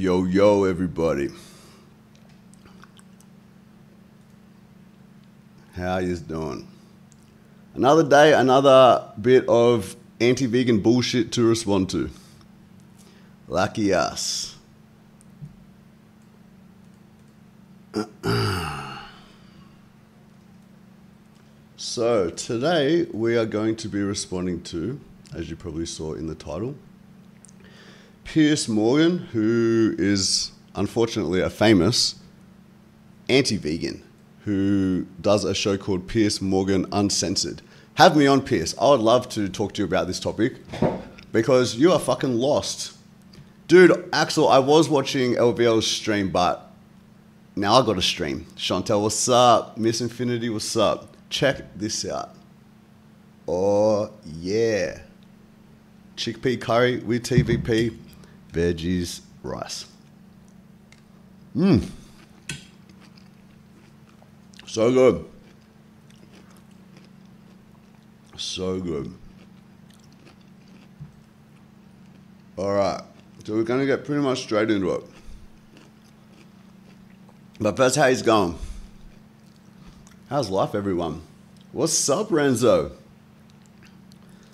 Yo, yo, everybody. How you doing? Another day, another bit of anti-vegan bullshit to respond to. Lucky us. so today we are going to be responding to, as you probably saw in the title, Piers Morgan, who is unfortunately a famous anti-vegan who does a show called Piers Morgan Uncensored. Have me on, Piers. I would love to talk to you about this topic because you are fucking lost. Dude, Axel, I was watching LVL's stream, but now I got a stream. Chantel, what's up? Miss Infinity, what's up? Check this out. Oh, yeah. Chickpea curry with TVP, veggies, rice. Mmm. So good. So good. All right. So we're going to get pretty much straight into it. But first, how he's going? How's life, everyone? What's up, Renzo?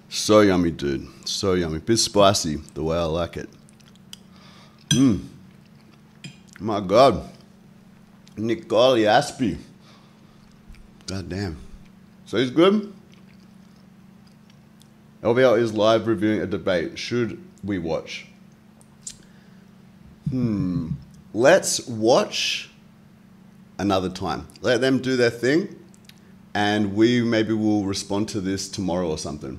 So yummy, dude. So yummy. Bit spicy, the way I like it. Mmm. My God. Nicole Aspey. God damn. So he's good. LVL is live reviewing a debate. Should we watch? Hmm. Let's watch another time. Let them do their thing, and we maybe will respond to this tomorrow or something.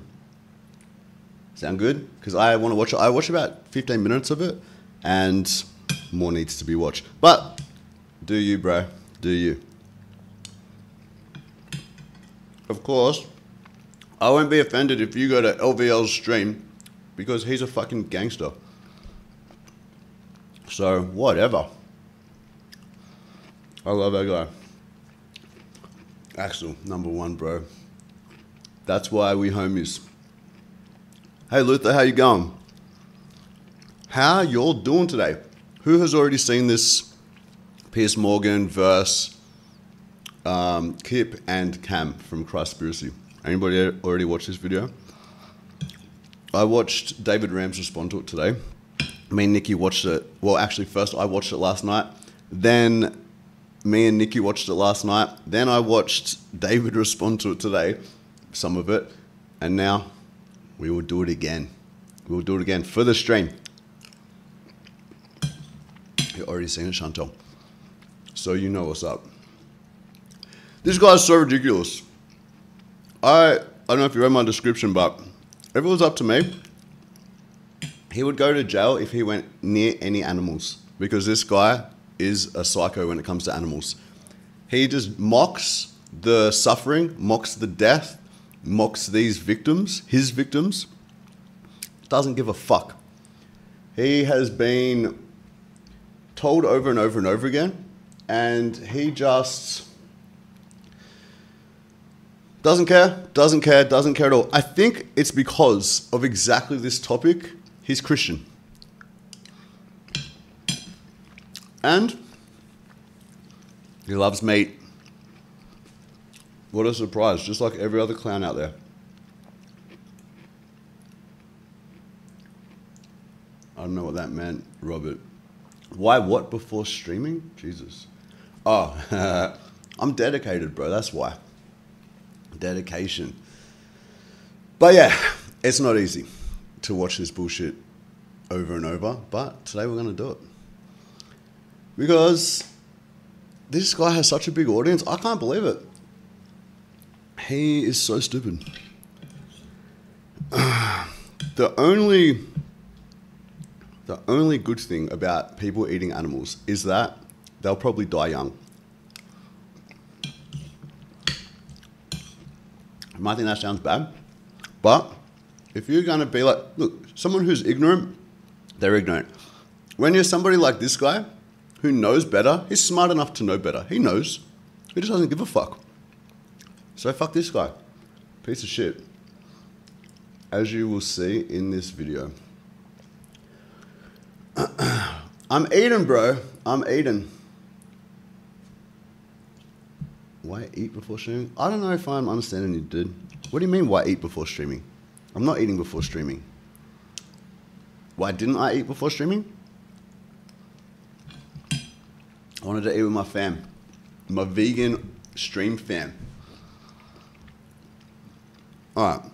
Sound good? Because I want to watch. I watch about 15 minutes of it, and more needs to be watched. But do you, bro? Do you? Of course, I won't be offended if you go to LVL's stream because he's a fucking gangster. So, whatever. I love that guy. Axel, number one, bro. That's why we homies. Hey, Luther, how you going? How y'all doing today? Who has already seen this Piers Morgan verse um, Kip and Cam from Christspiracy? Anybody already watched this video? I watched David Ramms respond to it today. Me and Nikki watched it. Well, actually, first I watched it last night. Then me and Nikki watched it last night. Then I watched David respond to it today, some of it. And now we will do it again. We will do it again for the stream. You've already seen it, Chantal. So you know what's up. This guy's so ridiculous. I I don't know if you read my description, but if it was up to me, he would go to jail if he went near any animals because this guy is a psycho when it comes to animals. He just mocks the suffering, mocks the death, mocks these victims, his victims. Doesn't give a fuck. He has been told over and over and over again, and he just doesn't care, doesn't care, doesn't care at all. I think it's because of exactly this topic. He's Christian. And he loves meat. What a surprise, just like every other clown out there. I don't know what that meant, Robert. Why what before streaming? Jesus. Oh, I'm dedicated, bro. That's why. Dedication. But yeah, it's not easy to watch this bullshit over and over, but today we're going to do it. Because this guy has such a big audience, I can't believe it. He is so stupid. the only the only good thing about people eating animals is that they'll probably die young. You might think that sounds bad, but if you're going to be like, look, someone who's ignorant, they're ignorant. When you're somebody like this guy who knows better, he's smart enough to know better. He knows. He just doesn't give a fuck. So fuck this guy. Piece of shit. As you will see in this video. I'm eating, bro. I'm eating. Why eat before streaming? I don't know if I'm understanding you, dude. What do you mean, why eat before streaming? I'm not eating before streaming. Why didn't I eat before streaming? I wanted to eat with my fam, my vegan stream fam. All right.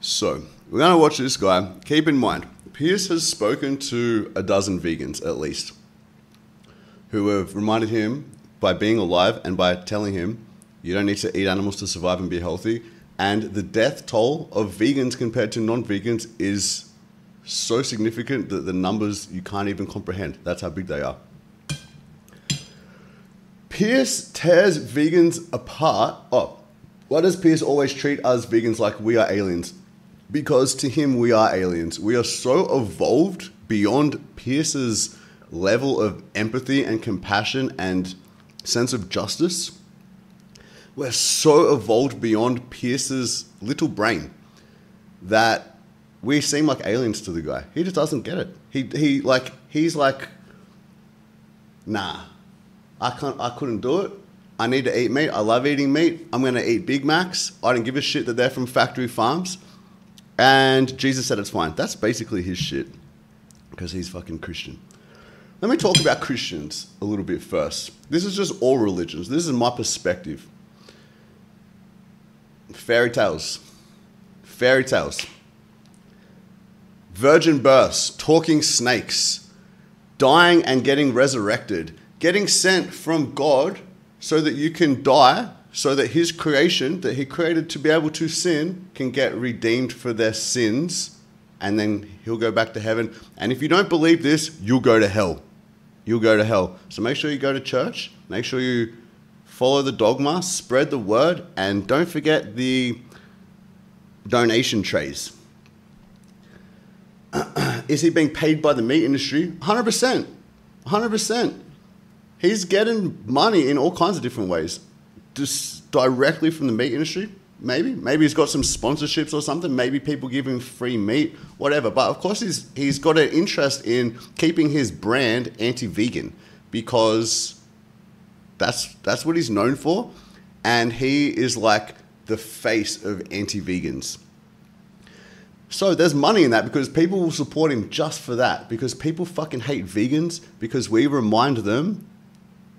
So, we're going to watch this guy. Keep in mind, Piers has spoken to a dozen vegans at least who have reminded him by being alive and by telling him you don't need to eat animals to survive and be healthy. And the death toll of vegans compared to non vegans is so significant that the numbers you can't even comprehend. That's how big they are. Piers tears vegans apart. Oh, why does Piers always treat us vegans like we are aliens? Because to him, we are aliens. We are so evolved beyond Piers's level of empathy and compassion and sense of justice. We're so evolved beyond Piers's little brain that we seem like aliens to the guy. He just doesn't get it. He, he like he's like, nah, I can't. I couldn't do it. I need to eat meat. I love eating meat. I'm gonna eat Big Macs. I don't give a shit that they're from factory farms. And Jesus said it's fine. That's basically his shit because he's fucking Christian. Let me talk about Christians a little bit first. This is just all religions. This is my perspective. Fairy tales. Fairy tales. Virgin births, talking snakes, dying and getting resurrected, getting sent from God so that you can die, so that His creation that He created to be able to sin can get redeemed for their sins, and then He'll go back to heaven. And if you don't believe this, you'll go to hell. You'll go to hell. So make sure you go to church, make sure you follow the dogma, spread the word, and don't forget the donation trays. Is he being paid by the meat industry? 100%. 100%. He's getting money in all kinds of different ways. Just directly from the meat industry, maybe. Maybe he's got some sponsorships or something. Maybe people give him free meat, whatever. But of course, he's, he's got an interest in keeping his brand anti vegan because that's, that's what he's known for. And he is like the face of anti vegans. So there's money in that because people will support him just for that. Because people fucking hate vegans because we remind them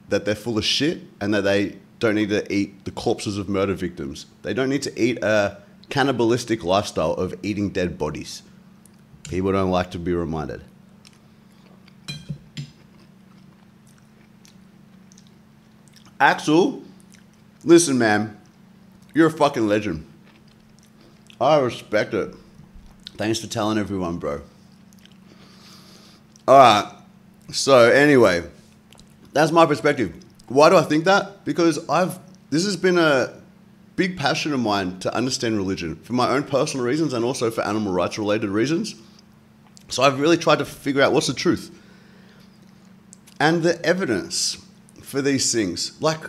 that they're full of shit and that they don't need to eat the corpses of murder victims. They don't need to eat a cannibalistic lifestyle of eating dead bodies. People don't like to be reminded. Axel, listen, man, you're a fucking legend. I respect it. Thanks for telling everyone, bro. All right. So anyway, that's my perspective. Why do I think that? Because I've this has been a big passion of mine to understand religion for my own personal reasons and also for animal rights related reasons. So I've really tried to figure out what's the truth. And the evidence for these things, like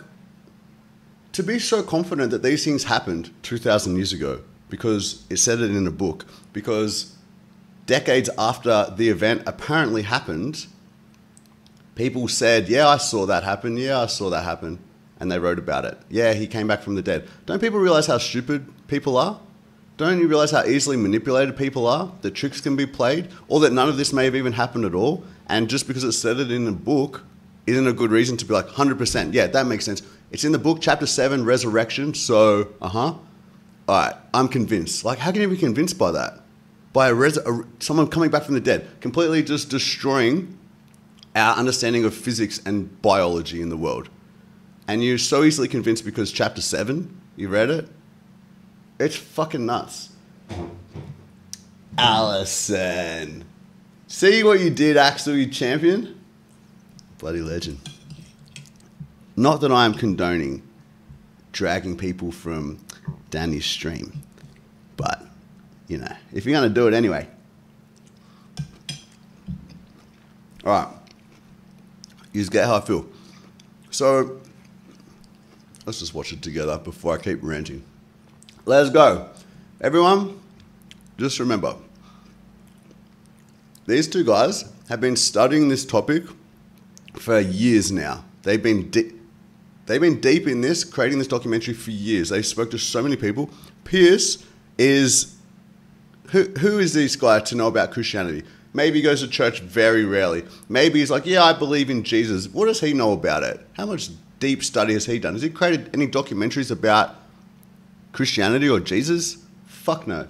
to be so confident that these things happened 2000 years ago because it said it in a book because decades after the event apparently happened people said, Yeah, I saw that happen. Yeah, I saw that happen. And they wrote about it. Yeah, he came back from the dead. Don't people realize how stupid people are? Don't you realize how easily manipulated people are? That tricks can be played? Or that none of this may have even happened at all? And just because it said it in a book isn't a good reason to be like 100%. Yeah, that makes sense. It's in the book, chapter 7, resurrection. So, uh huh. All right, I'm convinced. Like, how can you be convinced by that? By a, res- a someone coming back from the dead, completely just destroying our understanding of physics and biology in the world. And you're so easily convinced because chapter 7, you read it? It's fucking nuts. Allison. See what you did, Axel, you champion? Bloody legend. Not that I am condoning dragging people from Danny's stream, but, you know, if you're going to do it anyway. All right you just get how I feel. So let's just watch it together before I keep ranting. Let's go. Everyone, just remember these two guys have been studying this topic for years now. They've been di- they've been deep in this, creating this documentary for years. They spoke to so many people. Piers is who who is this guy to know about Christianity? Maybe he goes to church very rarely. Maybe he's like, yeah, I believe in Jesus. What does he know about it? How much deep study has he done? Has he created any documentaries about Christianity or Jesus? Fuck no.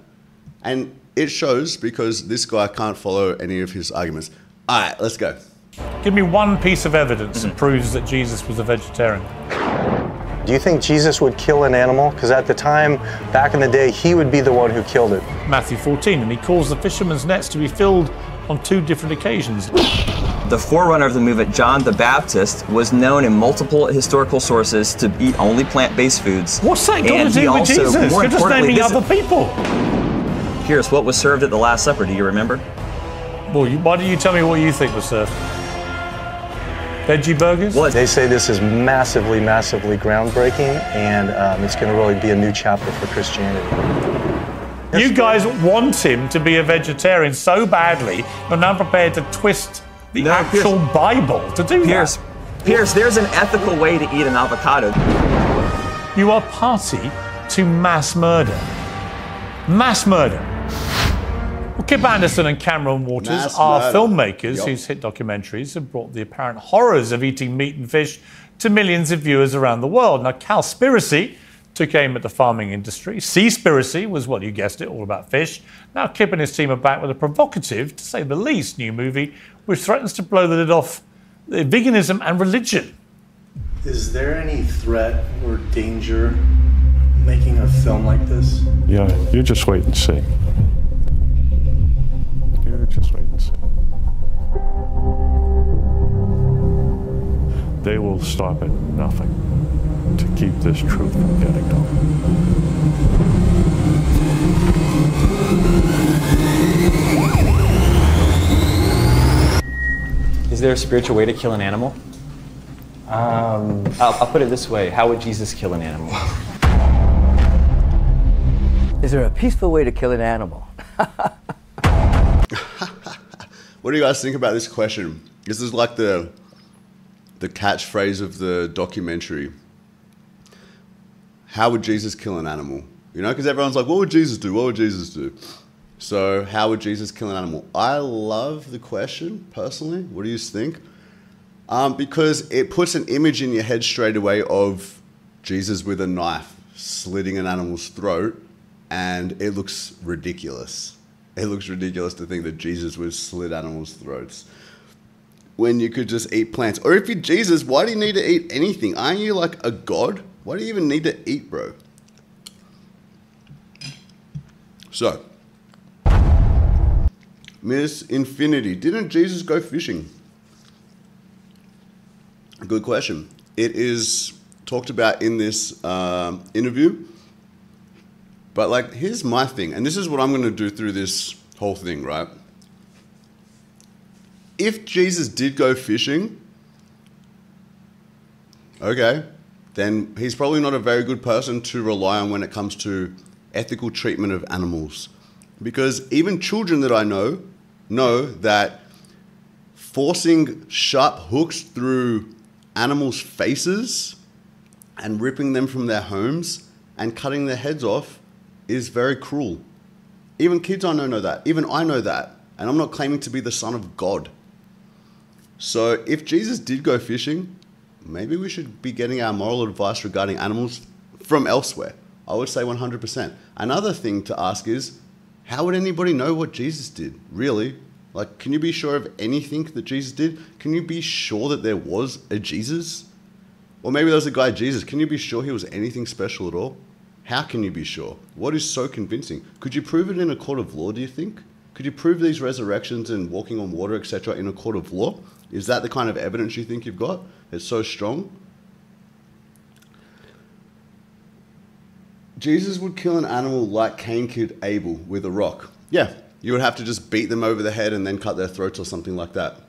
And it shows because this guy can't follow any of his arguments. All right, let's go. Give me one piece of evidence that mm-hmm. proves that Jesus was a vegetarian. Do you think Jesus would kill an animal? Because at the time, back in the day, he would be the one who killed it. Matthew 14, and he caused the fishermen's nets to be filled on two different occasions. The forerunner of the movement, John the Baptist, was known in multiple historical sources to eat only plant-based foods. What's that got And to do with also, Jesus? more You're just importantly, naming other people. Piers, what was served at the Last Supper? Do you remember? Well, you, why don't you tell me what you think was served? Veggie burgers? What? They say this is massively, massively groundbreaking, and um, it's going to really be a new chapter for Christianity. You guys want him to be a vegetarian so badly, you're now prepared to twist the No, Piers- actual Bible to do Piers, Piers, there's an ethical way to eat an avocado. You are party to mass murder. Mass murder. Well, Kip Anderson and Kameron Waters Mass are murder. filmmakers Yup. whose hit documentaries have brought the apparent horrors of eating meat and fish to millions of viewers around the world. Now, Cowspiracy took aim at the farming industry. Seaspiracy was, well, you guessed it, all about fish. Now, Kip and his team are back with a provocative, to say the least, new movie which threatens to blow the lid off veganism and religion. Is there any threat or danger making a film like this? Yeah, you just wait and see. You just wait and see. They will stop at nothing to keep this truth from getting out. Is there a spiritual way to kill an animal? Um, I'll, I'll put it this way How would Jesus kill an animal? Is there a peaceful way to kill an animal? What do you guys think about this question? This is like the the catchphrase of the documentary. How would Jesus kill an animal? You know, because everyone's like, what would Jesus do? What would Jesus do? So, how would Jesus kill an animal? I love the question personally. What do you think? Um, because it puts an image in your head straight away of Jesus with a knife slitting an animal's throat, and it looks ridiculous. It looks ridiculous to think that Jesus would slit animals' throats when you could just eat plants. Or if you're Jesus, why do you need to eat anything? Aren't you like a god? Why do you even need to eat, bro? So, Miss Infinity, didn't Jesus go fishing? Good question. It is talked about in this um, interview. But, like, here's my thing, and this is what I'm going to do through this whole thing, right? If Jesus did go fishing, okay, then he's probably not a very good person to rely on when it comes to ethical treatment of animals. Because even children that I know know that forcing sharp hooks through animals' faces and ripping them from their homes and cutting their heads off is very cruel. Even kids I know know that. Even I know that. And I'm not claiming to be the son of God. So if Jesus did go fishing, maybe we should be getting our moral advice regarding animals from elsewhere. I would say 100%. Another thing to ask is how would anybody know what Jesus did? Really? Like, can you be sure of anything that Jesus did? Can you be sure that there was a Jesus? Or maybe there was a guy Jesus. Can you be sure he was anything special at all? How can you be sure? What is so convincing? Could you prove it in a court of law, do you think? Could you prove these resurrections and walking on water, etc., in a court of law? Is that the kind of evidence you think you've got? It's so strong? Jesus would kill an animal like Cain killed Abel with a rock. Yeah, you would have to just beat them over the head and then cut their throats or something like that.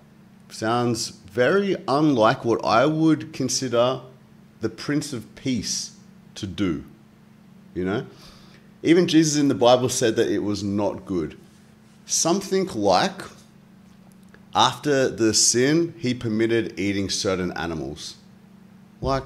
Sounds very unlike what I would consider the Prince of Peace to do. You know? Even Jesus in the Bible said that it was not good. Something like after the sin, he permitted eating certain animals. Like,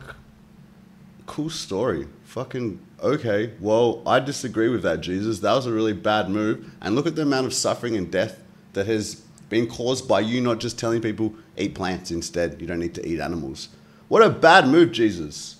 cool story. Fucking okay. Well, I disagree with that, Jesus. That was a really bad move. And look at the amount of suffering and death that has been caused by you not just telling people eat plants instead. You don't need to eat animals. What a bad move, Jesus.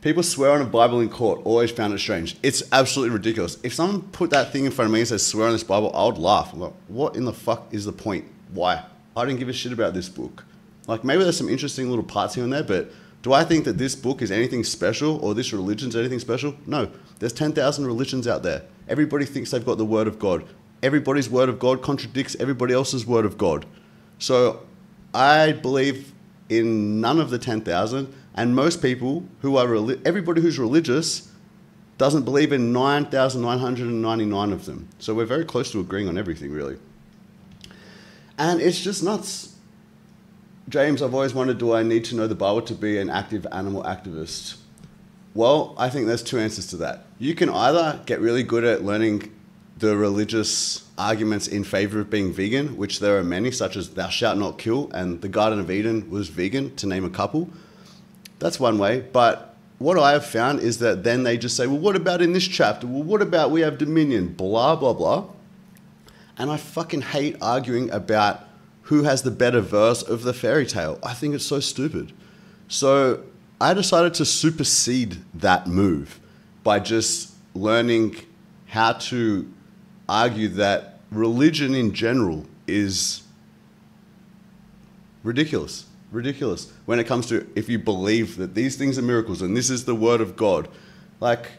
People swear on a Bible in court. Always found it strange. It's absolutely ridiculous. If someone put that thing in front of me and says swear on this Bible, I would laugh. I'm like, what in the fuck is the point? Why? I didn't give a shit about this book. Like maybe there's some interesting little parts here and there, but do I think that this book is anything special or this religion's anything special? No. There's 10,000 religions out there. Everybody thinks they've got the word of God. Everybody's word of God contradicts everybody else's word of God. So I believe in none of the 10,000 and most people who are everybody who's religious doesn't believe in 9,999 of them. So we're very close to agreeing on everything, really. And it's just nuts. James, I've always wondered do I need to know the Bible to be an active animal activist? Well, I think there's two answers to that. You can either get really good at learning the religious arguments in favor of being vegan, which there are many, such as thou shalt not kill, and the Garden of Eden was vegan, to name a couple. That's one way. But what I have found is that then they just say, well, what about in this chapter? Well, what about we have dominion? Blah, blah, blah. And I fucking hate arguing about who has the better verse of the fairy tale. I think it's so stupid. So I decided to supersede that move by just learning how to argue that religion in general is ridiculous. Ridiculous. When it comes to if you believe that these things are miracles and this is the word of God. Like,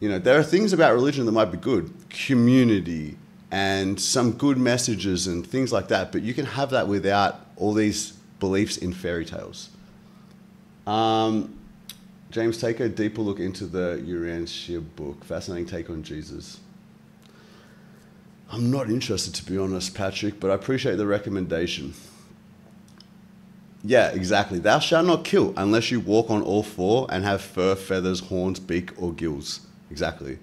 you know, there are things about religion that might be good community and some good messages and things like that, but you can have that without all these beliefs in fairy tales. Um, James, take a deeper look into the Urantia book. Fascinating take on Jesus. I'm not interested, to be honest, Patrick, but I appreciate the recommendation. Yeah, exactly. Thou shalt not kill unless you walk on all four and have fur, feathers, horns, beak, or gills. Exactly.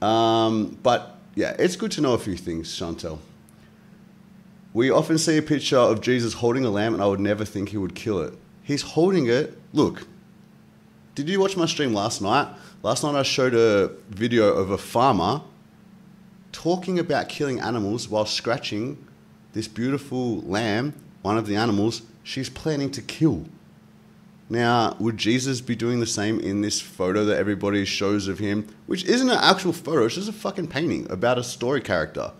Um, but yeah, it's good to know a few things, Chantel. We often see a picture of Jesus holding a lamb, and I would never think he would kill it. He's holding it. Look, did you watch my stream last night? Last night I showed a video of a farmer talking about killing animals while scratching this beautiful lamb, one of the animals she's planning to kill. Now, would Jesus be doing the same in this photo that everybody shows of him, which isn't an actual photo, it's just a fucking painting about a story character?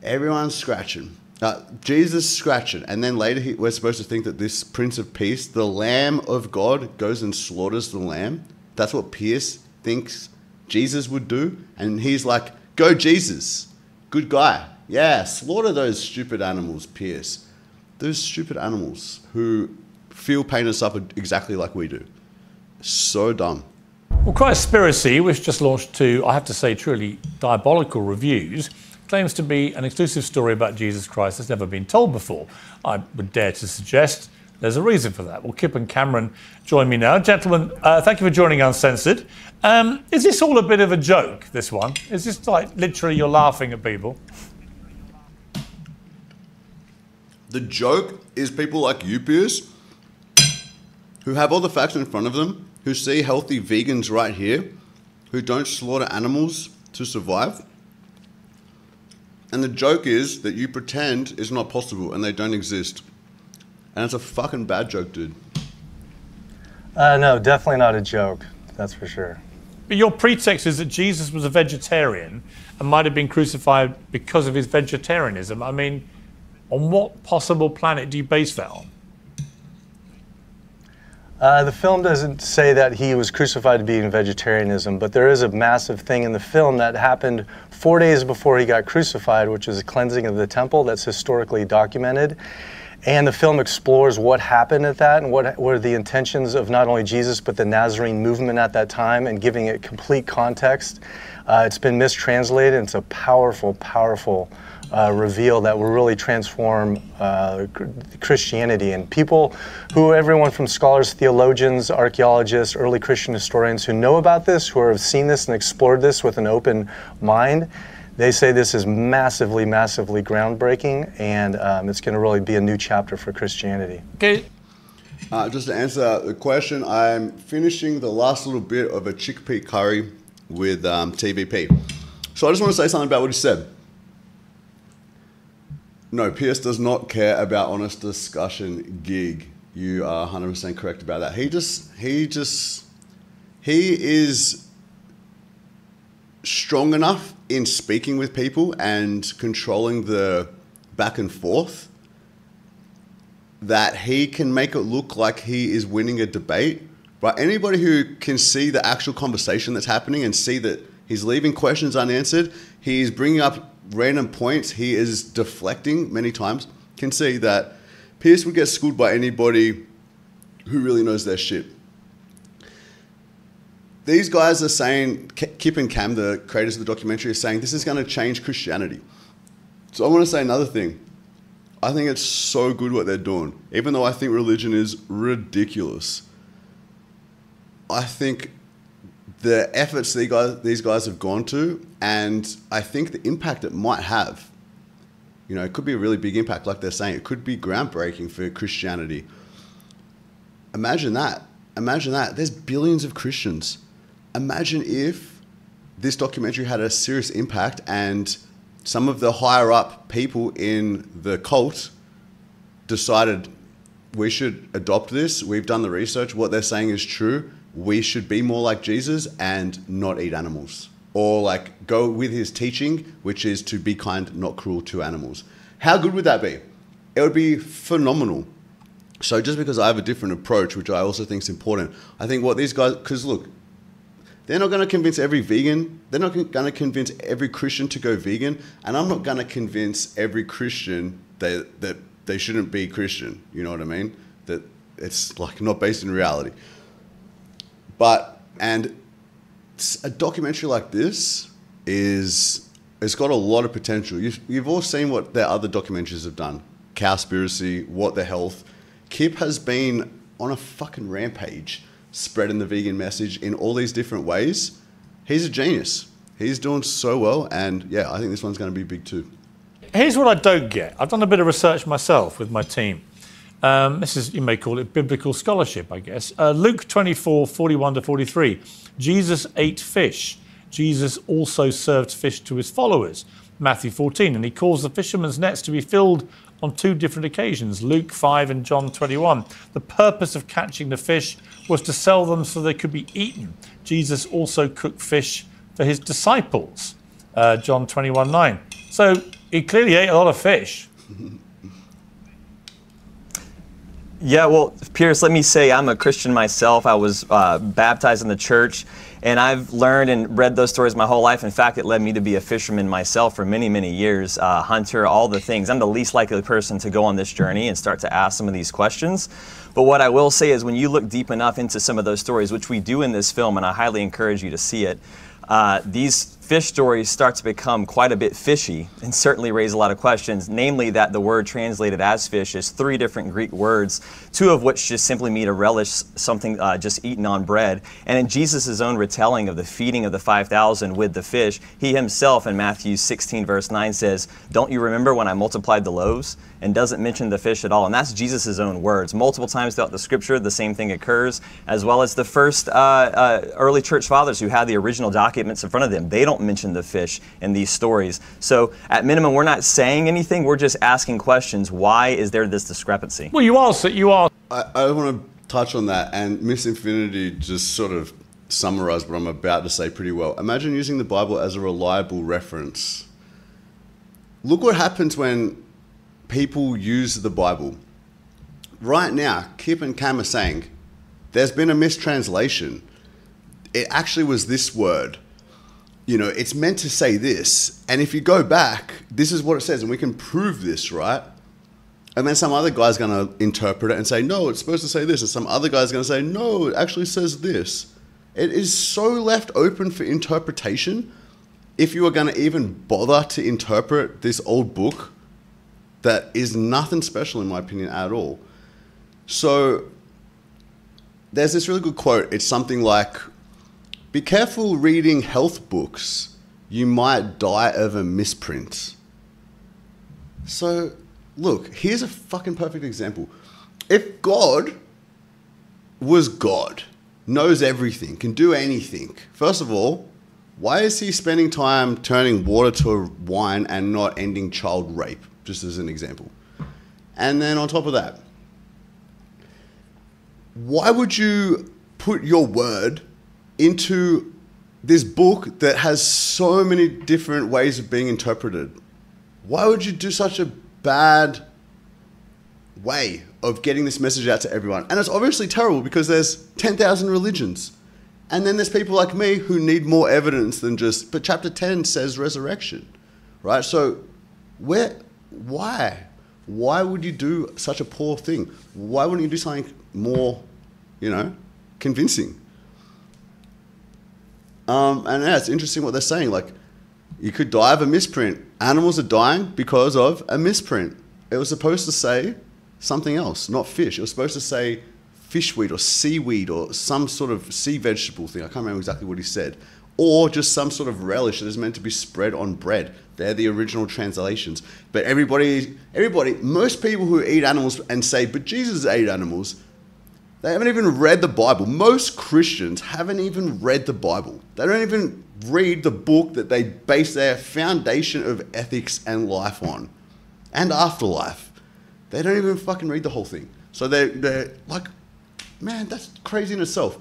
Everyone's scratching. Uh, Jesus scratching, and then later he, we're supposed to think that this Prince of Peace, the Lamb of God, goes and slaughters the lamb. That's what Piers thinks Jesus would do, and he's like, "Go, Jesus, good guy, yeah, slaughter those stupid animals, Piers, those stupid animals who feel pain and suffer exactly like we do. So dumb." Well, Christspiracy, which just launched two, I have to say, truly diabolical reviews, claims to be an exclusive story about Jesus Christ that's never been told before. I would dare to suggest there's a reason for that. Well, Kip and Kameron join me now. Gentlemen, uh, thank you for joining Uncensored. Um, is this all a bit of a joke, this one? Is this like literally you're laughing at people? The joke is people like you, Piers, who have all the facts in front of them, who see healthy vegans right here, who don't slaughter animals to survive. And the joke is that you pretend it's not possible and they don't exist. And it's a fucking bad joke, dude. Uh, no, definitely not a joke. That's for sure. But your pretext is that Jesus was a vegetarian and might have been crucified because of his vegetarianism. I mean, on what possible planet do you base that on? Uh, the film doesn't say that he was crucified to be in vegetarianism, but there is a massive thing in the film that happened four days before he got crucified, which is a cleansing of the temple that's historically documented. And the film explores what happened at that and what were the intentions of not only Jesus, but the Nazarene movement at that time and giving it complete context. Uh, it's been mistranslated. It's a powerful, powerful uh, reveal that will really transform uh, Christianity. And people who, everyone from scholars, theologians, archaeologists, early Christian historians who know about this, who have seen this and explored this with an open mind, They say this is massively, massively groundbreaking, and um, it's going to really be a new chapter for Christianity. Okay. Uh, just to answer the question, I'm finishing the last little bit of a chickpea curry with um, TVP. So I just want to say something about what he said. No, Piers does not care about honest discussion gig. You are 100% correct about that. He just, he just, he is strong enough in speaking with people and controlling the back and forth that he can make it look like he is winning a debate. But anybody who can see the actual conversation that's happening and see that he's leaving questions unanswered, he's bringing up random points, he is deflecting many times, can see that Piers would get schooled by anybody who really knows their shit. These guys are saying, Kip and Cam, the creators of the documentary, are saying this is going to change Christianity. So I want to say another thing. I think it's so good what they're doing, even though I think religion is ridiculous. I think the efforts these guys, these guys have gone to, and I think the impact it might have, you know, it could be a really big impact, like they're saying. It could be groundbreaking for Christianity. Imagine that. Imagine that. There's billions of Christians. Imagine if this documentary had a serious impact and some of the higher up people in the cult decided we should adopt this. We've done the research. What they're saying is true. We should be more like Jesus and not eat animals. Or like go with his teaching, which is to be kind, not cruel to animals. How good would that be? It would be phenomenal. So just because I have a different approach, which I also think is important, I think what these guys, because look, they're not going to convince every vegan. They're not going to convince every Christian to go vegan. And I'm not going to convince every Christian that, that they shouldn't be Christian. You know what I mean? That it's like not based in reality. But, and a documentary like this is, it's got a lot of potential. You've, you've all seen what their other documentaries have done. Cowspiracy, What the Health. Kip has been on a fucking rampage spreading the vegan message in all these different ways. He's a genius. He's doing so well, and yeah, I think this one's going to be big too. Here's what I don't get. I've done a bit of research myself with my team. Um, this is, you may call it biblical scholarship, I guess. Uh, Luke 24, 41 to 43. Jesus ate fish. Jesus also served fish to his followers. Matthew 14. And he caused the fishermen's nets to be filled on two different occasions Luke 5 and John 21. The purpose of catching the fish was to sell them so they could be eaten. Jesus also cooked fish for his disciples. Uh, John 21 9. So he clearly ate a lot of fish. Yeah, well, Piers, let me say I'm a Christian myself. I was uh, baptized in the church, and I've learned and read those stories my whole life. In fact, it led me to be a fisherman myself for many, many years, uh, hunter, all the things. I'm the least likely person to go on this journey and start to ask some of these questions. But what I will say is when you look deep enough into some of those stories, which we do in this film, and I highly encourage you to see it, uh, these fish stories start to become quite a bit fishy and certainly raise a lot of questions, namely that the word translated as fish is three different Greek words, two of which just simply mean a relish, something uh, just eaten on bread. And in Jesus' own retelling of the feeding of the 5,000 with the fish, he himself in Matthew 16, verse 9 says, Don't you remember when I multiplied the loaves? And doesn't mention the fish at all. And that's Jesus' own words. Multiple times throughout the scripture, the same thing occurs, as well as the first uh, uh, early church fathers who had the original documents in front of them. They don't mention the fish in these stories. So, at minimum, we're not saying anything, we're just asking questions. Why is there this discrepancy? Well, you are, you all. I, I want to touch on that, and Miss Infinity just sort of summarized what I'm about to say pretty well. Imagine using the Bible as a reliable reference. Look what happens when people use the Bible. Right now, Kip and Cam are saying there's been a mistranslation. It actually was this word you know, it's meant to say this. And if you go back, this is what it says, and we can prove this, right? And then some other guy's going to interpret it and say, no, it's supposed to say this. And some other guy's going to say, no, it actually says this. It is so left open for interpretation. If you are going to even bother to interpret this old book, that is nothing special, in my opinion, at all. So there's this really good quote. It's something like, be careful reading health books. you might die of a misprint. So, look, here's a fucking perfect example. If God was God, knows everything, can do anything, first of all, why is he spending time turning water to wine and not ending child rape, just as an example? And then on top of that, why would you put your word into this book that has so many different ways of being interpreted? Why would you do such a bad way of getting this message out to everyone? And it's obviously terrible because there's 10,000 religions. And then there's people like me who need more evidence than just, but chapter 10 says resurrection, right? So, where, why? Why would you do such a poor thing? Why wouldn't you do something more, you know, convincing? Um, and yeah, it's interesting what they're saying. Like, you could die of a misprint. Animals are dying because of a misprint. It was supposed to say something else, not fish. It was supposed to say fishweed or seaweed or some sort of sea vegetable thing. I can't remember exactly what he said. Or just some sort of relish that is meant to be spread on bread. They're the original translations. But everybody, everybody, most people who eat animals and say, but Jesus ate animals, they haven't even read the Bible. Most Christians haven't even read the Bible. They don't even read the book that they base their foundation of ethics and life on and afterlife. They don't even fucking read the whole thing. So they're, they're like, man, that's crazy in itself.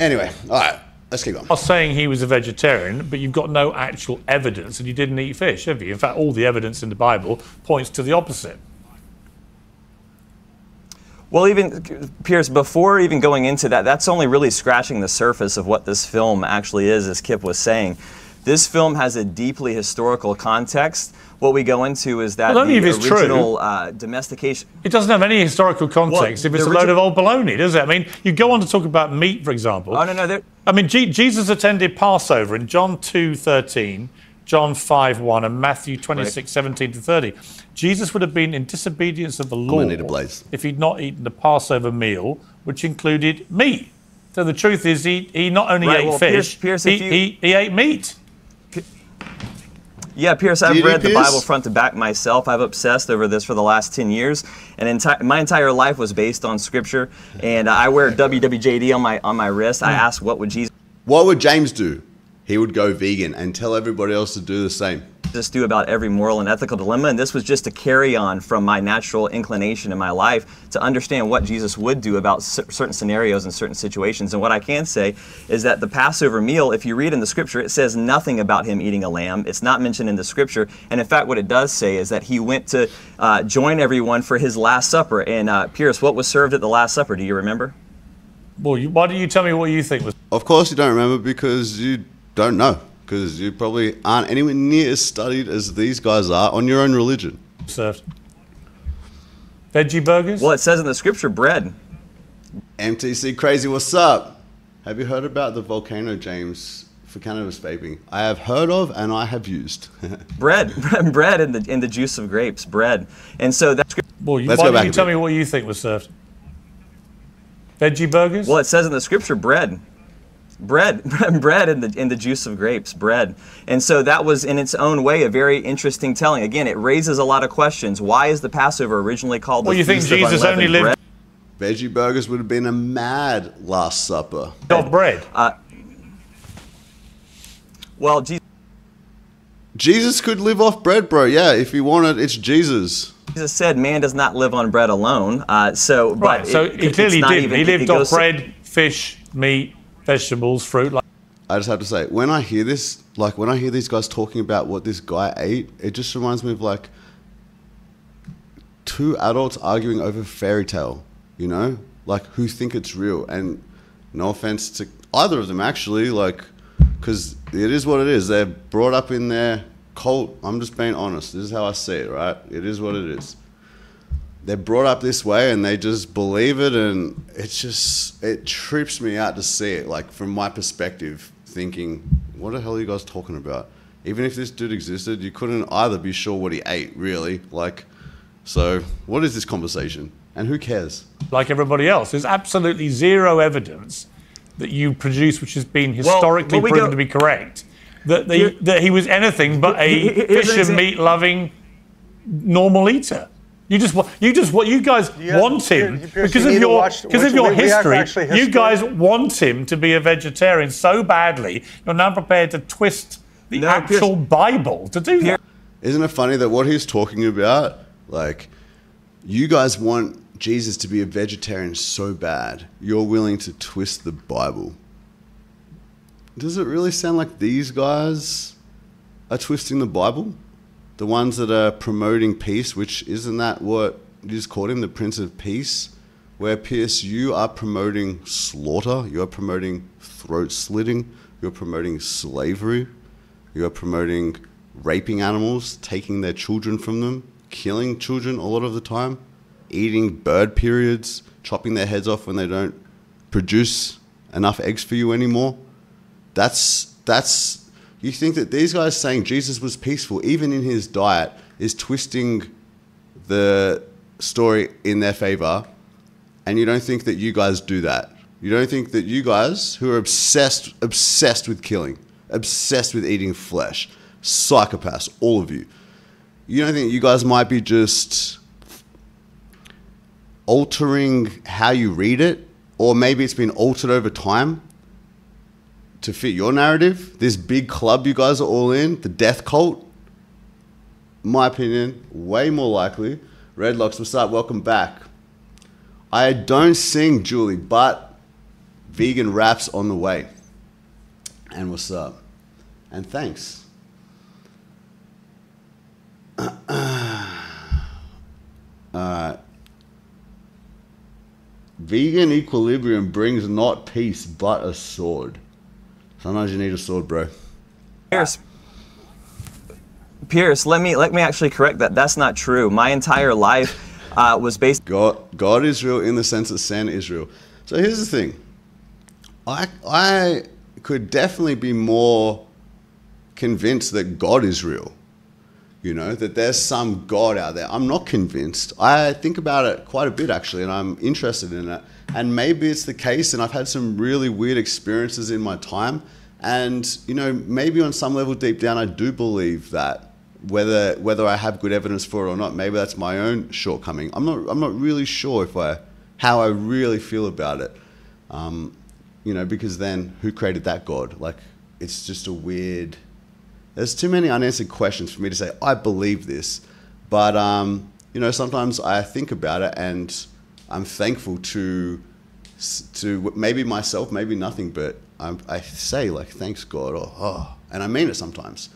Anyway, all right, let's keep on. not saying he was a vegetarian, but you've got no actual evidence that he didn't eat fish, have you? In fact, all the evidence in the Bible points to the opposite. Well, even Piers, before even going into that, that's only really scratching the surface of what this film actually is, as Kip was saying. This film has a deeply historical context. What we go into is that Well, the if it's true. original uh, domestication. It doesn't have any historical context Well, if it's a load of old baloney, does it? I mean, you go on to talk about meat, for example. Oh no, no, I mean, Je- Jesus attended Passover in John 2:13, John 5 1 and Matthew 26:17 to 30. Jesus would have been in disobedience of the law need a blaze. if he'd not eaten the Passover meal, which included meat. So the truth is, he, he not only Right, ate well, fish, Piers- Piers, he, you- he, he ate meat. Yeah, Piers, I've read the Bible front to back myself. I've obsessed over this for the last 10 years, and enti- my entire life was based on Scripture. And I wear WWJD on my on my wrist. Hmm. I ask, what would Jesus What would James do? He would go vegan and tell everybody else to do the same. Just do about every moral and ethical dilemma? And this was just a carry on from my natural inclination in my life to understand what Jesus would do about cer- certain scenarios and certain situations. And what I can say is that the Passover meal, if you read in the Scripture, it says nothing about him eating a lamb. It's not mentioned in the Scripture. And in fact, what it does say is that he went to uh, join everyone for his Last Supper. And uh, Piers, what was served at the Last Supper? Do you remember? Well, you, why don't you tell me what you think was Of course, you don't remember because you don't know. Because you probably aren't anywhere near as studied as these guys are on your own religion. served? Veggie burgers? Well, it says in the Scripture, bread. MTC Crazy, what's up? Have you heard about the volcano, James, for cannabis vaping? I have heard of and I have used. Bread, bread in the in the juice of grapes, bread, and so that's Well, you, Let's why go back you a tell bit. me what you think was served? Veggie burgers? Well, it says in the scripture, bread. Bread, bread in the in the juice of grapes, bread, and so that was in its own way a very interesting telling. Again, it raises a lot of questions. Why is the Passover originally called? Well, the you think Jesus only lived Bread? Veggie burgers would have been a mad Last Supper. off bread? Well, Jesus Jesus could live off bread, bro. Yeah, if he wanted, it's Jesus. Jesus said, "Man does not live on bread alone." Uh, so, but right, so it- he it's clearly not did. even- he lived goes- off bread, fish, meat, vegetables, fruit. Like, I just have to say, when I hear this, like when I hear these guys talking about what this guy ate, it just reminds me of like two adults arguing over fairy tale, you know, like who think it's real. And no offense to either of them, actually, like, because it is what it is. They're brought up in their cult. I'm just being honest. This is how I see it, right? It is what it is they're brought up this way and they just believe it and it's just it trips me out to see it like from my perspective thinking what the hell are you guys talking about even if this dude existed you couldn't either be sure what he ate really like so what is this conversation and who cares like everybody else. There's absolutely zero evidence that you produce, which has been historically well, we proven go- to be correct, that, they, Here- that he was anything but a Here- here- here's an fish and meat loving normal eater. You just, wa- you just, what you guys Yeah, want him Piers, Piers, because you of your, watch- because of your we- we history. actually You guys want him to be a vegetarian so badly. You're now prepared to twist the No, Piers- actual Bible to do that. Isn't it funny that what he's talking about, like, you guys want Jesus to be a vegetarian so bad, you're willing to twist the Bible. Does it really sound like these guys are twisting the Bible? The ones that are promoting peace, which isn't that what you just called him, the Prince of Peace? Where, Piers, you are promoting slaughter, you are promoting throat slitting, you're promoting slavery, you are promoting raping animals, taking their children from them, killing children a lot of the time, eating bird periods, chopping their heads off when they don't produce enough eggs for you anymore. That's that's you think that these guys saying Jesus was peaceful even in his diet is twisting the story in their favor and you don't think that you guys do that. You don't think that you guys who are obsessed obsessed with killing, obsessed with eating flesh, psychopaths, all of you. You don't think you guys might be just altering how you read it or maybe it's been altered over time to fit your narrative. This big club you guys are all in, the death cult, my opinion, way more likely. Redlocks, what's up? Welcome back. I don't sing, Julie, but vegan raps on the way. And what's up? And thanks. Alright. Vegan equilibrium brings not peace, but a sword. Sometimes you need a sword, bro. Piers. Piers, let me let me actually correct that. That's not true. My entire life uh, was based. God, God is real in the sense that sin is real. So here's the thing. I, I could definitely be more convinced that God is real. You know, that there's some God out there. I'm not convinced. I think about it quite a bit actually, and I'm interested in it. And maybe it's the case, and I've had some really weird experiences in my time. And, you know, maybe on some level deep down, I do believe that. Whether whether I have good evidence for it or not, maybe that's my own shortcoming. I'm not I'm not really sure if I how I really feel about it. Um, you know, because then who created that God? Like, it's just a weird. There's too many unanswered questions for me to say I believe this, but um, you know, sometimes I think about it and I'm thankful to to maybe myself, maybe nothing, but I'm, I say like thanks God or oh, and I mean it sometimes,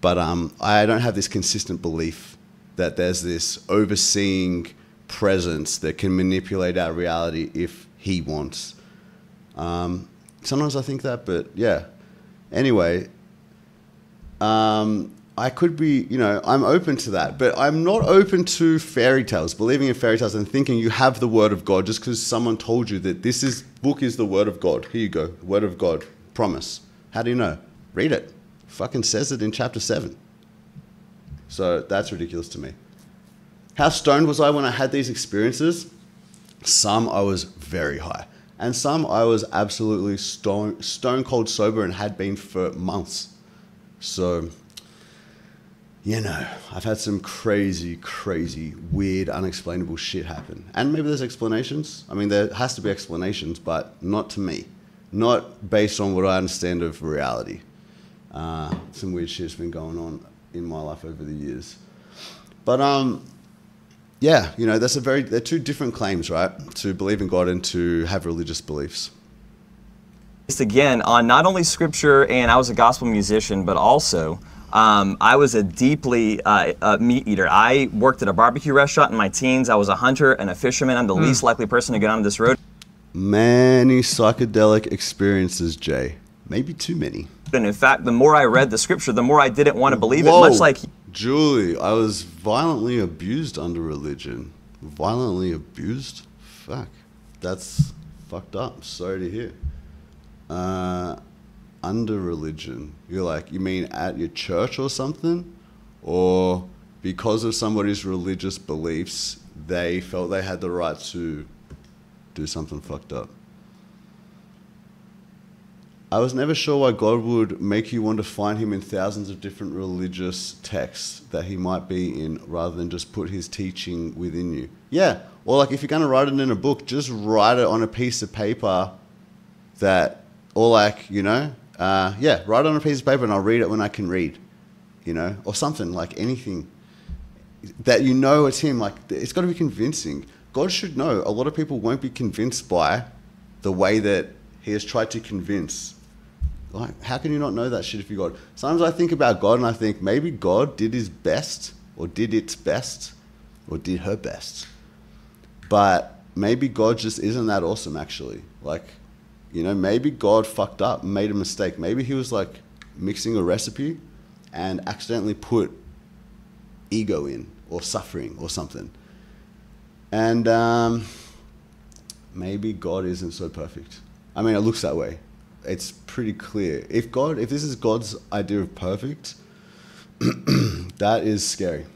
but um, I don't have this consistent belief that there's this overseeing presence that can manipulate our reality if He wants. Um, sometimes I think that, but yeah. Anyway, um, I could be, you know, I'm open to that, but I'm not open to fairy tales, believing in fairy tales and thinking you have the word of God just because someone told you that this is book is the word of God. Here you go, word of God, promise. How do you know? Read it. Fucking says it in chapter seven. So that's ridiculous to me. How stoned was I when I had these experiences? Some I was very high, and some I was absolutely stone, stone cold sober and had been for months. So, you know, I've had some crazy, crazy, weird, unexplainable shit happen. And maybe there's explanations. I mean, there has to be explanations, but not to me. Not based on what I understand of reality. Uh, some weird shit's been going on in my life over the years. But, um, yeah, you know, that's a very, they're two different claims, right? To believe in God and to have religious beliefs. Based again on not only scripture and I was a gospel musician, but also um, I was a deeply uh, uh, meat eater. I worked at a barbecue restaurant in my teens. I was a hunter and a fisherman. I'm the least likely person to get on this road. Many psychedelic experiences, Jay. Maybe too many. And in fact, the more I read the scripture, the more I didn't want to believe Whoa, it. Much like Julie, I was violently abused under religion. Violently abused? Fuck. That's fucked up. Sorry to hear. Uh, under religion. You're like, you mean at your church or something? Or because of somebody's religious beliefs, they felt they had the right to do something fucked up? I was never sure why God would make you want to find him in thousands of different religious texts that he might be in rather than just put his teaching within you. Yeah, or like if you're going to write it in a book, just write it on a piece of paper that, or like, you know, uh, yeah, write on a piece of paper and I'll read it when I can read, you know, or something like anything that you know it's him. Like, it's got to be convincing. God should know. A lot of people won't be convinced by the way that he has tried to convince. Like, how can you not know that shit if you God? Sometimes I think about God and I think maybe God did his best or did its best or did her best. But maybe God just isn't that awesome actually. Like, you know, maybe God fucked up, made a mistake. Maybe he was like mixing a recipe and accidentally put ego in or suffering or something. And um, maybe God isn't so perfect. I mean, it looks that way. It's pretty clear. If God, if this is God's idea of perfect, that is scary.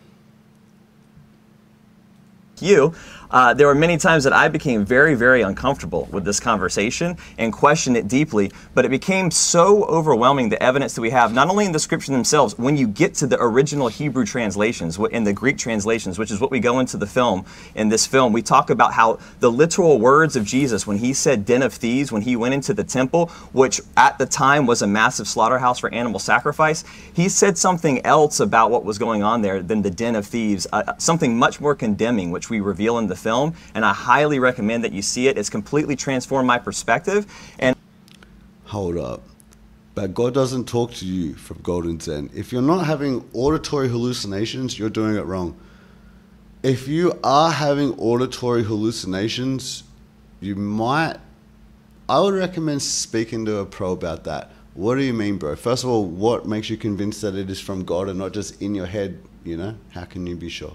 You, uh, there were many times that I became very, very uncomfortable with this conversation and questioned it deeply. But it became so overwhelming, the evidence that we have, not only in the scripture themselves, when you get to the original Hebrew translations, in the Greek translations, which is what we go into the film, in this film, we talk about how the literal words of Jesus, when he said den of thieves, when he went into the temple, which at the time was a massive slaughterhouse for animal sacrifice, he said something else about what was going on there than the den of thieves, uh, something much more condemning, which we reveal in the film, and I highly recommend that you see it. It's completely transformed my perspective. And hold up. But God doesn't talk to you from Golden Zen. If you're not having auditory hallucinations, you're doing it wrong. If you are having auditory hallucinations, you might. I would recommend speaking to a pro about that. What do you mean, bro? First of all, what makes you convinced that it is from God and not just in your head? You know, how can you be sure?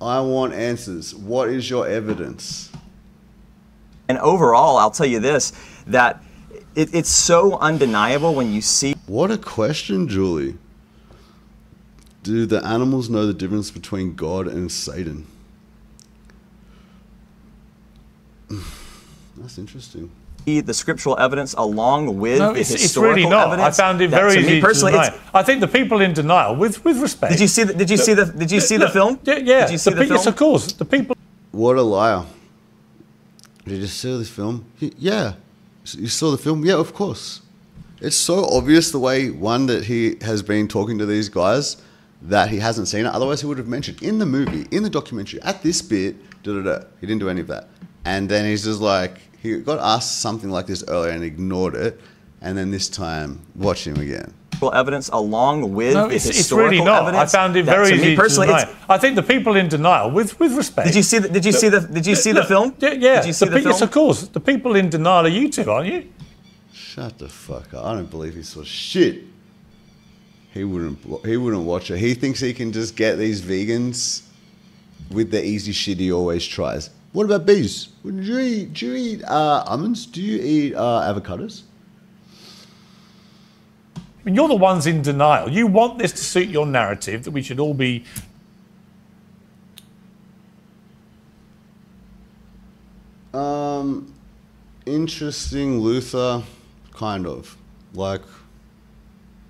I want answers. What is your evidence? And overall, I'll tell you this that it, it's so undeniable when you see. What a question, Julie. Do the animals know the difference between God and Satan? That's interesting. The scriptural evidence along with no, the it's, historical it's really not. evidence. I found it that, very to me easy personally, to it's- deny. I think the people in denial, with with respect. Did you see the, Did you see the Did you see the Look, film? Yeah, yeah. Did you see the, pe- film? Yes, of course. The people. What a liar. Did you see the film? Yeah. You saw the film? Yeah, of course. It's so obvious the way, one, that he has been talking to these guys that he hasn't seen it. Otherwise, he would have mentioned in the movie, in the documentary, at this bit, da da da. He didn't do any of that. And then he's just like, he got asked something like this earlier and ignored it. And then this time, watch him again. Historical evidence along with No, the it's, it's historical really not. I found it that, very to easy me to personally. deny. it's- I think the people in denial, with with respect. Did you see the Did you see the Did you see the Look, film? Yeah, yeah. Did you see the the, pe- film? Yes, of course. The people in denial are you two, aren't you? Shut the fuck up. I don't believe he saw shit. He wouldn't he wouldn't watch it. He thinks he can just get these vegans with the easy shit he always tries. What about bees? Do you eat, do you eat uh, almonds? Do you eat uh, avocados? I mean, you're the ones in denial. You want this to suit your narrative that we should all be. Um, interesting, Luther, kind of. Like,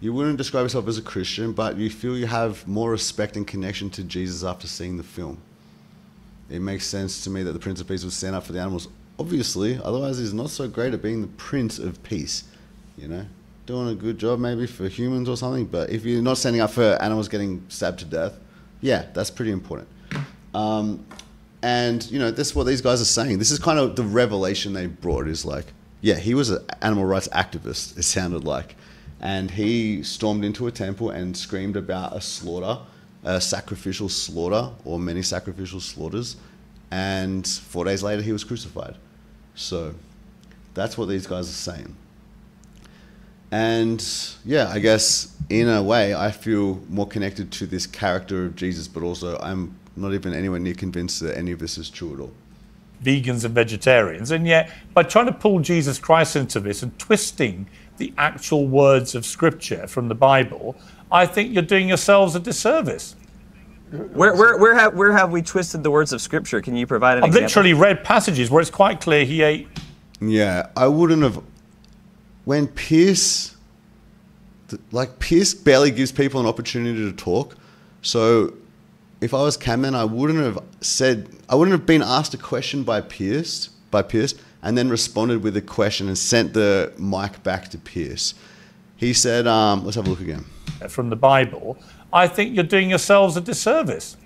you wouldn't describe yourself as a Christian, but you feel you have more respect and connection to Jesus after seeing the film. It makes sense to me that the Prince of Peace would stand up for the animals. Obviously, otherwise he's not so great at being the Prince of Peace. You know, doing a good job maybe for humans or something. But if you're not standing up for animals getting stabbed to death, yeah, that's pretty important. Um, and you know, that's what these guys are saying. This is kind of the revelation they brought. Is like, yeah, he was an animal rights activist. It sounded like, and he stormed into a temple and screamed about a slaughter, a sacrificial slaughter, or many sacrificial slaughters. And four days later, he was crucified. So, that's what these guys are saying. And yeah, I guess in a way, I feel more connected to this character of Jesus, but also I'm not even anywhere near convinced that any of this is true at all. vegans and vegetarians. And yet, by trying to pull Jesus Christ into this and twisting the actual words of Scripture from the Bible, I think you're doing yourselves a disservice. Where where where have where have we twisted the words of Scripture? Can you provide an I've example? literally read passages where it's quite clear he ate. Yeah, I wouldn't have. when Piers, like Piers, barely gives people an opportunity to talk. So, if I was Kameron, I wouldn't have said, I wouldn't have been asked a question by Piers, by Piers, and then responded with a question and sent the mic back to Piers. He said, um, let's have a look again. From the Bible, I think you're doing yourselves a disservice.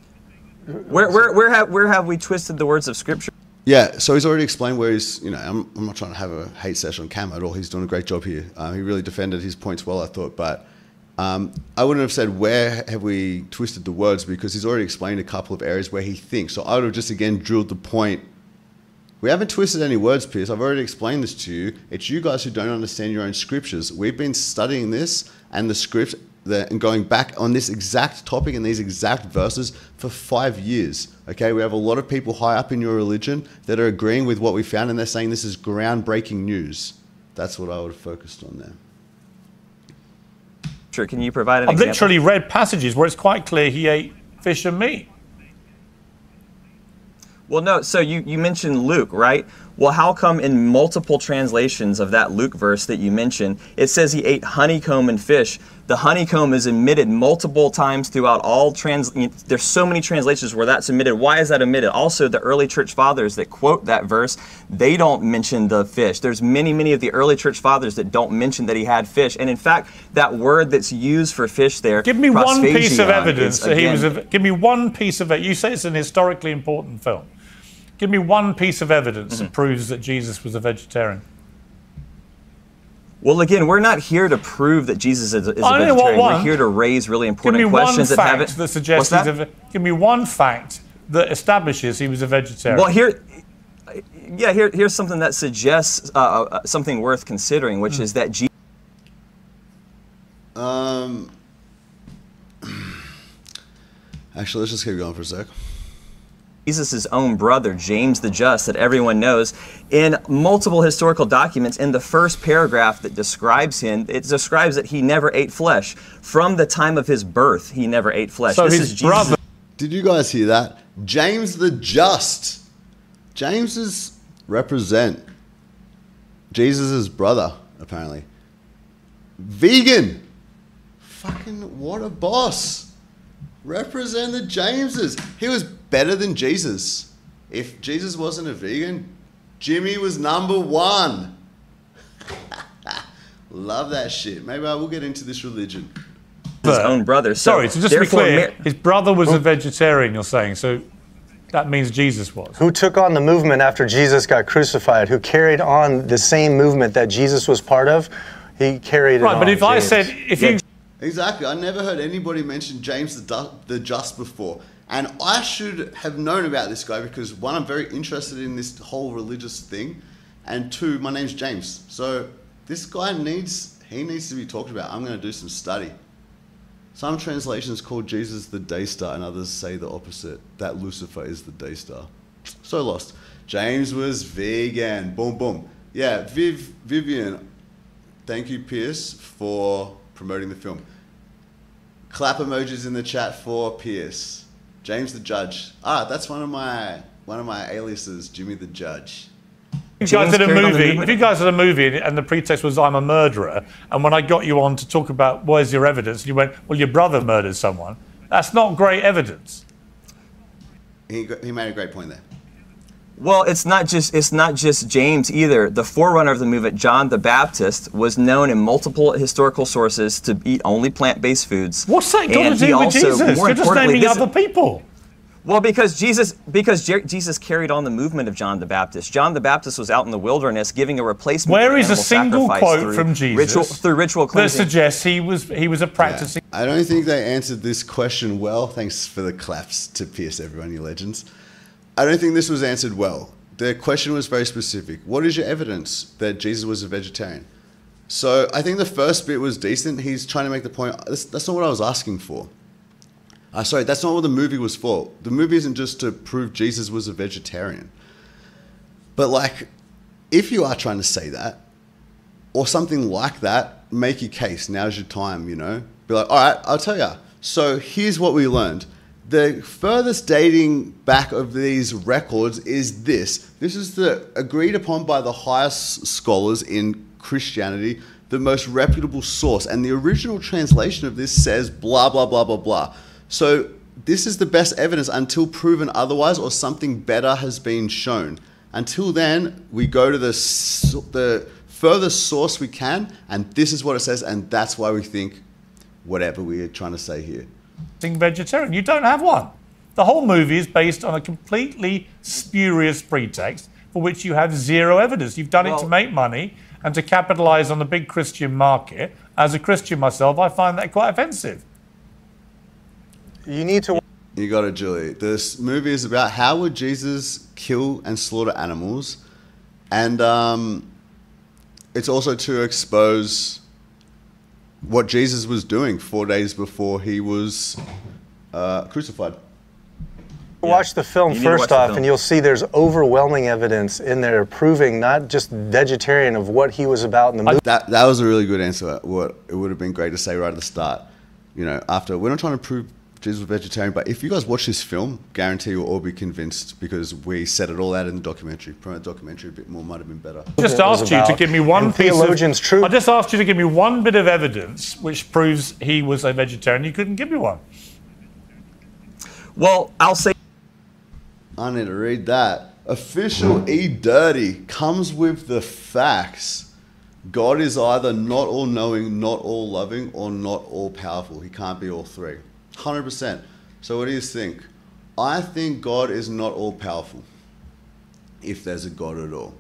Where, where, where, have, where have we twisted the words of Scripture? Yeah, so he's already explained where he's, you know, I'm, I'm not trying to have a hate session on Cam at all. He's doing a great job here. Um, he really defended his points well, I thought. But um, I wouldn't have said where have we twisted the words because he's already explained a couple of areas where he thinks. So I would have just again drilled the point. We haven't twisted any words, Piers. I've already explained this to you. It's you guys who don't understand your own scriptures. We've been studying this and the script the, and going back on this exact topic and these exact verses for five years. Okay, we have a lot of people high up in your religion that are agreeing with what we found and they're saying this is groundbreaking news. That's what I would have focused on there. Sure, Can you provide an I've example? literally read passages where it's quite clear he ate fish and meat. Well, no. So you, you mentioned Luke, right? Well, how come in multiple translations of that Luke verse that you mentioned, it says he ate honeycomb and fish? The honeycomb is omitted multiple times throughout all trans. There's so many translations where that's omitted. Why is that omitted? Also, the early church fathers that quote that verse, they don't mention the fish. There's many, many of the early church fathers that don't mention that he had fish. And in fact, that word that's used for fish there, Give me one piece of evidence is, that he was. A, give me one piece of it. You say it's an historically important film. Give me one piece of evidence Mm-hmm. that proves that Jesus was a vegetarian. Well, again, we're not here to prove that Jesus is, is a I only want vegetarian. one. We're here to raise really Give important me one questions that haven't. that suggests What's he's that? a. Give me one fact that establishes he was a vegetarian. Well, here, yeah, here, here's something that suggests uh, uh, something worth considering, which Hmm. is that Jesus. Um, actually, let's just keep going for a sec. Jesus' own brother, James the Just, that everyone knows, in multiple historical documents, in the first paragraph that describes him, it describes that he never ate flesh. From the time of his birth, he never ate flesh. so this his is Jesus' brother. Did you guys hear that? James the Just. James is represent Jesus' brother, apparently. Vegan. Fucking what a boss. Represent the Jameses. He was better than Jesus. If Jesus wasn't a vegan, Jimmy was number one. Love that shit. Maybe I will get into this religion. His own brother. So, Sorry, so just to be clear, Mar- his brother was a oh. vegetarian. You're saying so. That means Jesus was. Who took on the movement after Jesus got crucified? Who carried on the same movement that Jesus was part of? He carried it Right, on. but if I said if Yeah, you Exactly. I never heard anybody mention James the, Du- the Just before. And I should have known about this guy because one, I'm very interested in this whole religious thing. And two, my name's James. So this guy needs, he needs to be talked about. I'm going to do some study. Some translations call Jesus the day star and others say the opposite, that Lucifer is the day star. So lost. James was vegan. Boom, boom. Yeah, Viv, Vivian, thank you, Piers, for promoting the film. Clap emojis in the chat for Piers. James the Judge. Ah, that's one of my one of my aliases, Jimmy the Judge. you guys did a carried on the movie, if you guys did a movie and the pretext was I'm a murderer, and when I got you on to talk about where's your evidence, and you went, well, your brother murdered someone, that's not great evidence. He, he made a great point there. Well, it's not just it's not just James either. The forerunner of the movement, John the Baptist, was known in multiple historical sources to eat only plant-based foods. What's that got And to do with also, Jesus? more You're just importantly, naming this- other people. Well, because Jesus, because Jer- Jesus carried on the movement of John the Baptist. John the Baptist was out in the wilderness giving a replacement. Where for is a single sacrifice quote through from Jesus Ritual, through ritual cleansing that suggests he was he was a practicing? I don't think they answered this question well. Thanks for the claps to Piers, everyone, you legends. I don't think this was answered well. The question was very specific. What is your evidence that Jesus was a vegetarian? So I think the first bit was decent. He's trying to make the point. That's, that's not what I was asking for. Uh, sorry, that's not what the movie was for. The movie isn't just to prove Jesus was a vegetarian. But like, if you are trying to say that, or something like that, make your case. Now's your time, you know? Be like, all right, I'll tell you. So here's what we learned. The furthest dating back of these records is this. This is the agreed upon by the highest scholars in Christianity, the most reputable source. And the original translation of this says blah, blah, blah, blah, blah. So this is the best evidence until proven otherwise or something better has been shown. Until then, we go to the, the furthest source we can, and this is what it says, and that's why we think whatever we are trying to say here. Being vegetarian. You don't have one. The whole movie is based on a completely spurious pretext for which you have zero evidence. You've done it to make money and to capitalize on the big Christian market. As a Christian myself, I find that quite offensive. You need to You got it, Julie. This movie is about how would Jesus kill and slaughter animals, and um, it's also to expose what Jesus was doing four days before he was uh, crucified. watch the film You need to watch first off, film. and you'll see there's overwhelming evidence in there proving not just vegetarian of what he was about in the movie. That that was a really good answer. What it would have been great to say right at the start. You know, after we're not trying to prove Jesus was vegetarian, but if you guys watch this film, guarantee you'll all be convinced because we set it all out in the documentary. Probably the documentary a bit more might have been better. I Just asked you to give me one And piece theologians' of. truth. I just asked you to give me one bit of evidence which proves he was a vegetarian. You couldn't give me one. Well, I'll say I need to read that. Official E Dirty comes with the facts. God is either not all knowing, not all loving, or not all powerful. He can't be all three. 100%. So, what do you think? I think God is not all powerful, if there's a God at all.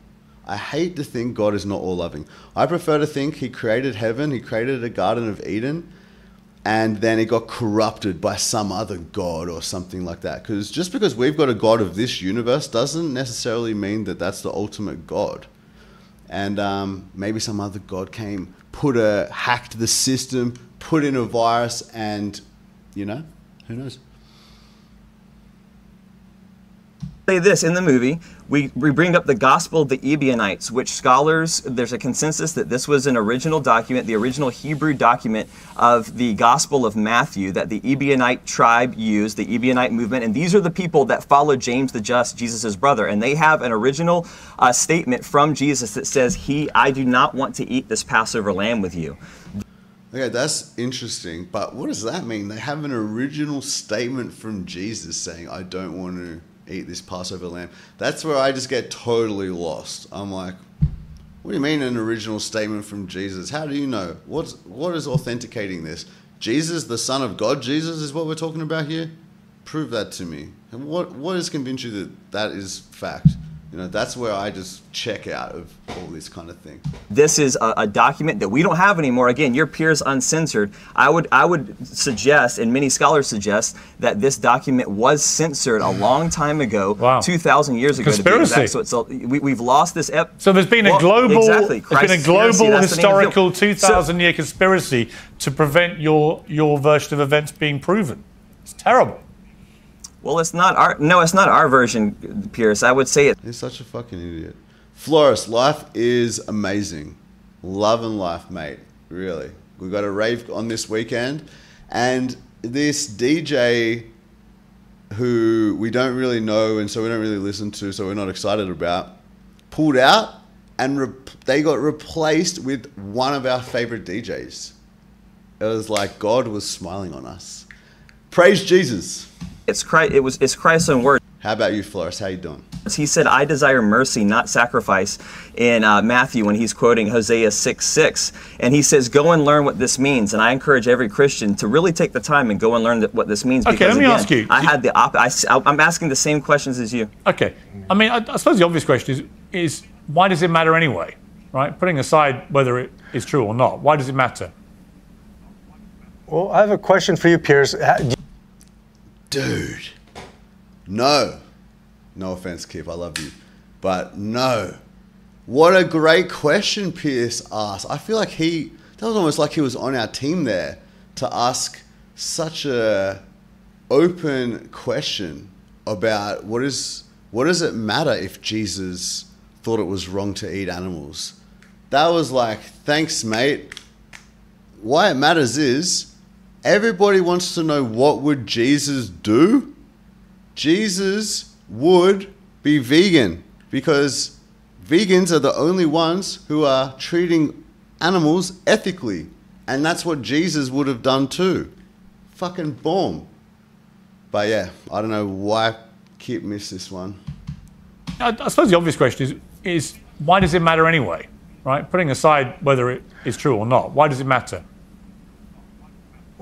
I hate to think God is not all loving. I prefer to think He created heaven, He created a Garden of Eden, and then it got corrupted by some other god or something like that. Because just because we've got a god of this universe doesn't necessarily mean that that's the ultimate god. And um, maybe some other god came, put a hacked the system, put in a virus, and you know, who knows? say this in the movie we, we bring up the gospel of the ebionites which scholars there's a consensus that this was an original document the original hebrew document of the gospel of matthew that the ebionite tribe used the ebionite movement and these are the people that followed james the just jesus' brother and they have an original uh, statement from jesus that says he i do not want to eat this passover lamb with you Okay, that's interesting. But what does that mean? They have an original statement from Jesus saying, I don't want to eat this Passover lamb. That's where I just get totally lost. I'm like, what do you mean an original statement from Jesus? How do you know? What's, what is authenticating this? Jesus, the Son of God, Jesus is what we're talking about here? Prove that to me. And what, what has convinced you that that is fact? You know, that's where I just check out of all this kind of thing. this is a, a document that we don't have anymore. Again, your Piers uncensored. I would I would suggest, and many scholars suggest, that this document was censored a mm. long time ago, Wow. two thousand years ago. Conspiracy. exact. So it's a, we, we've lost this. Ep- So there's been a Well, global, exactly. there's been a global that's the name of the historical 2,000 year conspiracy to prevent your your version of events being proven. It's terrible. Well, it's not our no, it's not our version, Piers. I would say it. He's such a fucking idiot. Florist, life is amazing. Love and life, mate. Really. We got a rave on this weekend, and this DJ who we don't really know and so we don't really listen to, so we're not excited about, pulled out and they got replaced with one of our favorite DJs. It was like God was smiling on us. Praise Jesus. It's Christ. It was it's Christ's own word. How about you, Flores? How you doing? He said, I desire mercy, not sacrifice, in uh, Matthew when he's quoting Hosea 6 6. And he says, Go and learn what this means. And I encourage every Christian to really take the time and go and learn th- what this means. Okay, because, let me again, ask you. I had the op- I, am asking the same questions as you. Okay. I mean, I, I suppose the obvious question is, is why does it matter anyway? Right? Putting aside whether it is true or not, why does it matter? Well, I have a question for you, Piers. Dude, no. No offense, Kip, I love you. But no. What a great question Piers asked. I feel like he, that was almost like he was on our team there to ask such a open question about what is, what does it matter if Jesus thought it was wrong to eat animals? That was like, thanks, mate. Why it matters is everybody wants to know what would Jesus do? Jesus would be vegan because vegans are the only ones who are treating animals ethically. And that's what Jesus would have done too. Fucking boom. But yeah, I don't know why Kip missed this one. I, I suppose the obvious question is, is why does it matter anyway? Right? Putting aside whether it is true or not, why does it matter?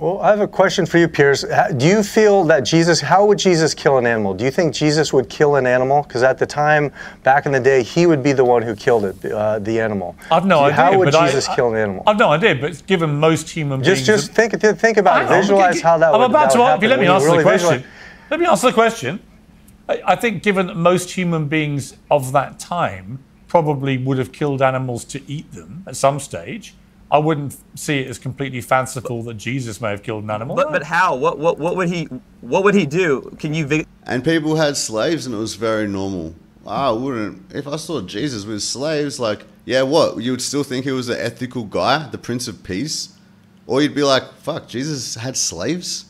Well, I have a question for you, Piers. Do you feel that Jesus, how would Jesus kill an animal? Do you think Jesus would kill an animal? Because at the time, back in the day, he would be the one who killed it, uh, the animal. I've no you- idea. How would Jesus I, kill an animal? I've no idea, but given most human just, beings. just think, th- think about it. Visualize how that would I'm about that to ask, happen. let me you answer the question. visualize- Let me answer the question. I, I think given that most human beings of that time probably would have killed animals to eat them at some stage, I wouldn't see it as completely fanciful that Jesus may have killed an animal. But but how? What what what would he what would he do? Can you vi- And people had slaves, and it was very normal. I wouldn't. If I saw Jesus with slaves, like, yeah, what? You would still think he was an ethical guy, the Prince of Peace? Or you'd be like, fuck, Jesus had slaves?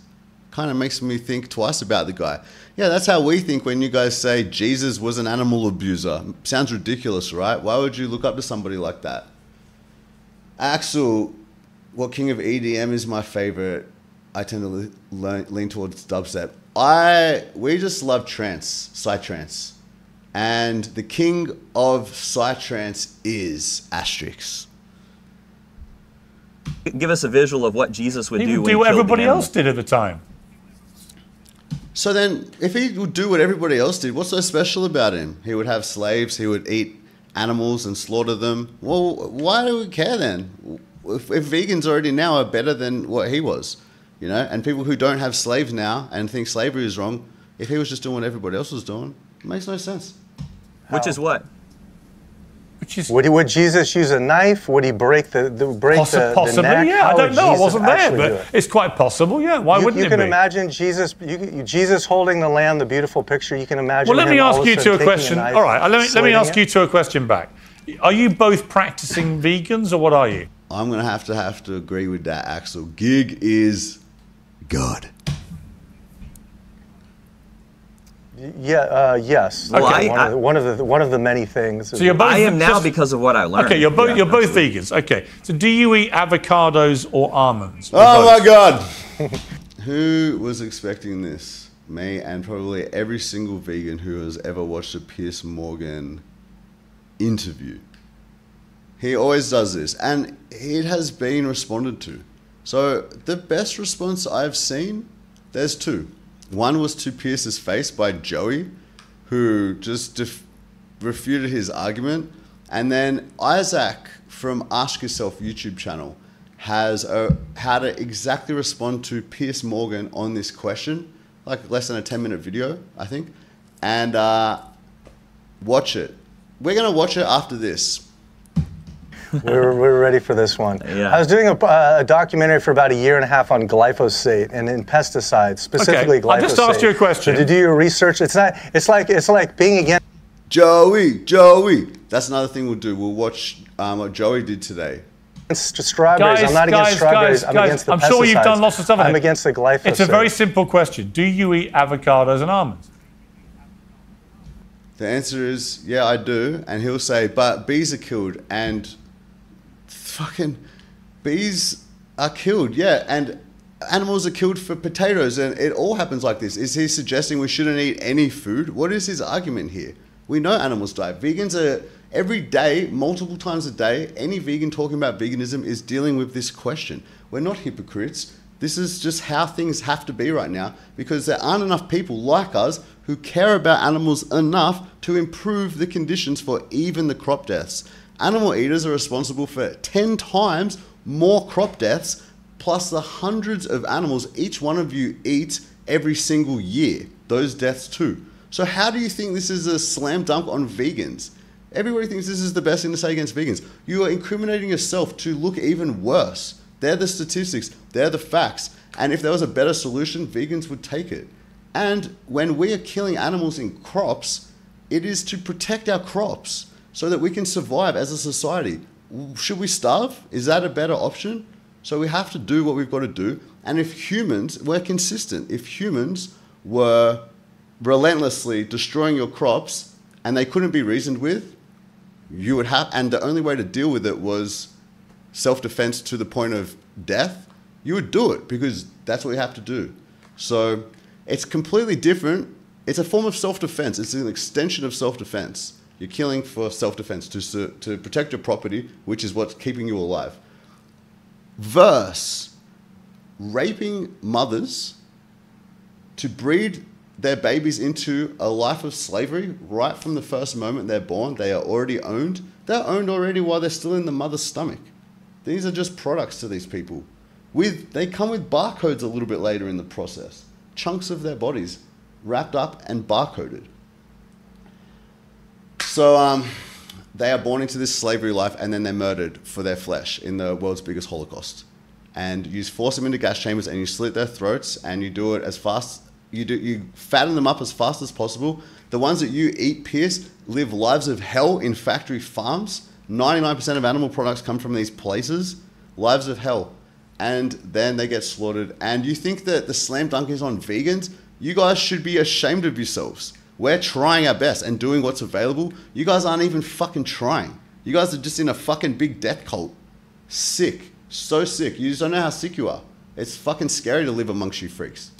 Kind of makes me think twice about the guy. Yeah, that's how we think when you guys say Jesus was an animal abuser. Sounds ridiculous, right? Why would you look up to somebody like that? Axel, what King of EDM is my favorite. I tend to le- lean, lean towards dubstep. I we just love trance, psytrance, and the king of psytrance is Astrix. give us a visual of what Jesus would he do would do he what killed everybody else did at the time. So then, if he would do what everybody else did, what's so special about him? He would have slaves. He would eat animals and slaughter them. Well, why do we care then? If, if vegans already now are better than what he was, you know, and people who don't have slaves now and think slavery is wrong, if he was just doing what everybody else was doing, it makes no sense. Which is what? Which is Would, he, would Jesus use a knife? Would he break the, the break possi- the, the possibly, neck? yeah. How I don't would know. I wasn't there, but it? it's quite possible. Yeah. Why you, wouldn't you it can be? imagine Jesus, you, you- Jesus holding the lamb, the beautiful picture. You can imagine. Well, let me him all ask you to a taking question. knife All right, uh, let me, let me ask it. you to a question back. Are you both practicing vegans or what are you? I'm gonna have to have to agree with that, Axel. Gig is God. Yeah. Uh, yes. Well, Okay, I- one, I- of the, one of the one of the many things. So you're both I am now just- because of what I learned. Okay, you're both Yeah, you're both absolutely. vegans. Okay, so do you eat avocados or almonds? Or Oh both? my God! who was expecting this? Me and probably every single vegan who has ever watched a Piers Morgan interview. He always does this, and it has been responded to. So the best response I've seen, there's two. One was to Piers's face by Joey, who just def- refuted his argument, and then Isaac from Ask Yourself YouTube channel has a, how to exactly respond to Piers Morgan on this question, like less than a 10 minute video, I think, and uh, watch it. We're gonna watch it after this. we're, we're ready for this one. Yeah. I was doing a, uh, a documentary for about a year and a half on glyphosate and in pesticides, specifically glyphosate. I'll just ask you a question. To do your research, it's not. It's like it's like being against. Joey, Joey. That's another thing we'll do. We'll watch um, what Joey did today. Strawberries. Guys, I'm not guys, against strawberries. guys, I'm guys, against the I'm sure you've done lots of stuff. I'm it. against the glyphosate. It's a very simple question. Do you eat avocados and almonds? The answer is yeah, I do. And he'll say, but bees are killed and fucking bees are killed. Yeah, and animals are killed for potatoes, and it all happens like this. Is he suggesting we shouldn't eat any food? What is his argument here? We know animals die. Vegans are every day, multiple times a day. Any vegan talking about veganism is dealing with this question. We're not hypocrites. This is just how things have to be right now because there aren't enough people like us who care about animals enough to improve the conditions for even the crop deaths. Animal eaters are responsible for 10 times more crop deaths plus the hundreds of animals each one of you eats every single year. Those deaths too. So how do you think this is a slam dunk on vegans? Everybody thinks this is the best thing to say against vegans. You are incriminating yourself to look even worse. They're the statistics, they're the facts. And if there was a better solution, vegans would take it. And when we are killing animals in crops, it is to protect our crops so that we can survive as a society. Should we starve? Is that a better option? So we have to do what we've got to do. And if humans were consistent, if humans were relentlessly destroying your crops and they couldn't be reasoned with, you would have, and the only way to deal with it was self defense to the point of death, you would do it because that's what you have to do. So it's completely different. It's a form of self defense, it's an extension of self defense. You're killing for self defense to, to protect your property, which is what's keeping you alive. Verse raping mothers to breed their babies into a life of slavery right from the first moment they're born. They are already owned. They're owned already while they're still in the mother's stomach. These are just products to these people. With they come with barcodes a little bit later in the process. Chunks of their bodies wrapped up and barcoded. So um, they are born into this slavery life and then they're murdered for their flesh in the world's biggest Holocaust. And you force them into gas chambers and you slit their throats and you do it as fast you do you fatten them up as fast as possible. The ones that you eat, Piers, live lives of hell in factory farms. 99% of animal products come from these places. Lives of hell. And then they get slaughtered. And you think that the slam dunk is on vegans? You guys should be ashamed of yourselves. We're trying our best and doing what's available. You guys aren't even fucking trying. You guys are just in a fucking big death cult. Sick. So sick. You just don't know how sick you are. It's fucking scary to live amongst you freaks.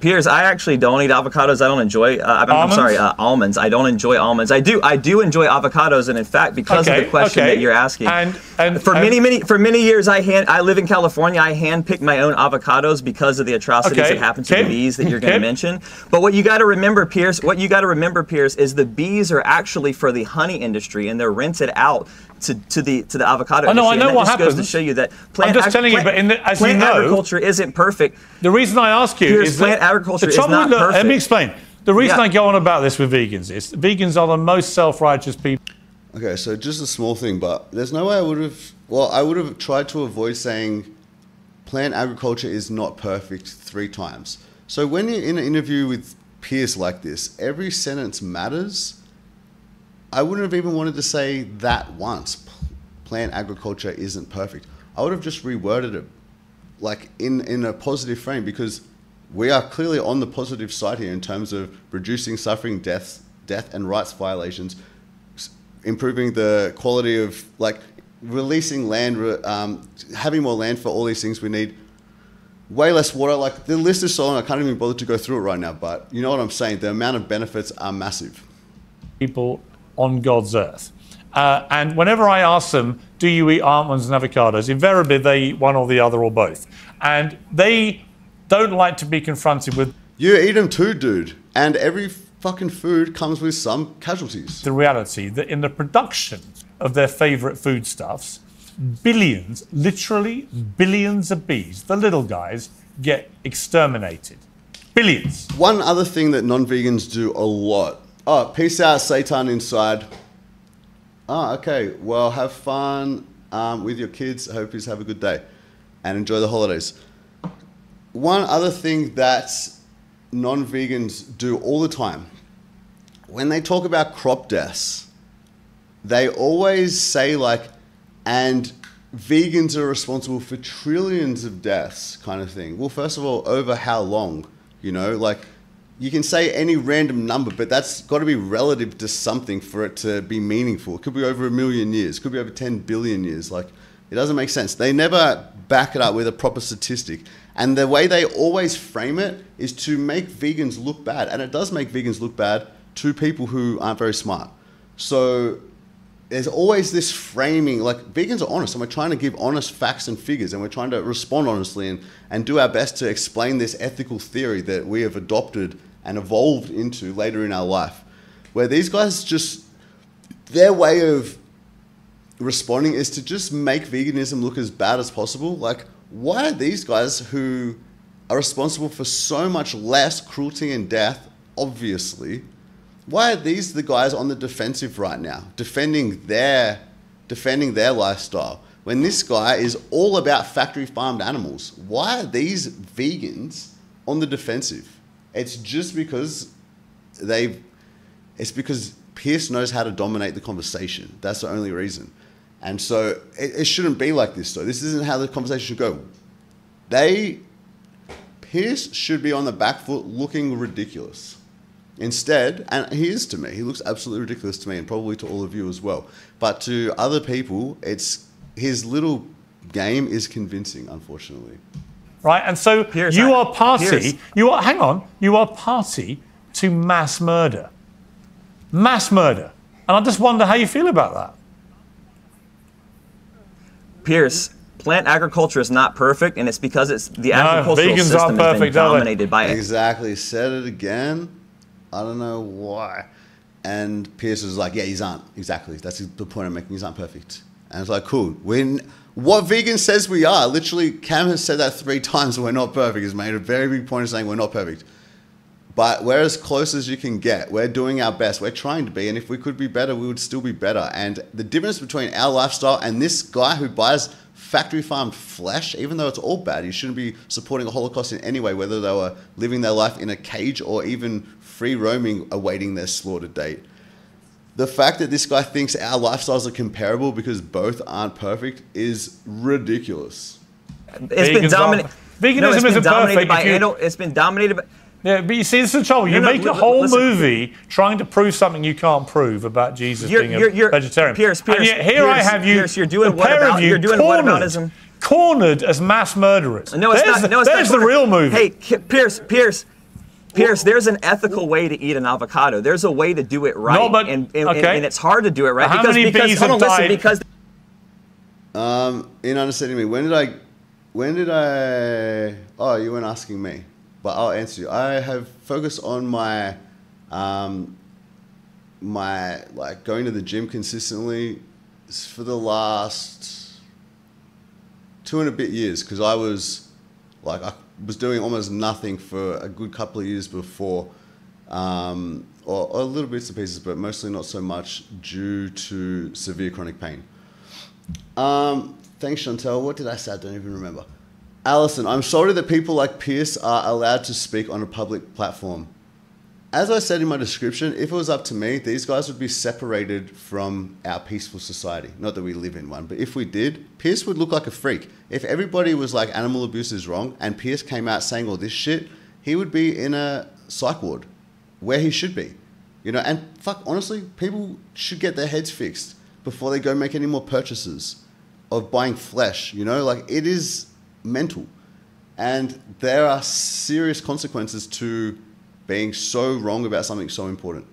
Piers, I actually don't eat avocados. I don't enjoy. Uh, I'm, I'm sorry, uh, almonds. I don't enjoy almonds. I do. I do enjoy avocados, and in fact, because Okay, of the question okay. that you're asking, And- and- for and- many, many, for many years, I hand. I live in California. I handpick my own avocados because of the atrocities Okay, that happen to the bees that you're going to mention. But what you got to remember, Piers, what you got to remember, Piers, is the bees are actually for the honey industry, and they're rented out. To, to the to the avocado I know, I know and that what just goes to show you that plant just ag- telling you, but in the- as you know- agriculture isn't perfect. The reason I ask you Piers, is plant that agriculture the is not with the- Let me explain. The reason Yeah. I go on about this with vegans is vegans are the most self-righteous people. Okay, so just a small thing, but there's no way I would have. Well, I would have tried to avoid saying plant agriculture is not perfect three times. So when you're in an interview with Piers like this, every sentence matters. I wouldn't have even wanted to say that once. Plant agriculture isn't perfect. I would have just reworded it like in, in a positive frame because we are clearly on the positive side here in terms of reducing suffering, deaths, death and rights violations, improving the quality of like releasing land, um, having more land for all these things we need. Way less water. Like the list is so long, I can't even bother to go through it right now. But you know what I'm saying? The amount of benefits are massive. people on God's earth. Uh, and whenever I ask them, do you eat almonds and avocados? Invariably, they eat one or the other or both. And they don't like to be confronted with You eat them too, dude. And every fucking food comes with some casualties. the reality that in the production of their favorite foodstuffs, billions, literally billions of bees, the little guys, get exterminated. Billions. One other thing that non-vegans do a lot. Oh, peace out, Satan inside. Oh, okay. Well, have fun um, with your kids. I hope you have a good day and enjoy the holidays. One other thing that non-vegans do all the time, when they talk about crop deaths, they always say like, and vegans are responsible for trillions of deaths, kind of thing. Well, first of all, over how long? You know, like you can say any random number, but that's got to be relative to something for it to be meaningful. It could be over a million years, It could be over 10 billion years. Like, it doesn't make sense. They never back it up with a proper statistic. And the way they always frame it is to make vegans look bad. And it does make vegans look bad to people who aren't very smart. So there's always this framing like vegans are honest and we're trying to give honest facts and figures and we're trying to respond honestly and, and do our best to explain this ethical theory that we have adopted and evolved into later in our life where these guys just their way of responding is to just make veganism look as bad as possible like why are these guys who are responsible for so much less cruelty and death obviously why are these the guys on the defensive right now, defending their defending their lifestyle? When this guy is all about factory farmed animals, why are these vegans on the defensive? It's just because they've. it's because Piers knows how to dominate the conversation. That's the only reason. And so it, it shouldn't be like this though. This isn't how the conversation should go. They Piers should be on the back foot looking ridiculous. Instead, and he is to me, he looks absolutely ridiculous to me, and probably to all of you as well. But to other people, it's his little game is convincing, unfortunately. Right? And so Piers, you I- are party. Piers. You are hang on. You are party to mass murder. Mass murder. And I just wonder how you feel about that. Piers, plant agriculture is not perfect, and it's because it's the agricultural vegans system aren't has perfect, been dominated by it. Exactly. Said it again. I don't know why. And Piers was like, "Yeah, he's aren't exactly. That's the point I'm making. He's aren't perfect." And it's like, "Cool. When what vegan says we are, literally, Cam has said that three times. We're not perfect. He's made a very big point of saying we're not perfect. But we're as close as you can get. We're doing our best. We're trying to be. And if we could be better, we would still be better. And the difference between our lifestyle and this guy who buys factory farmed flesh, even though it's all bad, you shouldn't be supporting a Holocaust in any way, whether they were living their life in a cage or even free roaming awaiting their slaughter date. The fact that this guy thinks our lifestyles are comparable because both aren't perfect is ridiculous. It's been dominated. aren't- Veganism no, it's been isn't dominated perfect by you- animal. It's been dominated by. Yeah, but you see, this is the trouble. You No, no, make a whole listen. movie trying to prove something you can't prove about Jesus You're- being a you're- you're- vegetarian. Piers, Piers, and yet here I have you, Piers, you're doing what about, whatabout- you you're doing cornered, whataboutism. cornered as mass murderers. No, it's there's not. The, no, it's there's not the real movie. Hey, Piers, Piers, Piers. There's an ethical way to eat an avocado. There's a way to do it right, No, but- and, and, and- okay. and it's hard to do it right How because many because bees hold on, have listen, died? because Um, in understanding me, when did I, when did I? Oh, you weren't asking me, but I'll answer you. I have focused on my, um, my like going to the gym consistently s- for the last two and a bit years because I was like I was doing almost nothing for a good couple of years before, um, or, or little bits and pieces, but mostly not so much due to severe chronic pain. Um, thanks, Chantel. What did I say? I don't even remember. Allison, I'm sorry that people like Piers are allowed to speak on a public platform. As I said in my description, if it was up to me, these guys would be separated from our peaceful society. Not that we live in one, but if we did, Piers would look like a freak. If everybody was like animal abuse is wrong and Piers came out saying all this shit, he would be in a psych ward where he should be. You know, and fuck, honestly, people should get their heads fixed before they go make any more purchases of buying flesh. You know, like it is mental. And there are serious consequences to being so wrong about something so important.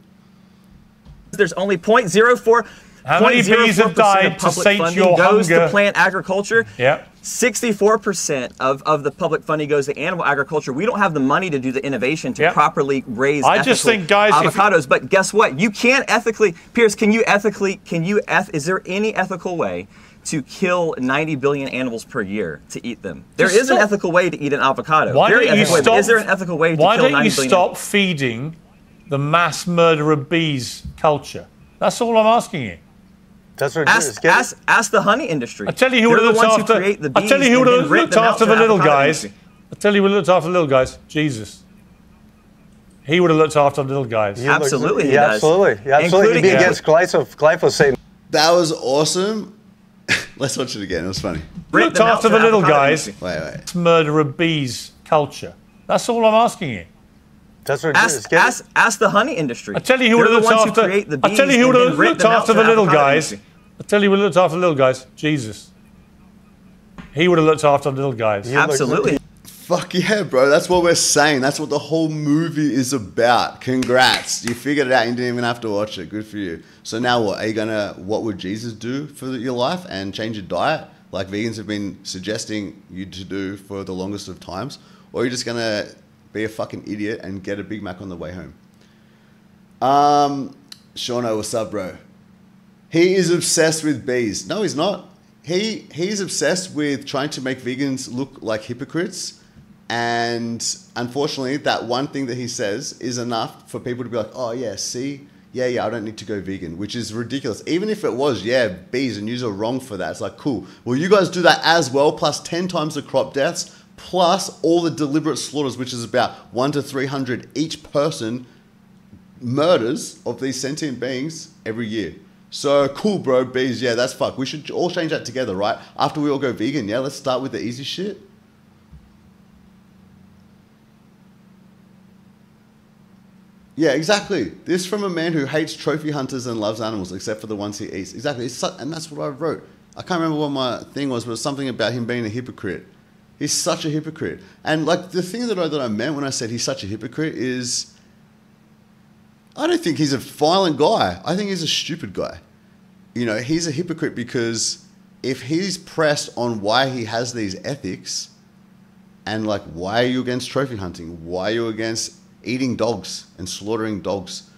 there's only 0.04. How many bees have 0.04% died of to public sate funding your goes hunger? to plant agriculture. Yeah. 64% of, of the public funding goes to animal agriculture. We don't have the money to do the innovation to Yep. properly raise I just think, guys, if avocados. but guess what? You can't ethically, Piers, can you ethically, can you, eth- is there any ethical way to kill 90 billion animals per year to eat them? There Just is an ethical way to eat an avocado. Why Very don't you ethical way, stop? Is there an ethical way to why don't you billion stop feeding the mass murder of bees culture? That's all I'm asking you. That's what. Ask, Get it? ask, ask the honey industry. I tell you who would have looked after. who the I bees tell you who and would have looked after the little guys. industry. I tell you who looked after the little guys. Jesus. He would have looked after the little guys. You look- Absolutely he yeah, does. absolutely. Yeah, absolutely. He'd be Including- against glyphosate. glyphosate. That was awesome. Let's watch it again. It was funny. Rent Looked after the little avocado guys. industry. Wait, wait. Murder of bees culture. That's all I'm asking you. That's what it is. Ask, Get it? ask, ask the honey industry. I tell you who would have the looked ones after. who create the I tell you who and would then have looked after the little guys. industry. I tell you who looked after the little guys. Jesus. He would have looked after the little guys. You Absolutely. Fuck yeah, bro. That's what we're saying. That's what the whole movie is about. Congrats. You figured it out. You didn't even have to watch it. Good for you. So now what? Are you going to, what would Jesus do for your life and change your diet? Like vegans have been suggesting you to do for the longest of times? Or are you just going to be a fucking idiot and get a Big Mac on the way home? Um, Shauno, what's up, bro? He is obsessed with bees. No, he's not. He he's obsessed with trying to make vegans look like hypocrites. And unfortunately, that one thing that he says is enough for people to be like, oh, yeah, see, yeah, yeah, I don't need to go vegan, which is ridiculous. Even if it was, yeah, bees and you are wrong for that. It's like, cool. Well, you guys do that as well, plus 10 times the crop deaths, plus all the deliberate slaughters, which is about one to 300 each person murders of these sentient beings every year. So cool, bro. Bees, yeah, that's fuck. We should all change that together, right? After we all go vegan, yeah, let's start with the easy shit. Yeah, exactly. This from a man who hates trophy hunters and loves animals, except for the ones he eats. Exactly. Su- and that's what I wrote. I can't remember what my thing was, but it was something about him being a hypocrite. He's such a hypocrite. And like the thing that I, that I meant when I said he's such a hypocrite is I don't think he's a violent guy. I think he's a stupid guy. You know, he's a hypocrite because if he's pressed on why he has these ethics and like why are you against trophy hunting? Why are you against eating dogs and slaughtering dogs?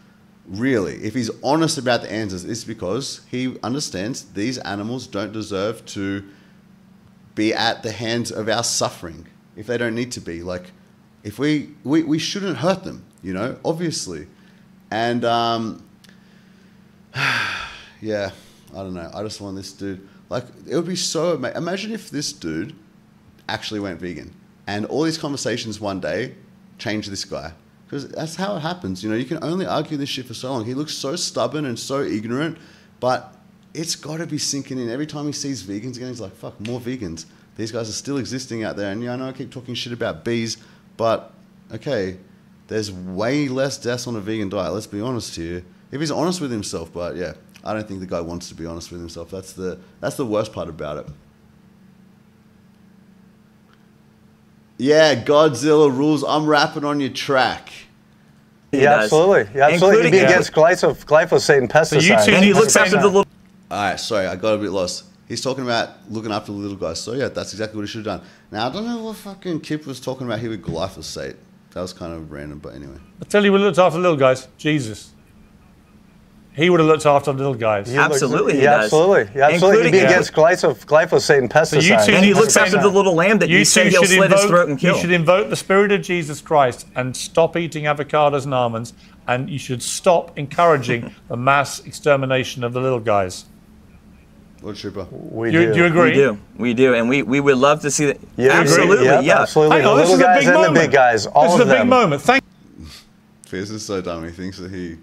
Really, if he's honest about the answers, it's because he understands these animals don't deserve to be at the hands of our suffering if they don't need to be. Like, if we, we, we shouldn't hurt them, you know, obviously. And, um, yeah, I don't know. I just want this dude, like, it would be so amazing. Imagine if this dude actually went vegan and all these conversations one day changed this guy. Because that's how it happens. You know, you can only argue this shit for so long. He looks so stubborn and so ignorant, but it's got to be sinking in. Every time he sees vegans again, he's like, fuck, more vegans. These guys are still existing out there. And yeah, I know I keep talking shit about bees, but okay, there's way less deaths on a vegan diet. Let's be honest here. If he's honest with himself, but yeah, I don't think the guy wants to be honest with himself. That's the that's the worst part about it. Yeah, Godzilla rules. I'm rapping on your track. Yeah, does. absolutely. Yeah, absolutely. He'd Including- be Yeah. against glyph- glyphosate and pesticides. you two And he looks after the little. All right, sorry, I got a bit lost. He's talking about looking after the little guys. So yeah, that's exactly what he should have done. Now I don't know what fucking Kip was talking about here with glyphosate. That was kind of random, but anyway. I tell you, we looked after little guys. Jesus. He would have looked after the little guys. He looks- Absolutely, he yeah, does. absolutely. Yeah, absolutely. He'd Including- be Yeah. against glyph- glyphosate and pesticides. you two And he looks after the little lamb that you, You said he'll should slit his throat and kill. you should invoke the spirit of Jesus Christ and stop eating avocados and almonds, and you should stop encouraging the mass extermination of the little guys. Lord Trooper. we You, do. do you agree? We do. We do. And we, we would love to see that. Yeah, absolutely. Yep, yeah. absolutely. Hang on, the this is a big moment. the big guys, all this is of a big moment. Thank Fierce is so dumb. He thinks that he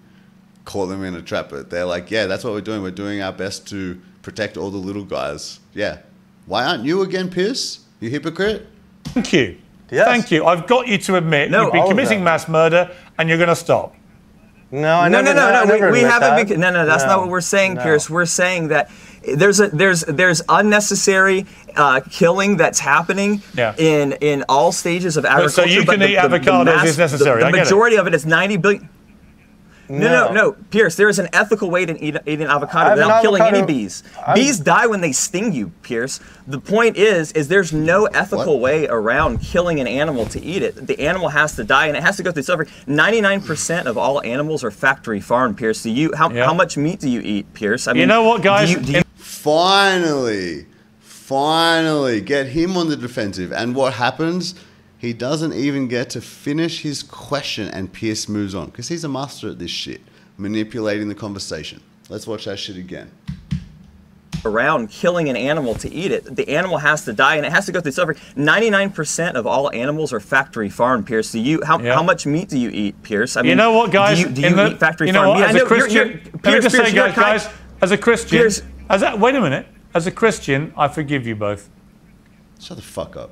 caught them in a trap, but they're like, yeah, that's what we're doing. We're doing our best to protect all the little guys. Yeah. Why aren't you again, Piers? You hypocrite? Thank you. Yes. Thank you. I've got you to admit No, you've been committing mass murder and you're going to stop. No, I no, never, no, no, I no. We, we haven't. that. Been, no, no, that's not what we're saying, no. Piers. We're saying that there's a there's there's unnecessary uh, killing that's happening Yeah. in in all stages of agriculture. So you but can eat avocados if necessary, The, I the get it. majority of it is 90 billion. No, no, No. no, Piers. There is an ethical way to eat, eat an avocado have an without killing any bees. I'm- bees die when they sting you, Piers. The point is, is there's no ethical What? way around killing an animal to eat it. The animal has to die, and it has to go through suffering. Ninety-nine percent of all animals are factory farmed, Piers. Do you how, Yeah. how much meat do you eat, Piers? I mean, you know what, do guys? you- do you- Finally, finally, get him on the defensive. And what happens? He doesn't even get to finish his question, and Piers moves on because he's a master at this shit, manipulating the conversation. Let's watch that shit again. around killing an animal to eat it. The animal has to die and it has to go through suffering. 99% of all animals are factory farmed, Piers. Do you how, Yeah. how much meat do you eat, Piers? I mean, You know what, guys? Do you, do you the- eat factory you know farmed what? meat? I As a know you're- Christian, you're- Piers, just Piers, say, you're guys, guys, as a Christian, Piers- as a, wait a minute, as a Christian, I forgive you both. Shut the fuck up.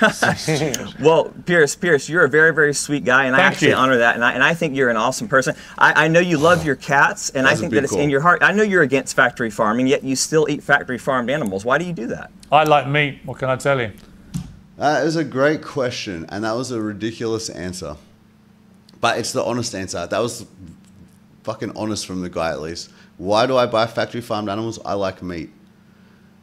Well, Piers, Piers, you're a very, very sweet guy, and I actually you. honor that. And I, and I think you're an awesome person. I, I know you love your cats, and I That's a think big that it's call. in your heart. I know you're against factory farming, yet you still eat factory farmed animals. Why do you do that? I like meat. What can I tell you? That is a great question, and that was a ridiculous answer. But it's the honest answer. That was fucking honest from the guy, at least. Why do I buy factory farmed animals? I like meat.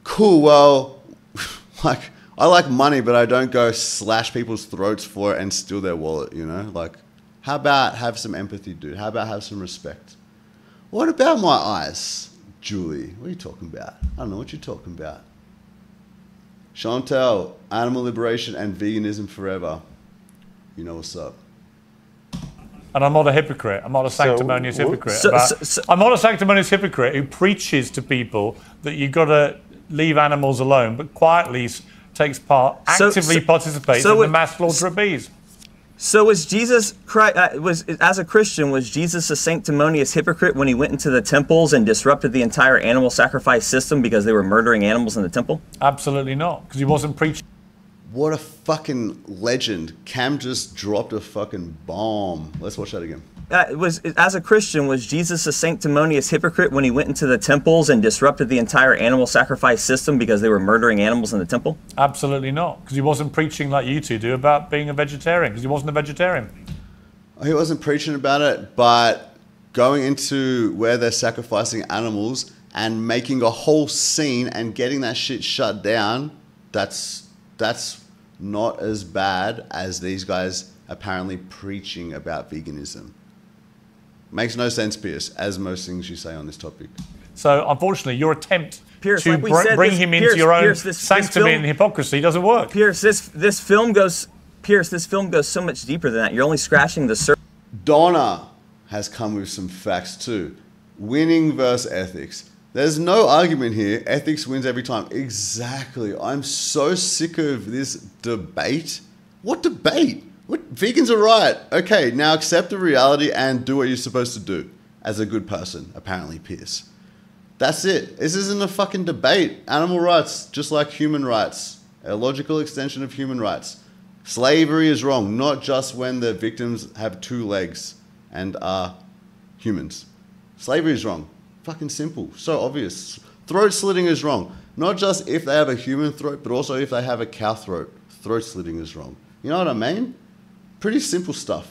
Cool, well, like, I like money, but I don't go slash people's throats for it and steal their wallet, you know? Like, how about have some empathy, dude? How about have some respect? What about my eyes, Julie? What are you talking about? I don't know what you're talking about. Chantel, animal liberation and veganism forever. You know what's up. And I'm not a hypocrite. I'm not a sanctimonious w- hypocrite. so- about- so- so- I'm not a sanctimonious hypocrite who preaches to people that you've got to leave animals alone, but quietly s- takes part, actively so- participates so in the mass slaughter of bees. So was Jesus Christ, uh, was as a Christian was Jesus a sanctimonious hypocrite when he went into the temples and disrupted the entire animal sacrifice system because they were murdering animals in the temple? Absolutely not, because he wasn't preaching. What a fucking legend. Cam just dropped a fucking bomb. Let's watch that again. Uh, was as a Christian, was Jesus a sanctimonious hypocrite when he went into the temples and disrupted the entire animal sacrifice system because they were murdering animals in the temple? Absolutely not, because he wasn't preaching like you two do about being a vegetarian, because he wasn't a vegetarian. He wasn't preaching about it, but going into where they're sacrificing animals and making a whole scene and getting that shit shut down, that's that's not as bad as these guys apparently preaching about veganism. Makes no sense, Piers, as most things you say on this topic. So, unfortunately, your attempt Piers, to like br- said, bring this- him into Piers, your own Piers, this- this sanctity film- and hypocrisy doesn't work. Piers, this this film goes. Piers, this film goes so much deeper than that. You're only scratching the surface. Donna has come with some facts too. Winning versus ethics. There's no argument here. Ethics wins every time. Exactly. I'm so sick of this debate. What debate? What vegans are right. Okay, now accept the reality and do what you're supposed to do as a good person, apparently, Piers. That's it. This isn't a fucking debate. Animal rights, just like human rights, a logical extension of human rights. Slavery is wrong, not just when the victims have two legs and are humans. Slavery is wrong. Fucking simple. So obvious. Throat slitting is wrong. Not just if they have a human throat, but also if they have a cow throat. Throat slitting is wrong. You know what I mean? Pretty simple stuff.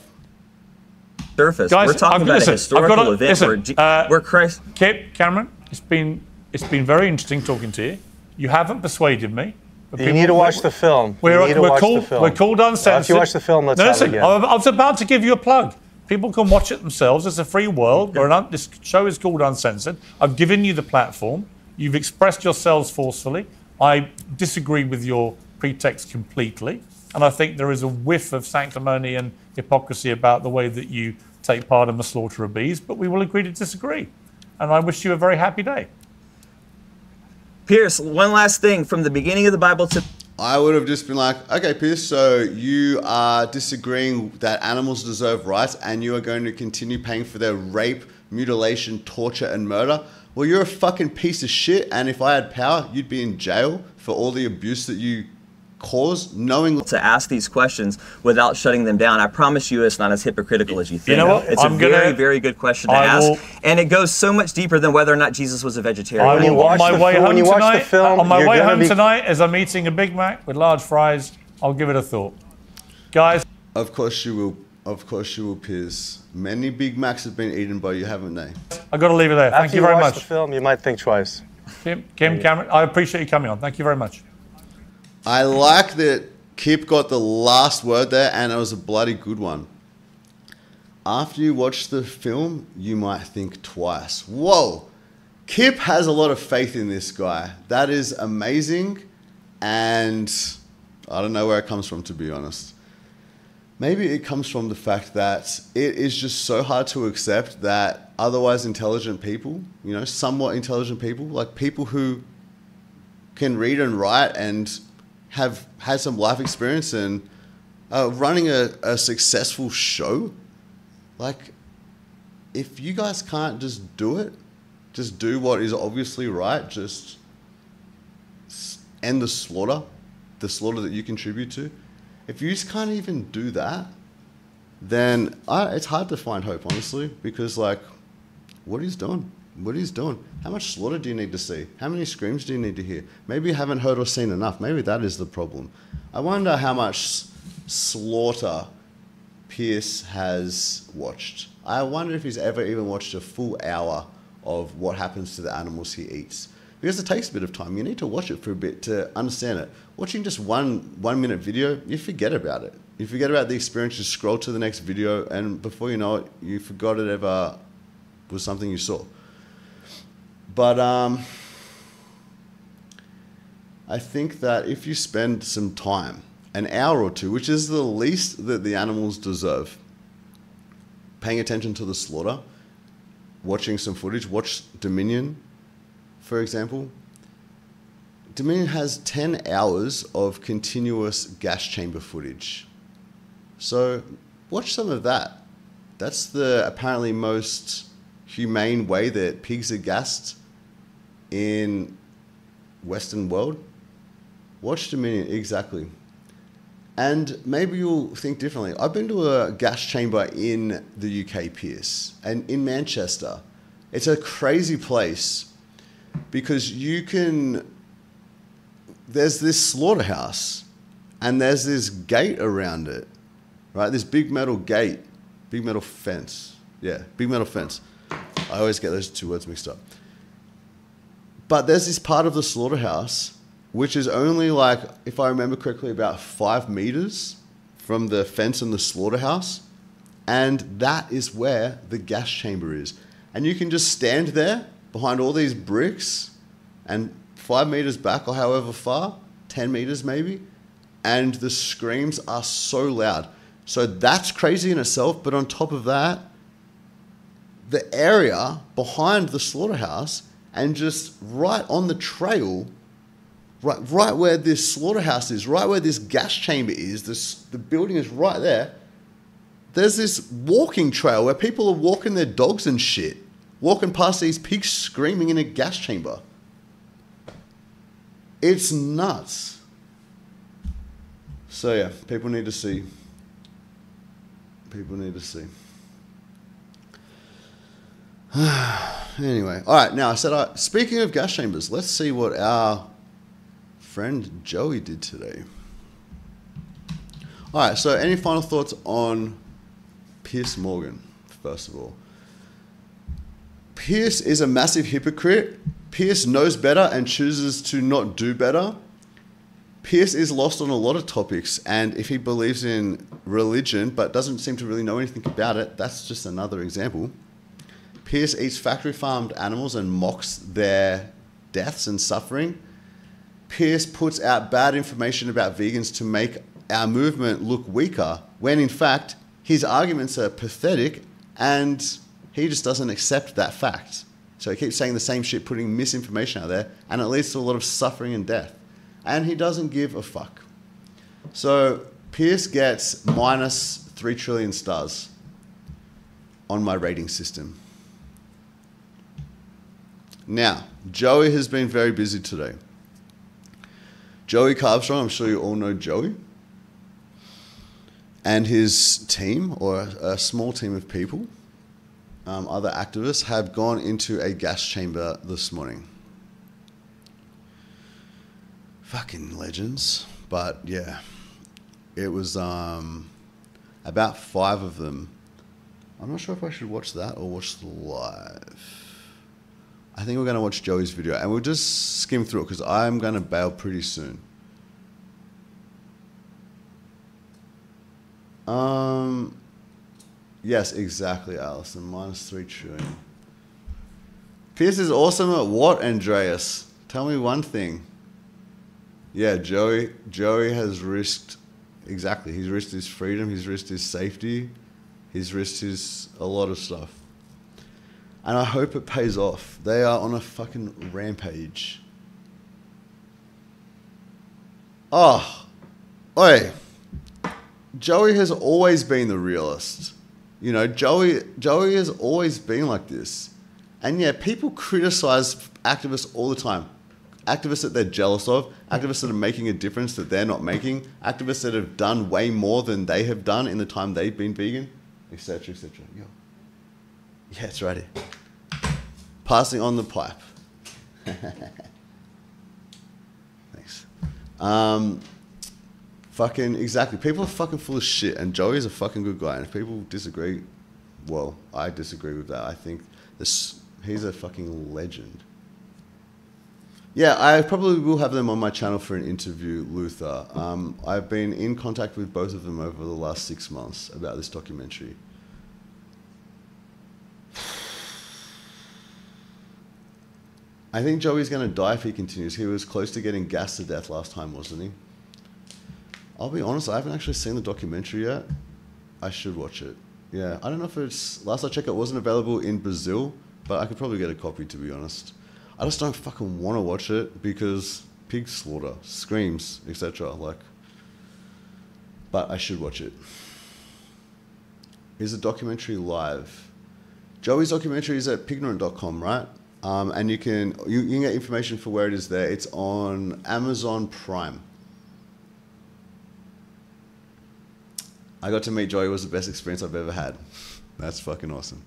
surface. Guys, We're talking I've- about listen, a I've historical got to- event listen, where, G- uh, where Christ. Kip, Kameron, it's been it's been very interesting talking to you. You haven't persuaded me. but You need to watch the film. We're, you need to we're watch called the film. we're called uncensored. Well, if you watch the film, let's no, have listen, it again. I I was about to give you a plug. People can watch it themselves. It's a free world. We're un- this show is called Uncensored. I've given you the platform. You've expressed yourselves forcefully. I disagree with your pretext completely. And I think there is a whiff of sanctimony and hypocrisy about the way that you take part in the slaughter of bees, but we will agree to disagree. And I wish you a very happy day. Piers, one last thing from the beginning of the Bible to I would have just been like, okay, Piers, so you are disagreeing that animals deserve rights and you are going to continue paying for their rape, mutilation, torture, and murder. Well, you're a fucking piece of shit, and if I had power, you'd be in jail for all the abuse that you caused, knowing. to ask these questions without shutting them down. I promise you, it's not as hypocritical as you think. You know what? It's I'm a gonna- very, very good question to I ask, will- and it goes so much deeper than whether or not Jesus was a vegetarian. I will, on watch my the way fi- home when watch the tonight, film, on my way home be- tonight, as I'm eating a Big Mac with large fries, I'll give it a thought. Guys, Of course you will. Of course you will, Piers. Many Big Macs have been eaten by you, haven't they? I've got to leave it there. Thank After you very watch much. the film, you might think twice. Kim, Kim Kameron, I appreciate you coming on. Thank you very much. I like that Kip got the last word there, and it was a bloody good one. After you watch the film, you might think twice. Whoa, Kip has a lot of faith in this guy. That is amazing, and I don't know where it comes from, to be honest. Maybe it comes from the fact that it is just so hard to accept that otherwise intelligent people, you know, somewhat intelligent people, like people who can read and write and have had some life experience and uh, running a, a successful show, like if you guys can't just do it, just do what is obviously right, just end the slaughter, the slaughter that you contribute to. If you just can't even do that, then I, it's hard to find hope, honestly, because like, what doing, what he's doing. How much slaughter do you need to see? How many screams do you need to hear? Maybe you haven't heard or seen enough. Maybe that is the problem. I wonder how much slaughter Piers has watched. I wonder if he's ever even watched a full hour of what happens to the animals he eats. Because it takes a bit of time. You need to watch it for a bit to understand it. Watching just one one minute video, you forget about it. You forget about the experience. You scroll to the next video, and before you know it, you forgot it ever was something you saw. But um, I think that if you spend some time, an hour or two, which is the least that the animals deserve, paying attention to the slaughter, watching some footage, watch Dominion, for example. Dominion has 10 hours of continuous gas chamber footage. So watch some of that. That's the apparently most humane way that pigs are gassed in Western world. Watch Dominion, exactly. And maybe you'll think differently. I've been to a gas chamber in the UK, Piers, and in Manchester. It's a crazy place because you can. There's this slaughterhouse, and there's this gate around it, right? This big metal gate, big metal fence. Yeah, big metal fence. I always get those two words mixed up. But there's this part of the slaughterhouse which is only like, if I remember correctly, about five meters from the fence in the slaughterhouse. And that is where the gas chamber is. And you can just stand there behind all these bricks and five meters back or however far, 10 meters maybe, and the screams are so loud. So that's crazy in itself. But on top of that, the area behind the slaughterhouse and just right on the trail right, right where this slaughterhouse is, right where this gas chamber is, this, the building is right there. There's this walking trail where people are walking their dogs and shit, walking past these pigs screaming in a gas chamber. It's nuts. So, yeah, people need to see. People need to see. anyway, all right. Now I said, uh, speaking of gas chambers, let's see what our friend Joey did today. All right, so any final thoughts on Piers Morgan, first of all? Piers is a massive hypocrite. Piers knows better and chooses to not do better. Piers is lost on a lot of topics, and if he believes in religion but doesn't seem to really know anything about it, that's just another example. Piers eats factory farmed animals and mocks their deaths and suffering. Piers puts out bad information about vegans to make our movement look weaker, when in fact, his arguments are pathetic and he just doesn't accept that fact. So he keeps saying the same shit, putting misinformation out there, and it leads to a lot of suffering and death. And he doesn't give a fuck. So Piers gets minus 3 trillion stars on my rating system. Now, Joey has been very busy today. Joey Carbstrong, I'm sure you all know Joey, and his team, or a small team of people, um, other activists, have gone into a gas chamber this morning. Fucking legends. But yeah, it was um, about five of them. I'm not sure if I should watch that or watch the live. I think we're going to watch Joey's video and we'll just skim through it because I'm going to bail pretty soon. Um, yes, exactly, Allison. Minus three trillion. Piers is awesome at what, Andreas? Tell me one thing. Yeah, Joey. Joey has risked exactly. He's risked his freedom. He's risked his safety. He's risked his a lot of stuff and I hope it pays off. They are on a fucking rampage. Oh, oi. Joey has always been the realist. You know, Joey Joey has always been like this. And yeah, people criticize activists all the time. Activists that they're jealous of, activists that are making a difference that they're not making, activists that have done way more than they have done in the time they've been vegan, etc., etc. Yeah. Yeah, it's ready. Passing on the pipe. Thanks. Um, fucking exactly. People are fucking full of shit, and Joey is a fucking good guy. And if people disagree, well, I disagree with that. I think this he's a fucking legend. Yeah, I probably will have them on my channel for an interview, Luther. Um, I've been in contact with both of them over the last six months about this documentary. I think Joey's going to die if he continues. He was close to getting gassed to death last time, wasn't he? I'll be honest, I haven't actually seen the documentary yet. I should watch it. Yeah, I don't know if it's. Last I checked, it wasn't available in Brazil, but I could probably get a copy to be honest. I just don't fucking want to watch it because pig slaughter, screams, etc. Like, but I should watch it. Is the documentary live? Joey's documentary is at pignorant.com, right? Um, and you can you, you, can get information for where it is there. It's on Amazon Prime. I got to meet Joey. It was the best experience I've ever had. That's fucking awesome.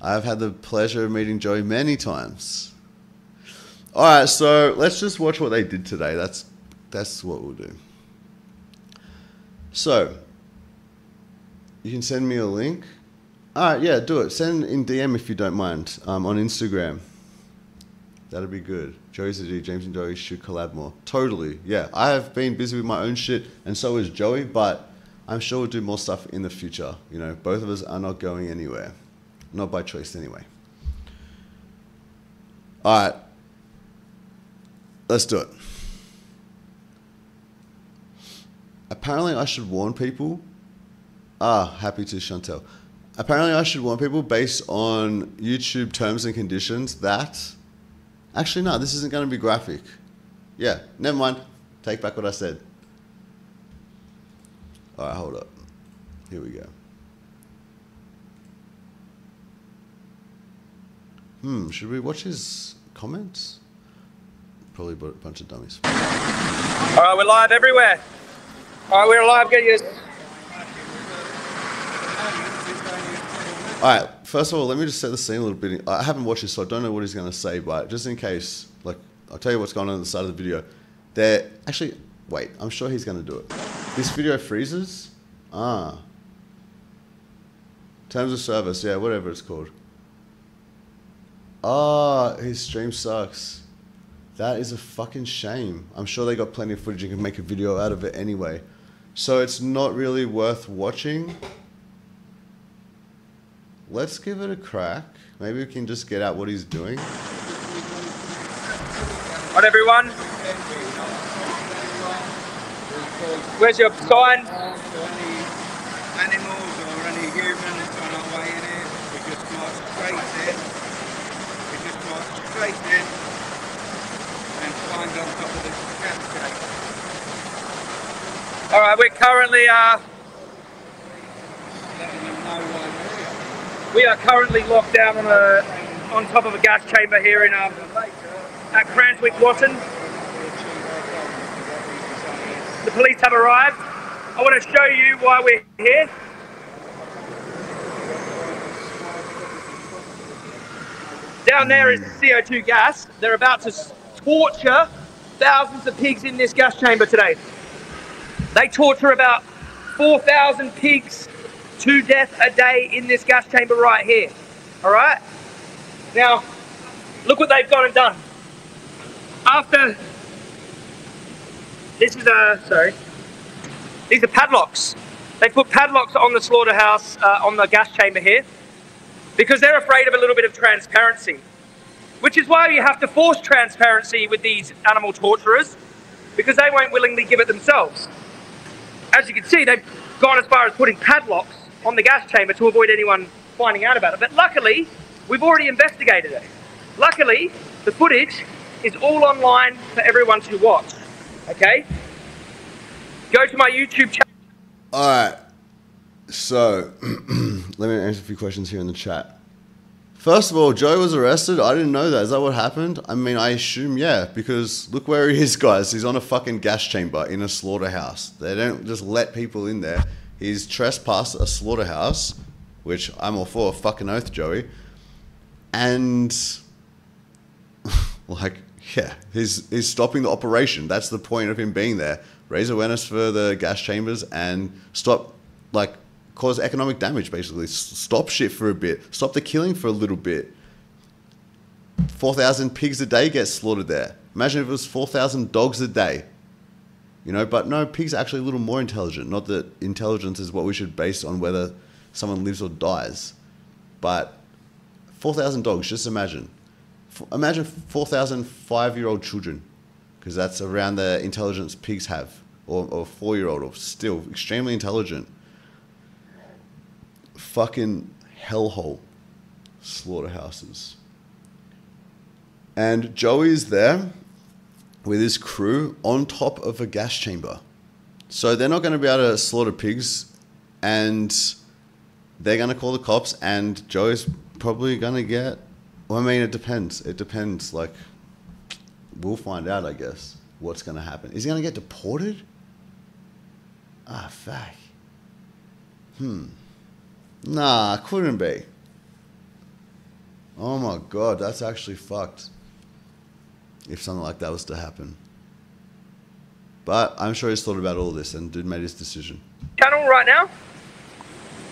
I've had the pleasure of meeting Joey many times. All right, so let's just watch what they did today. That's that's what we'll do. So, you can send me a link. All right, yeah, do it. Send in DM if you don't mind um, on Instagram. That'd be good. Joey Zadi, James and Joey should collab more. Totally, yeah. I have been busy with my own shit, and so is Joey, but I'm sure we'll do more stuff in the future. You know, both of us are not going anywhere. Not by choice, anyway. All right. Let's do it. Apparently, I should warn people. Ah, happy to Chantel. Apparently, I should warn people based on YouTube terms and conditions that. Actually, no, this isn't going to be graphic. Yeah, never mind. Take back what I said. All right, hold up. Here we go. Hmm, should we watch his comments? Probably a bunch of dummies. All right, we're live everywhere. All right, we're live. Get your. All right, first of all, let me just set the scene a little bit. I haven't watched this, so I don't know what he's going to say, but just in case, like, I'll tell you what's going on at the start of the video. There, actually, wait, I'm sure he's going to do it. This video freezes. Ah. Terms of service, yeah, whatever it's called. Ah, his stream sucks. That is a fucking shame. I'm sure they got plenty of footage and can make a video out of it anyway. So it's not really worth watching. Let's give it a crack. Maybe we can just get out what he's doing. Right, everyone. Where's your sign? animals or any humans on our way in here. We just march straight in. We just march straight in and climb on top of the cascade. All right, we're currently uh, Letting them know why we're here. We are currently locked down on a on top of a gas chamber here in um, at Cranswick Watton. The police have arrived. I want to show you why we're here. Down there is CO2 gas. They're about to torture thousands of pigs in this gas chamber today. They torture about 4,000 pigs to death a day in this gas chamber right here. All right? Now, look what they've gone and done. After this is a sorry. These are padlocks. They put padlocks on the slaughterhouse, uh, on the gas chamber here, because they're afraid of a little bit of transparency. Which is why you have to force transparency with these animal torturers, because they won't willingly give it themselves. As you can see, they've gone as far as putting padlocks on the gas chamber to avoid anyone finding out about it. But luckily, we've already investigated it. Luckily, the footage is all online for everyone to watch. Okay? Go to my YouTube channel. All right. So, let me answer a few questions here in the chat. First of all, Joe was arrested. I didn't know that. Is that what happened? I mean, I assume yeah, because look where he is, guys. He's on a fucking gas chamber in a slaughterhouse. They don't just let people in there. He's trespassed a slaughterhouse, which I'm all for. Fucking oath, Joey. And like, yeah, he's he's stopping the operation. That's the point of him being there. Raise awareness for the gas chambers and stop, like, cause economic damage. Basically, stop shit for a bit. Stop the killing for a little bit. Four thousand pigs a day get slaughtered there. Imagine if it was four thousand dogs a day. You know, but no, pigs are actually a little more intelligent. Not that intelligence is what we should base on whether someone lives or dies, but 4,000 dogs, just imagine. Imagine 4,000 five year old children, because that's around the intelligence pigs have, or, or four year old, or still extremely intelligent. Fucking hellhole slaughterhouses. And Joey's there with his crew on top of a gas chamber. So they're not going to be able to slaughter pigs and they're going to call the cops and Joey's probably going to get well, I mean it depends. It depends like we'll find out I guess what's going to happen. Is he going to get deported? Ah, fuck. Hmm. Nah, couldn't be. Oh my god, that's actually fucked. If something like that was to happen. But I'm sure he's thought about all this and dude made his decision. channel right now.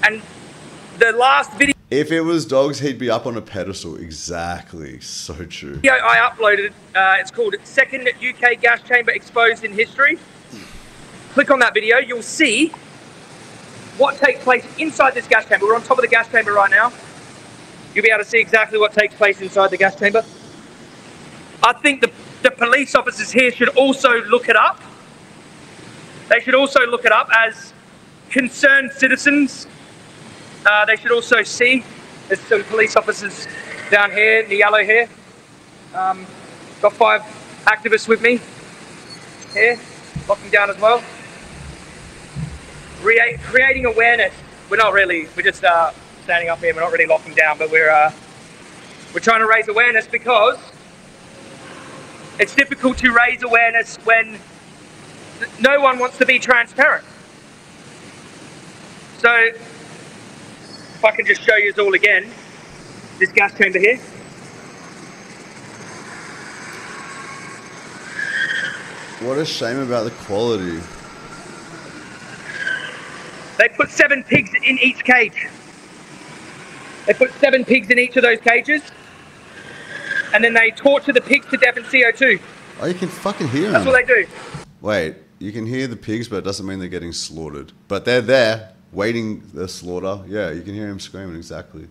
And the last video If it was dogs, he'd be up on a pedestal. Exactly. So true. Video I uploaded, uh, it's called Second UK Gas Chamber Exposed in History. Click on that video, you'll see what takes place inside this gas chamber. We're on top of the gas chamber right now. You'll be able to see exactly what takes place inside the gas chamber. I think the, the police officers here should also look it up. They should also look it up as concerned citizens. Uh, they should also see there's some police officers down here in the yellow here. Um, got five activists with me here, locking down as well. Rea- creating awareness. We're not really. We're just uh, standing up here. We're not really locking down, but we're uh, we're trying to raise awareness because it's difficult to raise awareness when no one wants to be transparent. So, if I can just show you all again, this gas chamber here. What a shame about the quality. They put seven pigs in each cage. They put seven pigs in each of those cages. And then they torture the pigs to death in CO2. Oh, you can fucking hear them. That's what they do. Wait, you can hear the pigs, but it doesn't mean they're getting slaughtered. But they're there, waiting the slaughter. Yeah, you can hear him screaming, exactly.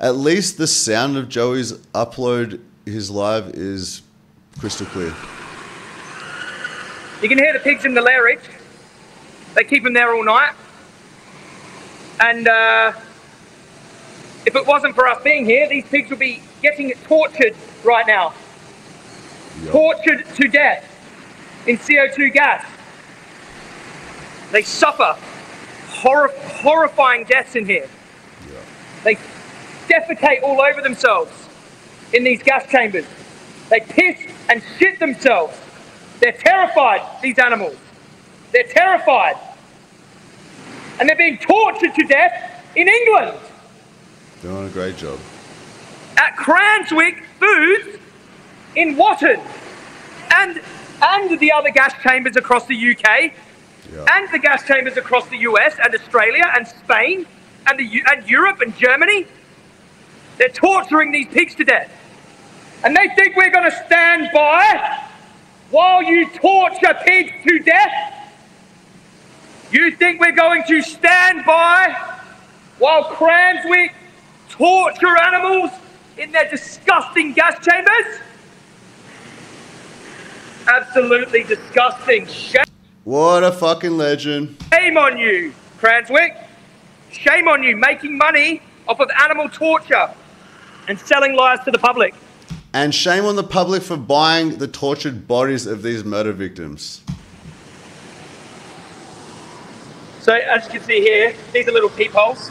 At least the sound of Joey's upload, his live, is crystal clear. You can hear the pigs in the lairage. They keep them there all night. And uh, if it wasn't for us being here, these pigs would be getting tortured right now. Tortured to death in CO2 gas. They suffer horror- horrifying deaths in here. They defecate all over themselves in these gas chambers. They piss and shit themselves. They're terrified, these animals. They're terrified. And they're being tortured to death in England Doing a great job. At Cranswick Foods in Watton. And, and the other gas chambers across the UK, and the gas chambers across the US and Australia and Spain and, the, and Europe and Germany. They're torturing these pigs to death. And they think we're going to stand by while you torture pigs to death? You think we're going to stand by while Cranswick torture animals in their disgusting gas chambers? Absolutely disgusting. Shame What a fucking legend. Shame on you, Cranswick. Shame on you making money off of animal torture and selling lies to the public. And shame on the public for buying the tortured bodies of these murder victims. So as you can see here, these are little peepholes.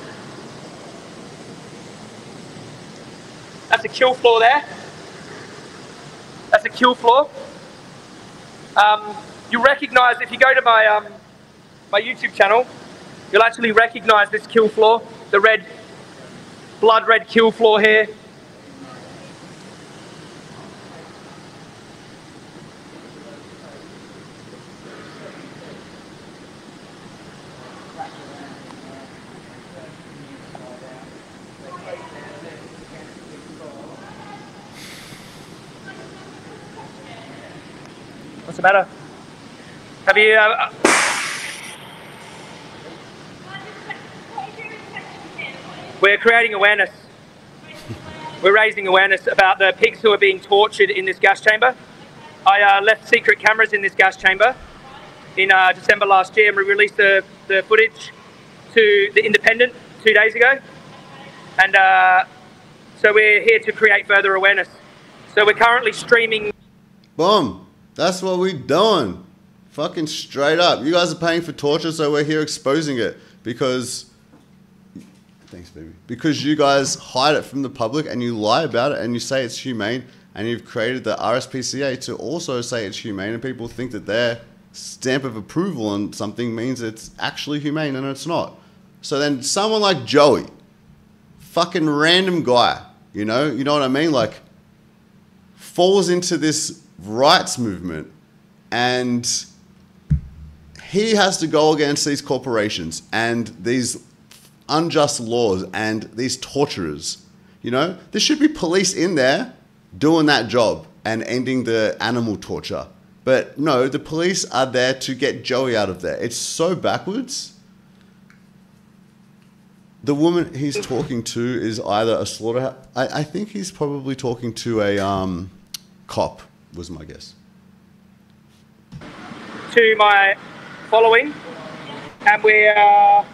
That's a kill floor there. That's a kill floor. Um, you recognise if you go to my um, my YouTube channel, you'll actually recognise this kill floor, the red, blood red kill floor here. Matter? Have you? Uh, we're creating awareness. We're raising awareness about the pigs who are being tortured in this gas chamber. I uh, left secret cameras in this gas chamber in uh, December last year, and we released the, the footage to the Independent two days ago. And uh, so we're here to create further awareness. So we're currently streaming Boom. That's what we're doing. Fucking straight up. You guys are paying for torture, so we're here exposing it because. Thanks, baby. Because you guys hide it from the public and you lie about it and you say it's humane and you've created the RSPCA to also say it's humane and people think that they're stamp of approval on something means it's actually humane and it's not. So then someone like Joey, fucking random guy, you know, you know what I mean? Like falls into this rights movement and he has to go against these corporations and these unjust laws and these torturers. You know, there should be police in there doing that job and ending the animal torture. But no, the police are there to get Joey out of there. It's so backwards. The woman he's talking to is either a slaughterhouse. I, I think he's probably talking to a um, cop, was my guess. to my following, and we're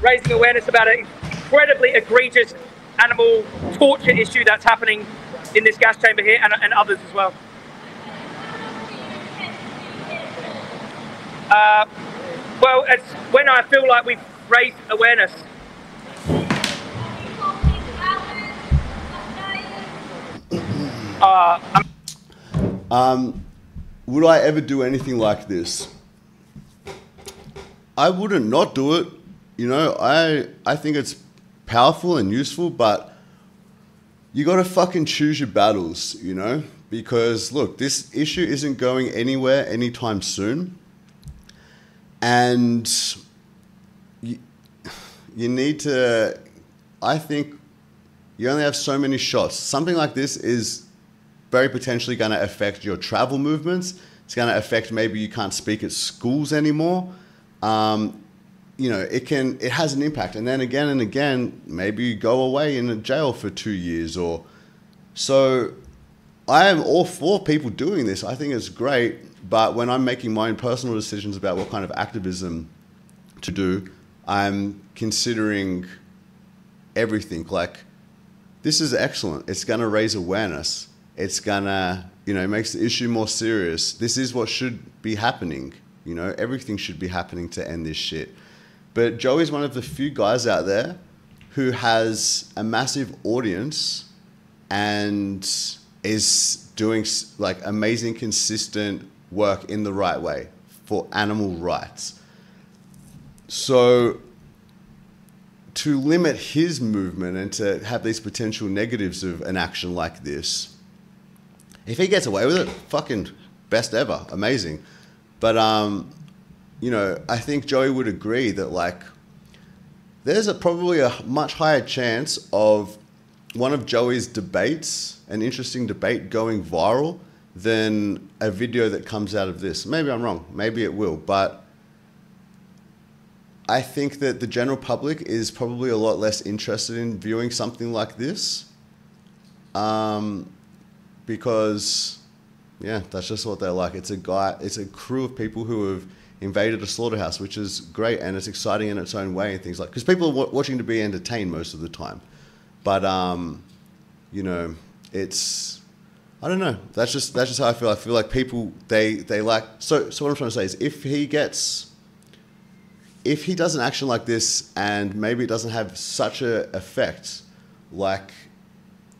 raising awareness about an incredibly egregious animal torture issue that's happening in this gas chamber here and, and others as well. Uh, well, it's when I feel like we've raised awareness. Uh, Um, would I ever do anything like this? I wouldn't not do it. You know, I I think it's powerful and useful, but you got to fucking choose your battles, you know? Because look, this issue isn't going anywhere anytime soon. And you, you need to I think you only have so many shots. Something like this is very potentially going to affect your travel movements. It's going to affect maybe you can't speak at schools anymore. Um, you know, it can it has an impact, and then again and again, maybe you go away in a jail for two years or so. I am all for people doing this. I think it's great, but when I'm making my own personal decisions about what kind of activism to do, I'm considering everything. Like, this is excellent. It's going to raise awareness. It's to, you know, makes the issue more serious. This is what should be happening. You know, everything should be happening to end this shit. But Joey's one of the few guys out there who has a massive audience and is doing like amazing, consistent work in the right way for animal rights. So to limit his movement and to have these potential negatives of an action like this, if he gets away with it, fucking best ever, amazing. But um, you know, I think Joey would agree that like there's a, probably a much higher chance of one of Joey's debates, an interesting debate, going viral than a video that comes out of this. Maybe I'm wrong. Maybe it will, but I think that the general public is probably a lot less interested in viewing something like this, um, because yeah, that's just what they're like. It's a guy, it's a crew of people who have invaded a slaughterhouse, which is great and it's exciting in its own way and things like. Because people are wa- watching to be entertained most of the time, but um, you know, it's I don't know. That's just that's just how I feel. I feel like people they they like. So so what I'm trying to say is, if he gets if he does an action like this and maybe it doesn't have such a effect, like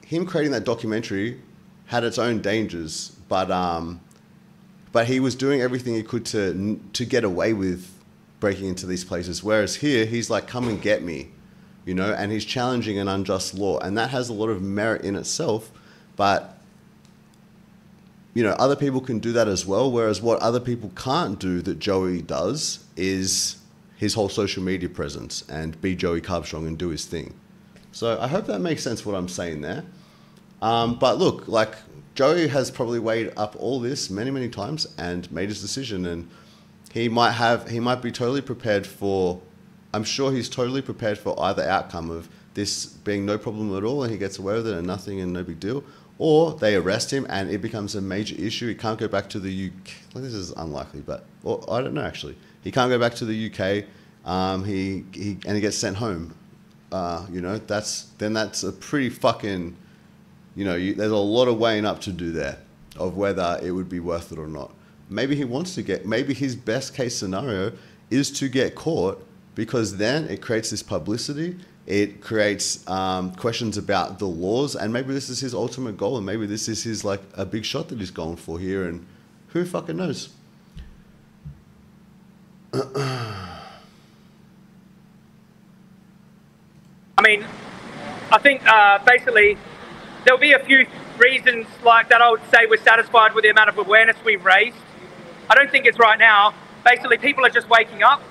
him creating that documentary had its own dangers, but um, but he was doing everything he could to to get away with breaking into these places. Whereas here, he's like, "Come and get me," you know, and he's challenging an unjust law, and that has a lot of merit in itself. But you know, other people can do that as well. Whereas what other people can't do that Joey does is his whole social media presence and be Joey Carbstrong and do his thing. So I hope that makes sense what I'm saying there. Um, but look, like Joey has probably weighed up all this many, many times and made his decision, and he might have, he might be totally prepared for. I'm sure he's totally prepared for either outcome of this being no problem at all, and he gets away with it and nothing and no big deal, or they arrest him and it becomes a major issue. He can't go back to the UK. This is unlikely, but well, I don't know actually. He can't go back to the UK. Um, he, he and he gets sent home. Uh, you know, that's then that's a pretty fucking you know, you, there's a lot of weighing up to do there of whether it would be worth it or not. Maybe he wants to get, maybe his best case scenario is to get caught because then it creates this publicity, it creates um, questions about the laws, and maybe this is his ultimate goal, and maybe this is his like a big shot that he's going for here, and who fucking knows? I mean, I think uh, basically there'll be a few reasons like that I would say we're satisfied with the amount of awareness we've raised. I don't think it's right now. Basically, people are just waking up,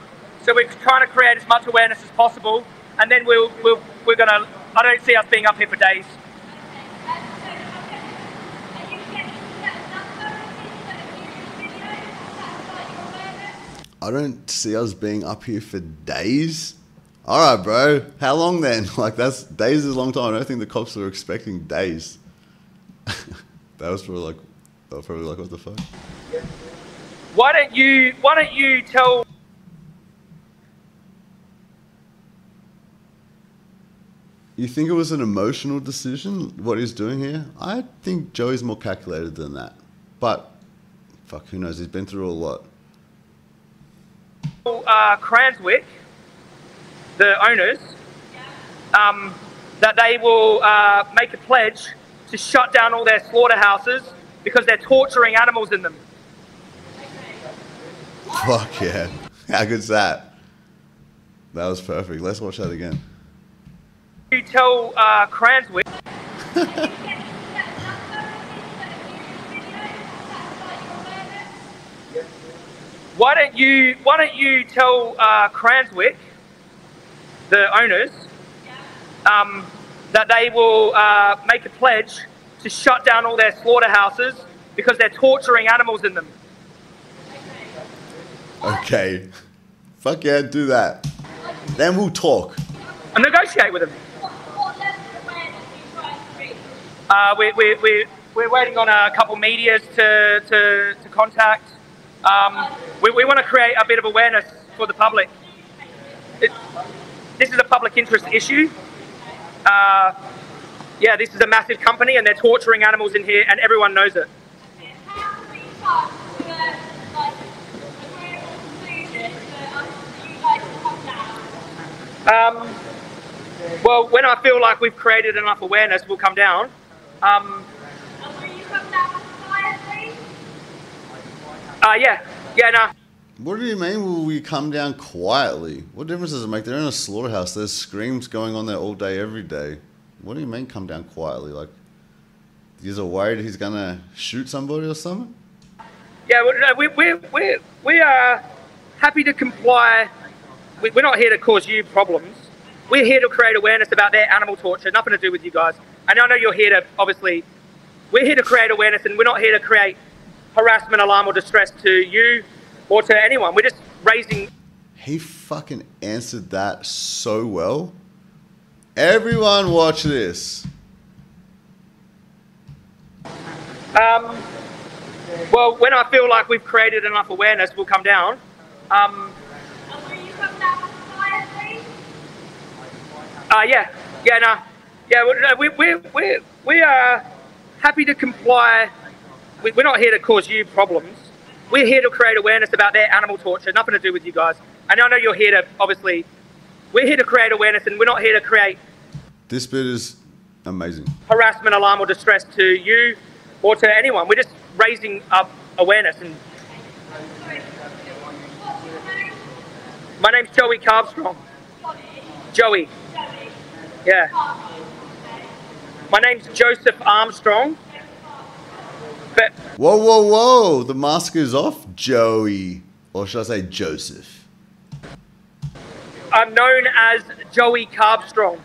so we're trying to create as much awareness as possible, and then we'll, we'll we're gonna. I don't see us being up here for days. I don't see us being up here for days. All right, bro. How long then? Like that's days is a long time. I don't think the cops were expecting days. that was probably like, that was probably like, what the fuck? Why don't you Why don't you tell You think it was an emotional decision what he's doing here? I think Joey's more calculated than that. But fuck, who knows? He's been through a lot. uh, Cranswick, the owners, um, that they will uh, make a pledge to shut down all their slaughterhouses because they're torturing animals in them. Fuck yeah. How good's that? That was perfect. Let's watch that again. You tell uh, Cranswick. Why don't you Why don't you tell uh, Cranswick, the owners, um, that they will uh, make a pledge to shut down all their slaughterhouses because they're torturing animals in them. Okay. Fuck yeah, do that. Then we'll talk. and negotiate with them. Uh, we, we, we, we're waiting on a couple medias to, to, to contact. Um, we, we want to create a bit of awareness for the public. It, this is a public interest issue. Uh, yeah, this is a massive company and they're torturing animals in here and everyone knows it. Um, well, when I feel like we've created enough awareness, we'll come down. Um, uh, yeah, yeah, no. What do you mean will we come down quietly? What difference does it make? They're in a slaughterhouse. There's screams going on there all day, every day. What do you mean come down quietly? Like, you're worried he's gonna shoot somebody or something? Yeah, well, no, we, we, we, we are happy to comply. We, we're not here to cause you problems. We're here to create awareness about their animal torture, nothing to do with you guys. And I know you're here to, obviously, we're here to create awareness and we're not here to create harassment, alarm, or distress to you or to anyone. We're just raising. He fucking answered that so well. Everyone watch this. Um, well, when I feel like we've created enough awareness, we'll come down. Um, uh, yeah, yeah, no. Yeah, we- we, we, we, we are happy to comply. We, we're not here to cause you problems. We're here to create awareness about their animal torture, nothing to do with you guys. And I know you're here to, obviously, we're here to create awareness and we're not here to create This bit is amazing. harassment, alarm, or distress to you or to anyone. We're just raising up awareness. And my name's Joey Carbstrong. Joey. Yeah. My name's Joseph Armstrong. But Whoa, whoa, whoa! The mask is off, Joey. Or should I say Joseph? I'm known as Joey Carbstrong.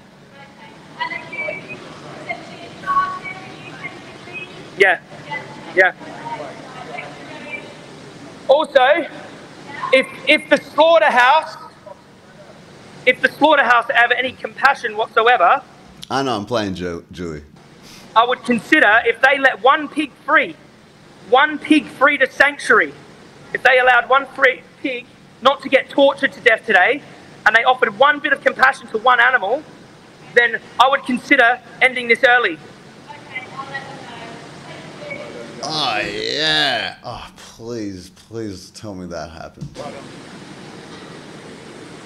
Yeah. Yeah. Also, if if the slaughterhouse if the slaughterhouse have any compassion whatsoever, I know, I'm playing jo- Joey. I would consider if they let one pig free, one pig free to sanctuary, if they allowed one free pig not to get tortured to death today, and they offered one bit of compassion to one animal, then I would consider ending this early. Oh, yeah. Oh, please, please tell me that happened.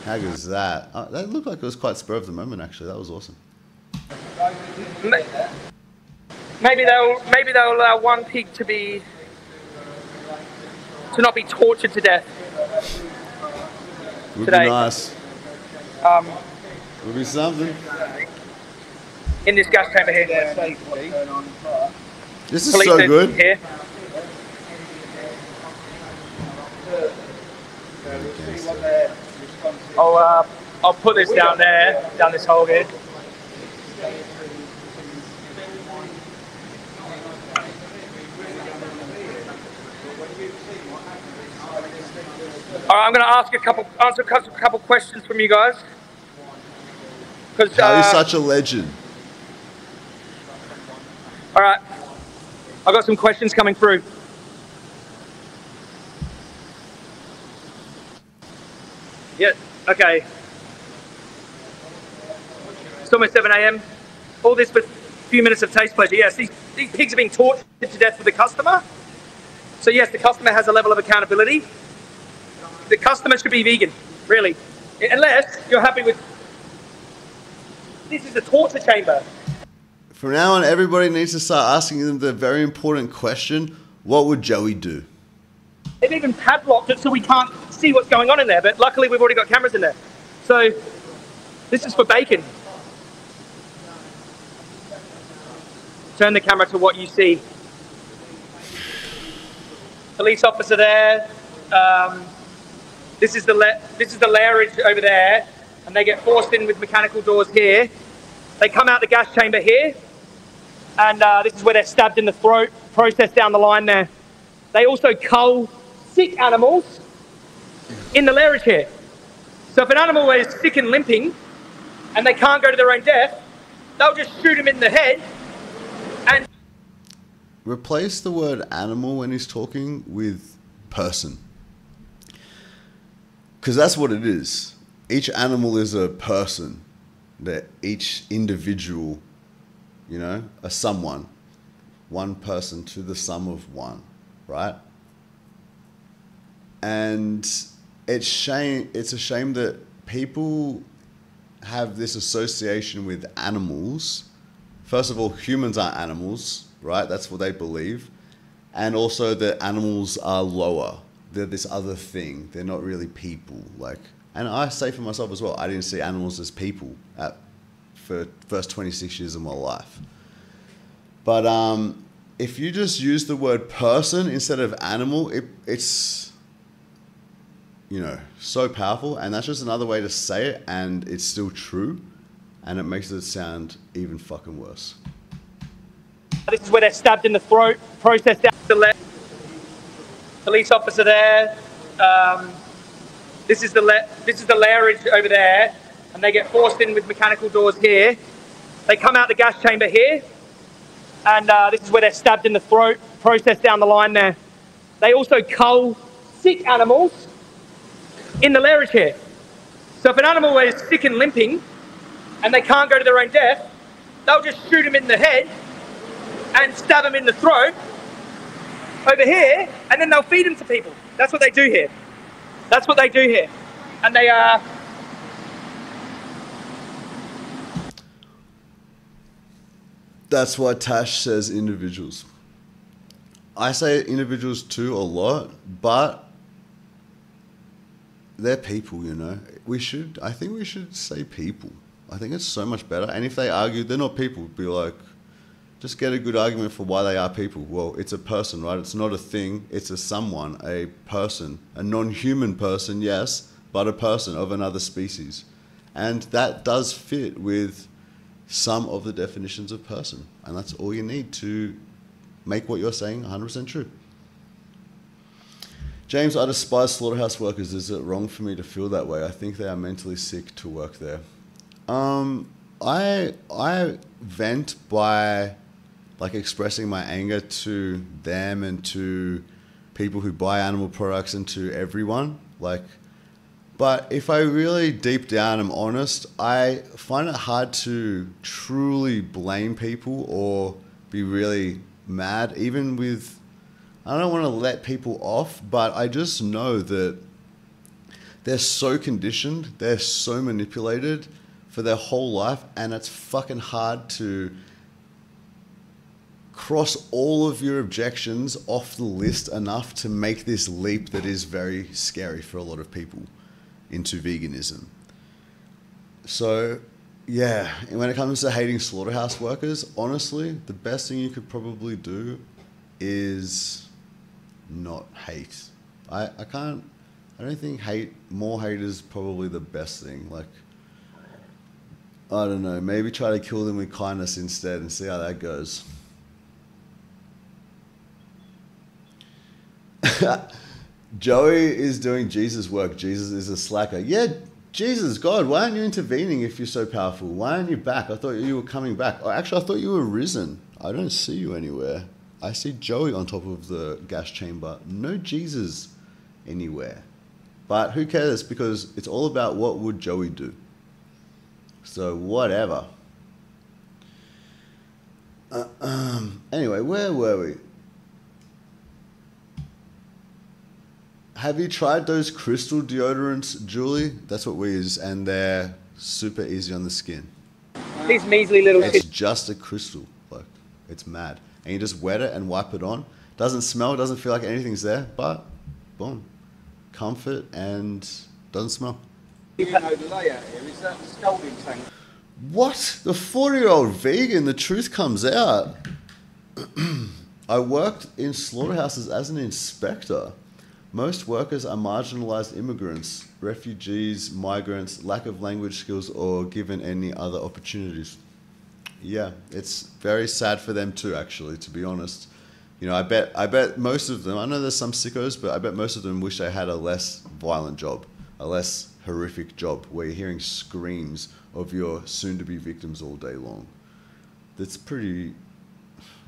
How good is that? Uh, that looked like it was quite spur of the moment, actually. That was awesome. Ma- Maybe they'll maybe they'll allow one pig to be to not be tortured to death. Would today. be nice. Um, Would be something. in this gas chamber here. This is Police so good. Here. I'll, uh, I'll put this down there, down this hole here. All right, I'm going to ask a couple, answer a couple, couple questions from you guys. Because uh, such a legend? all right, I've got some questions coming through. Yeah, okay. It's almost 7 a.m. All this for a few minutes of taste pleasure. Yes, these, these pigs are being tortured to death for the customer. So, yes, the customer has a level of accountability. The customer should be vegan, really. Unless you're happy with. This is a torture chamber. From now on, everybody needs to start asking them the very important question: What would Joey do? They've even padlocked it so we can't see what's going on in there, but luckily we've already got cameras in there. So this is for bacon. Turn the camera to what you see. Police officer there. Um, this is the this is the lairage over there, and they get forced in with mechanical doors here. They come out the gas chamber here, and uh, this is where they're stabbed in the throat. Process down the line there. They also cull sick animals in the lairage here. So if an animal is sick and limping and they can't go to their own death, they'll just shoot him in the head and Replace the word animal when he's talking with person. Because that's what it is. Each animal is a person. That each individual, you know, a someone. One person to the sum of one, right? And it's shame it's a shame that people have this association with animals. First of all, humans are animals, right? That's what they believe. And also that animals are lower. They're this other thing. They're not really people. Like and I say for myself as well, I didn't see animals as people at for first 26 years of my life. But um, if you just use the word person instead of animal, it, it's you know so powerful, and that's just another way to say it, and it's still true, and it makes it sound even fucking worse. this is where they're stabbed in the throat. Process down the left. Police officer there. Um, this is the this is the lairage over there, and they get forced in with mechanical doors here. They come out the gas chamber here, and uh, this is where they're stabbed in the throat. Process down the line there. They also cull sick animals in the lairage here. So if an animal is sick and limping, and they can't go to their own death, they'll just shoot him in the head and stab him in the throat over here, and then they'll feed them to people. That's what they do here. That's what they do here. And they uh, That's why Tash says individuals. I say individuals too a lot, but they're people, you know. We should, I think we should say people. I think it's so much better. And if they argue they're not people, be like, just get a good argument for why they are people. Well, it's a person, right? It's not a thing, it's a someone, a person, a non human person, yes, but a person of another species. And that does fit with some of the definitions of person. And that's all you need to make what you're saying 100% true. James, I despise slaughterhouse workers. Is it wrong for me to feel that way? I think they are mentally sick to work there. Um, I I vent by like expressing my anger to them and to people who buy animal products and to everyone. Like, but if I really deep down am honest, I find it hard to truly blame people or be really mad, even with. I don't want to let people off, but I just know that they're so conditioned, they're so manipulated for their whole life, and it's fucking hard to cross all of your objections off the list enough to make this leap that is very scary for a lot of people. into veganism. So, yeah, and when it comes to hating slaughterhouse workers, honestly, the best thing you could probably do is not hate. I, I can't, I don't think hate, more hate is probably the best thing. Like, I don't know, maybe try to kill them with kindness instead and see how that goes. Joey is doing Jesus work. Jesus is a slacker. Yeah, Jesus, God, why aren't you intervening if you're so powerful? Why aren't you back? I thought you were coming back. Oh, actually, I thought you were risen. I don't see you anywhere. I see Joey on top of the gas chamber. No Jesus anywhere. But who cares? Because it's all about what would Joey do. So whatever. Uh, um, anyway, where were we? Have you tried those crystal deodorants, Julie? That's what we use, and they're super easy on the skin. These measly little It's just a crystal, like it's mad, and you just wet it and wipe it on. Doesn't smell, doesn't feel like anything's there, but boom, comfort and doesn't smell. You know the layout here. Is that scalding tank? What? The 40 year old vegan, the truth comes out. I worked in slaughterhouses as an inspector. Most workers are marginalized immigrants, refugees, migrants, lack of language skills, or given any other opportunities. Yeah, it's very sad for them too, actually, to be honest. You know, I bet I bet most of them, I know there's some sickos, but I bet most of them wish they had a less violent job, a less horrific job where you're hearing screams of your soon to be victims all day long. That's pretty,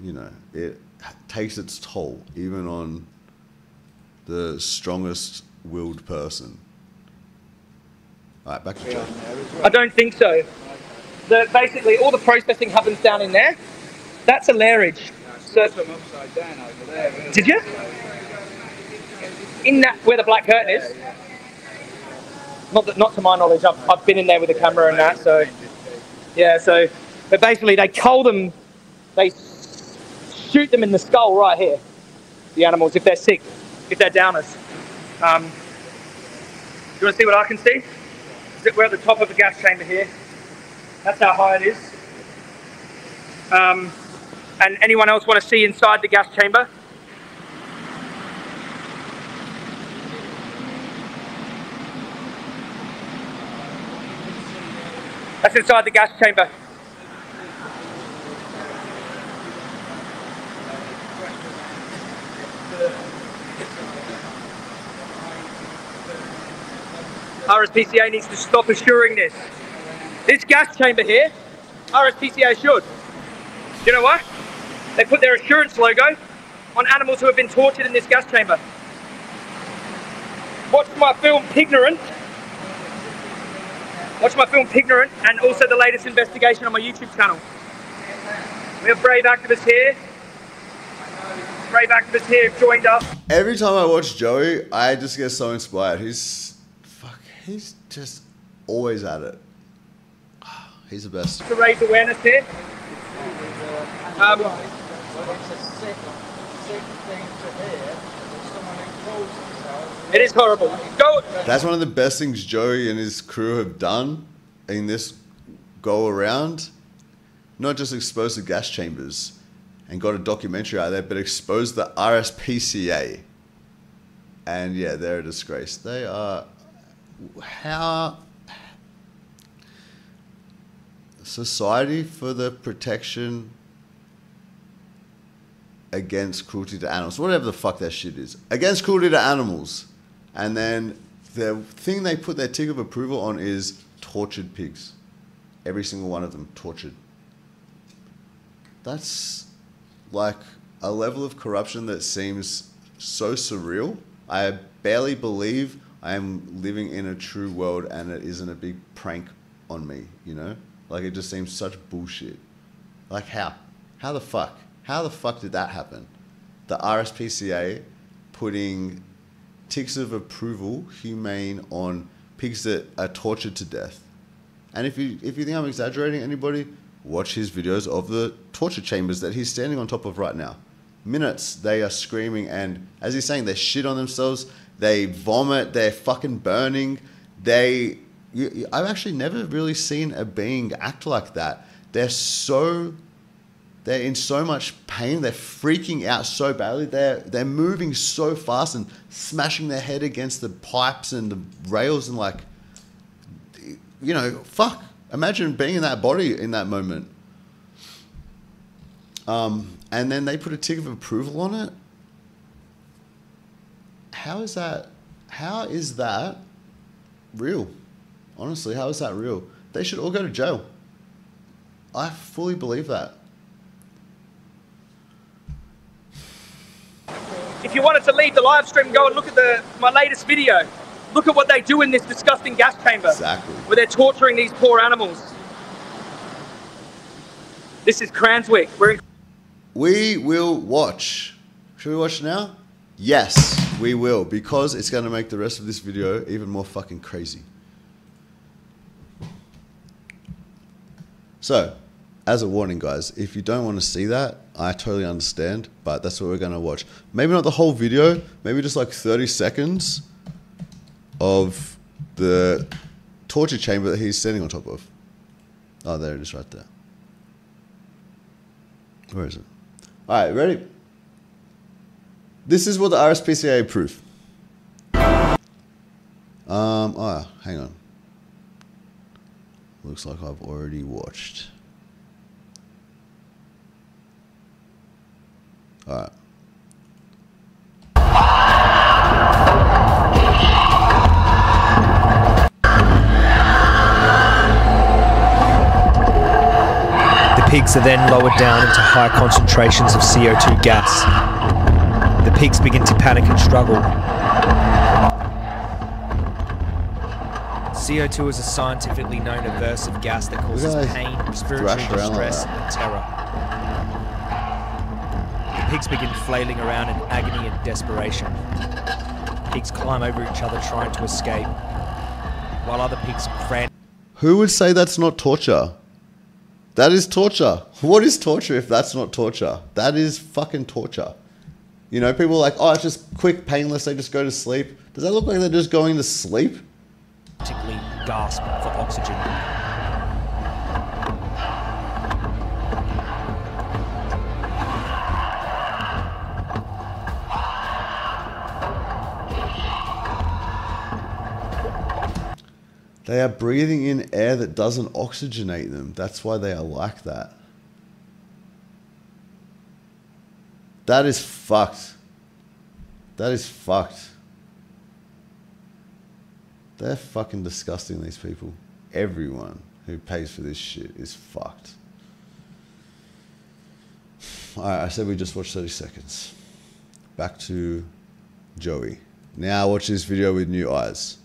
you know, it takes its toll even on the strongest willed person. All right, back to Joe. I don't think so. The, basically, all the processing happens down in there. That's a lairage. So, down over there. did you? In that, where the black curtain is? Not, that, not to my knowledge. I've, I've been in there with a camera and that, so. Yeah, so. But basically, they cull them, they shoot them in the skull right here, the animals, if they're sick, if they're downers. Um, you want to see what I can see? We're at the top of the gas chamber here. That's how high it is. Um, and anyone else want to see inside the gas chamber? That's inside the gas chamber. RSPCA needs to stop assuring this. This gas chamber here, RSPCA should. You know what? They put their assurance logo on animals who have been tortured in this gas chamber. Watch my film Pignorant. Watch my film Pignorant and also the latest investigation on my YouTube channel. We have brave activists here. Brave activists here have joined us. Every time I watch Joey, I just get so inspired. He's. He's just always at it. He's the best. to raise awareness here. Um, it is horrible. Go. That's one of the best things Joey and his crew have done in this go around. Not just expose the gas chambers and got a documentary out there, but expose the RSPCA. And yeah, they're a disgrace. They are. How. Society for the Protection against cruelty to animals, whatever the fuck that shit is, against cruelty to animals. And then the thing they put their tick of approval on is tortured pigs. Every single one of them tortured. That's like a level of corruption that seems so surreal. I barely believe I am living in a true world and it isn't a big prank on me, you know? Like it just seems such bullshit. Like how? How the fuck? How the fuck did that happen? The RSPCA putting ticks of approval, humane, on pigs that are tortured to death. And if you if you think I'm exaggerating, anybody, watch his videos of the torture chambers that he's standing on top of right now. Minutes they are screaming, and as he's saying, they shit on themselves, they vomit, they're fucking burning, they, you, I've actually never really seen a being act like that. They're so, they're in so much pain. They're freaking out so badly. They're they're moving so fast and smashing their head against the pipes and the rails and like, you know, fuck. Imagine being in that body in that moment. Um, and then they put a tick of approval on it. How is that? How is that real? Honestly, how is that real? They should all go to jail. I fully believe that. If you wanted to leave the live stream, go and look at the my latest video. Look at what they do in this disgusting gas chamber. Exactly. Where they're torturing these poor animals. This is Cranswick. We're in We will watch. Should we watch now? Yes, we will, because it's going to make the rest of this video even more fucking crazy. So, as a warning, guys, if you don't want to see that, I totally understand, but that's what we're going to watch. Maybe not the whole video, maybe just like 30 seconds of the torture chamber that he's standing on top of. Oh, there it is right there. Where is it? All right, ready? This is what the RSPCA approve. Um, oh, hang on. Looks like I've already watched. All right. The pigs are then lowered down into high concentrations of CO2 gas. The pigs begin to panic and struggle. CO2 is a scientifically known aversive gas that causes pain, thrash around like distress, and terror. The pigs begin flailing around in agony and desperation. Pigs climb over each other trying to escape, while other pigs frantic. Who would say that's not torture? That is torture. What is torture if that's not torture? That is fucking torture. You know, people are like, oh, it's just quick, painless, they just go to sleep. Does that look like they're just going to sleep? frantically gasp for oxygen. They are breathing in air that doesn't oxygenate them. That's why they are like that. That is fucked. That is fucked. They're fucking disgusting, these people. Everyone who pays for this shit is fucked. Alright, I said we just watched 30 seconds. Back to Joey. Now watch this video with new eyes.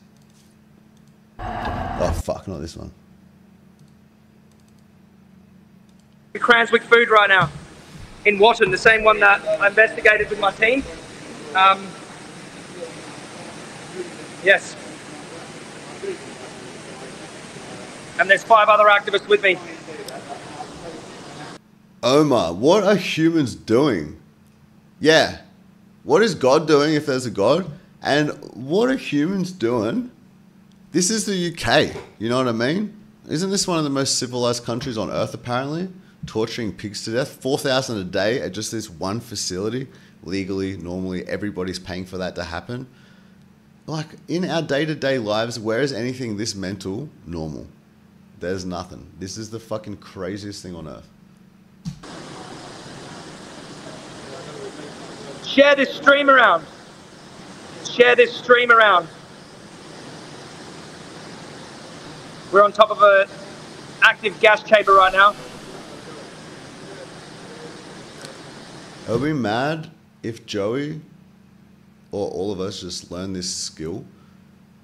Oh fuck, not this one. Cranswick Food right now in Watton, the same one that I investigated with my team. Um, yes. And there's five other activists with me. Omar, what are humans doing? Yeah. What is God doing if there's a God? And what are humans doing? This is the UK, you know what I mean? Isn't this one of the most civilized countries on earth, apparently? Torturing pigs to death. 4,000 a day at just this one facility. Legally, normally, everybody's paying for that to happen. Like, in our day to day lives, where is anything this mental normal? There's nothing. This is the fucking craziest thing on earth. Share this stream around. Share this stream around. We're on top of a active gas chamber right now. Are we mad if Joey or all of us just learned this skill?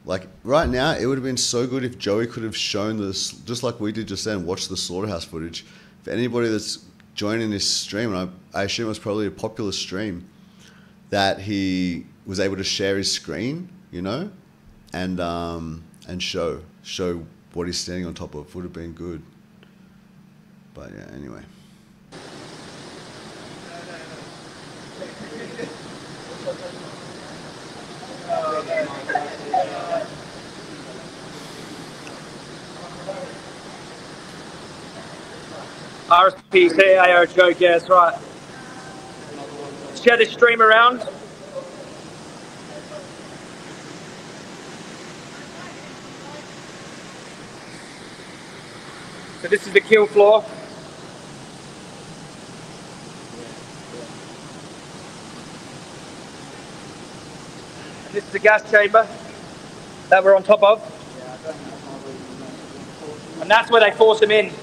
Like right now, it would have been so good if Joey could have shown this, just like we did just then, watch the slaughterhouse footage. For anybody that's joining this stream, and I, I assume it was probably a popular stream, that he was able to share his screen, you know, and um, and show show what he's standing on top of would have been good. But yeah, anyway. RSPCA are a joke, yeah, that's right. Share this stream around. So this is the kill floor. And this is the gas chamber that we're on top of. And that's where they force them in.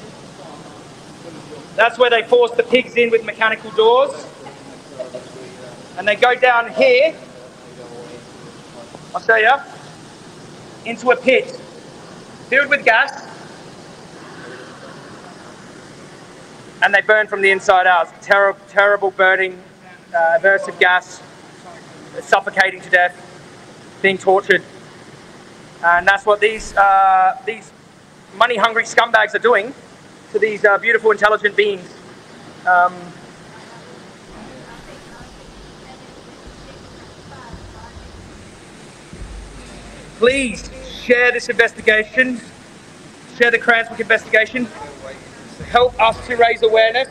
That's where they force the pigs in with mechanical doors. And they go down here, I'll show you, into a pit filled with gas. And they burn from the inside out. Terrible, terrible burning, uh, aversive gas, suffocating to death, being tortured. And that's what these, uh, these money-hungry scumbags are doing to these uh, beautiful, intelligent beings. Um, please share this investigation, share the Cranswick investigation, help us to raise awareness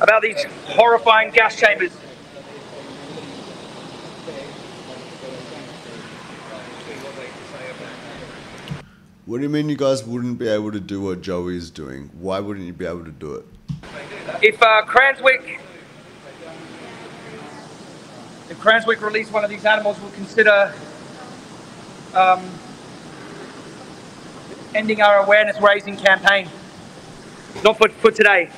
about these horrifying gas chambers. What do you mean you guys wouldn't be able to do what Joey Joey's doing? Why wouldn't you be able to do it? If uh, Cranswick, if Cranswick release one of these animals, we'll consider um, ending our awareness raising campaign. Not for, for today.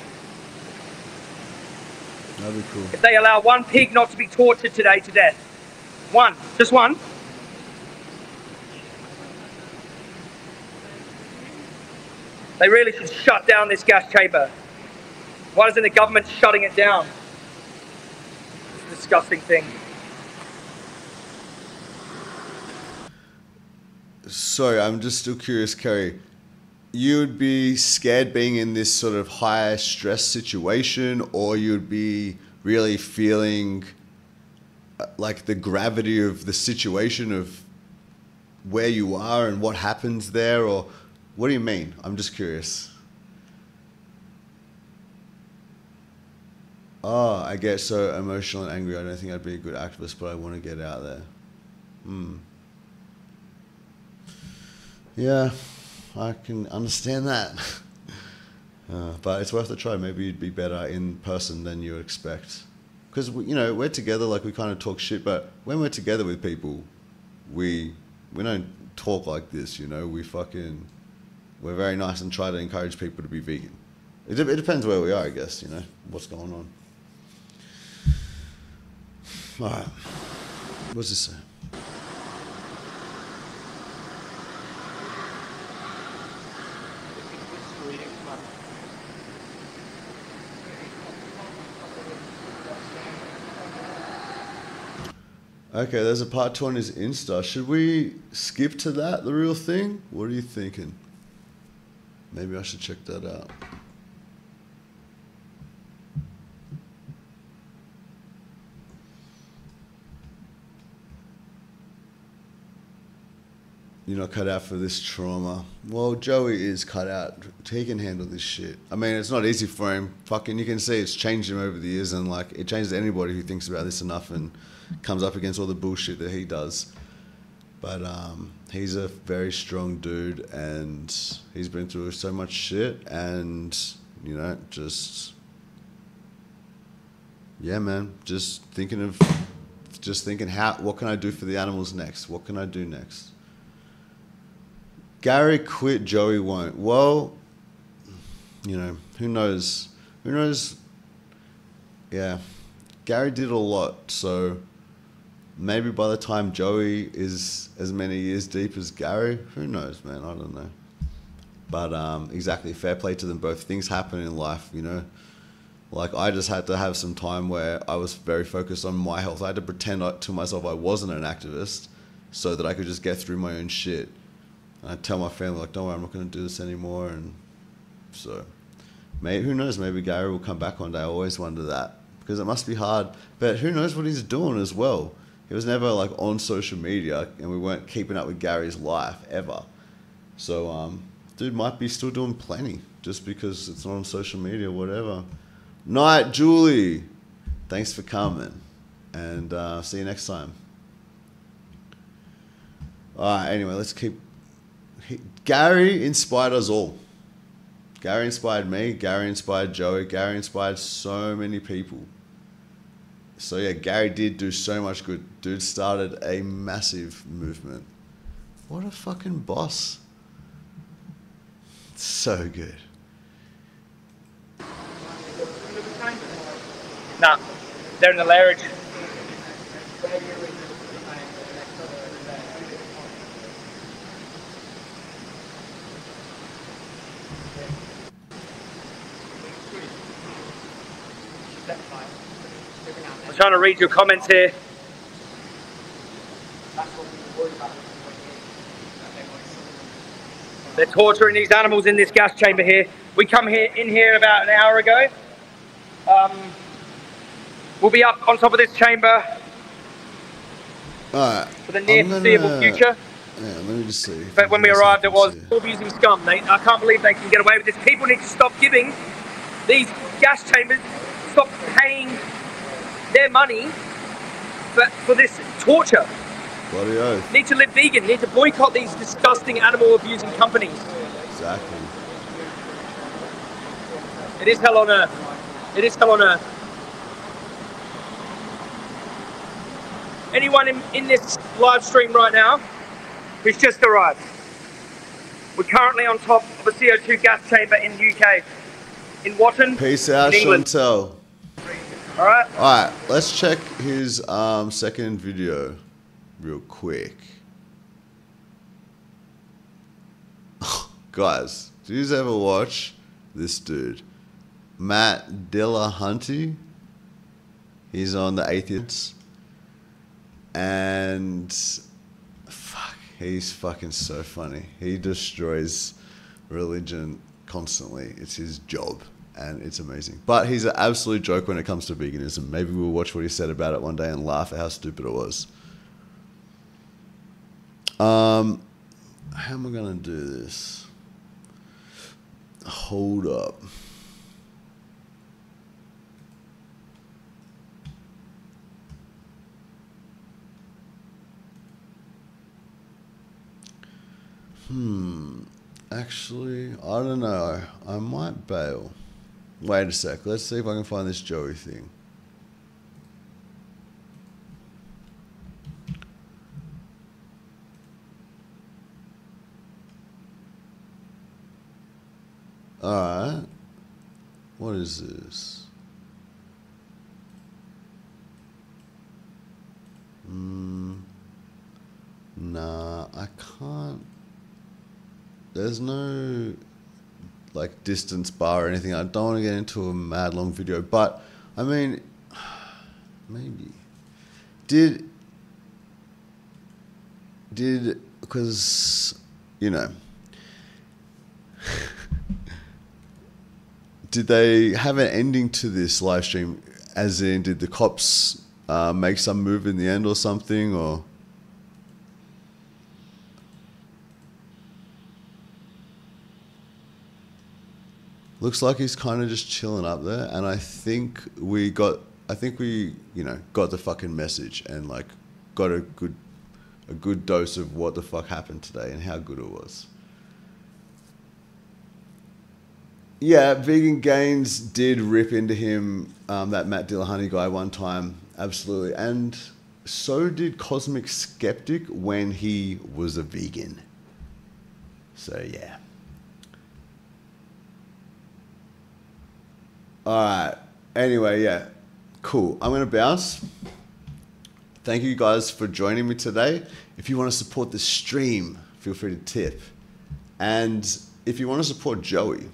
That'd be cool. If they allow one pig not to be tortured today to death, one, just one, they really should shut down this gas chamber. Why isn't the government shutting it down? It's a disgusting thing. Sorry, I'm just still curious, Kerry. You'd be scared being in this sort of high stress situation, or you'd be really feeling uh, like the gravity of the situation of where you are and what happens there, or what do you mean? I'm just curious. Oh, I get so emotional and angry. I don't think I'd be a good activist, but I want to get out there. Hmm. Yeah, I can understand that. Uh, but it's worth a try. Maybe you'd be better in person than you expect. Because, you know, we're together, like we kind of talk shit, but when we're together with people, we, we don't talk like this, you know? We fucking, we're very nice and try to encourage people to be vegan. It, it depends where we are, I guess, you know, what's going on. All right. What's this say? Okay, there's a part two on his Insta. Should we skip to that, the real thing? What are you thinking? Maybe I should check that out. You're not cut out for this trauma. Well, Joey is cut out. He can handle this shit. I mean, it's not easy for him. Fucking, you can see it's changed him over the years, and like, it changes anybody who thinks about this enough and comes up against all the bullshit that he does. But um, he's a very strong dude, and he's been through so much shit, and you know, just yeah, man, just thinking of, just thinking how, what can I do for the animals next? What can I do next? Gary quit, Joey won't. Well, you know, who knows? Who knows? Yeah, Gary did a lot, so maybe by the time Joey is as many years deep as Gary, who knows, man? I don't know. But um, exactly, fair play to them both. Things happen in life, you know. Like I just had to have some time where I was very focused on my health. I had to pretend to myself I wasn't an activist, so that I could just get through my own shit. And I tell my family like, don't worry, I'm not going to do this anymore. And so, maybe who knows? Maybe Gary will come back one day. I always wonder that because it must be hard. But who knows what he's doing as well? He was never like on social media, and we weren't keeping up with Gary's life ever. So um, dude might be still doing plenty just because it's not on social media whatever. Night, Julie. Thanks for coming. And uh, see you next time. All right, anyway, let's keep. he- Gary inspired us all. Gary inspired me. Gary inspired Joey. Gary inspired so many people. So yeah, Gary did do so much good. Dude started a massive movement. What a fucking boss. So good. Nah, they're in the lairage. Trying to read your comments here. They're torturing these animals in this gas chamber here. We come here in here about an hour ago. Um, we'll be up on top of this chamber All right. for the near gonna- foreseeable future. Yeah, let me just see. But when we arrived, it was abusing scum. They, I can't believe they can get away with this. People need to stop giving these gas chambers, stop paying their money for, for this torture. Bloody oath. Need to live vegan. Need to boycott these disgusting animal abusing companies. Exactly. It is hell on earth. It is hell on earth. Anyone in, in this live stream right now who's just arrived, we're currently on top of a CO2 gas chamber in UK, in Watton, Peace out, in England. Chantel. All right. All right, let's check his um, second video real quick. Guys, do you ever watch this dude? Matt Dillahunty. He's on the Atheists. And fuck, he's fucking so funny. He destroys religion constantly. It's his job and it's amazing. But he's an absolute joke when it comes to veganism. Maybe we'll watch what he said about it one day and laugh at how stupid it was. Um, how am I gonna do this? Hold up. Hmm. Actually, I don't know. I might bail. Wait a sec. Let's see if I can find this Joey thing. Alright. What is this? Mm, nah, I can't. There's no like distance bar or anything. I don't want to get into a mad long video, but I mean, maybe. Did did because you know did they have an ending to this live stream as in did the cops uh, make some move in the end or something or looks like he's kind of just chilling up there and i think we got i think we you know got the fucking message and like got a good a good dose of what the fuck happened today and how good it was. Yeah vegan gains did rip into him um, that matt dillahunty guy one time. Absolutely. And so did cosmic skeptic when he was a vegan. So yeah All right. Anyway, yeah. Cool. I'm going to bounce. Thank you guys for joining me today. If you want to support the stream, feel free to tip. And if you want to support Joey,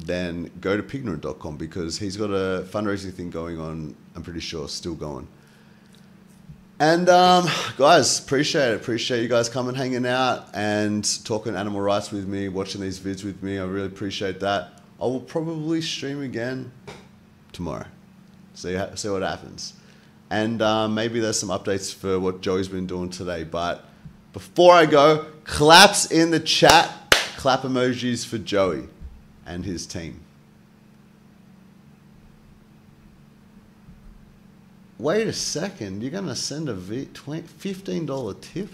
then go to pignorant.com because he's got a fundraising thing going on, I'm pretty sure, still going. And um, guys, appreciate it. Appreciate you guys coming, hanging out, and talking animal rights with me, watching these vids with me. I really appreciate that. I will probably stream again tomorrow. See see what happens, and um, maybe there's some updates for what Joey's been doing today. But before I go, claps in the chat. clap emojis for Joey and his team. Wait a second, you're going to send a $15 tip?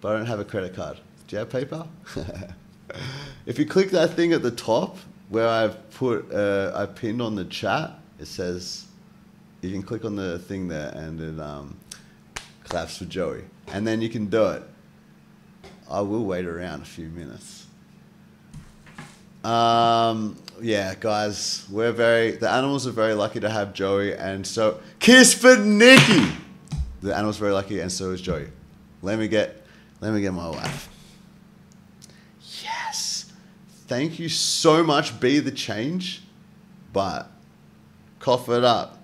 But I don't have a credit card. Do you have PayPal? if you click that thing at the top where I've put, uh, I pinned on the chat, it says, you can click on the thing there and it um, claps for Joey. And then you can do it. I will wait around a few minutes. Um, yeah, guys, we're very, the animals are very lucky to have Joey, and so, kiss for Nikki! The animals are very lucky, and so is Joey. Let me get, let me get my wife. Thank you so much, Be the Change, but cough it up.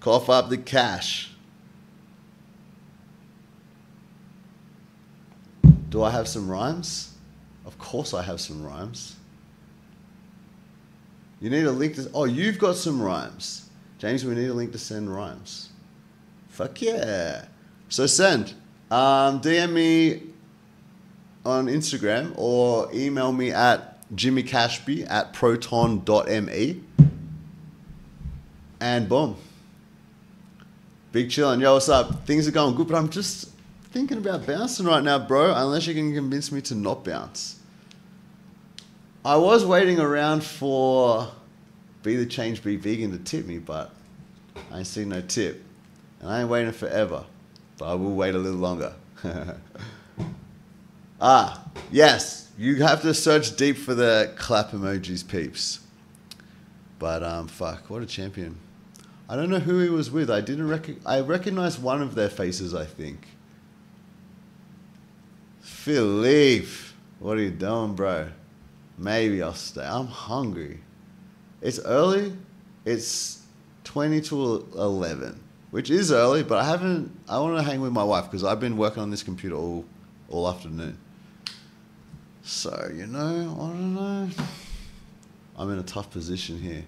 Cough up the cash. Do I have some rhymes? Of course I have some rhymes. You need a link to. Oh, you've got some rhymes. James, we need a link to send rhymes. Fuck yeah. So send. Um, DM me on Instagram or email me at jimmycashby at proton.me. And boom. Big chillin'. Yo, what's up? Things are going good, but I'm just thinking about bouncing right now, bro, unless you can convince me to not bounce. I was waiting around for Be the Change, Be Vegan to tip me, but I ain't seen no tip. And I ain't waiting forever, but I will wait a little longer. ah, yes, you have to search deep for the clap emojis, peeps. But um, fuck, what a champion. I don't know who he was with. I didn't rec- I recognized one of their faces, I think. Philippe, what are you doing, bro? Maybe I'll stay. I'm hungry. It's early. It's 20 to 11, which is early, but I haven't. I want to hang with my wife because I've been working on this computer all, all afternoon. So, you know, I don't know. I'm in a tough position here.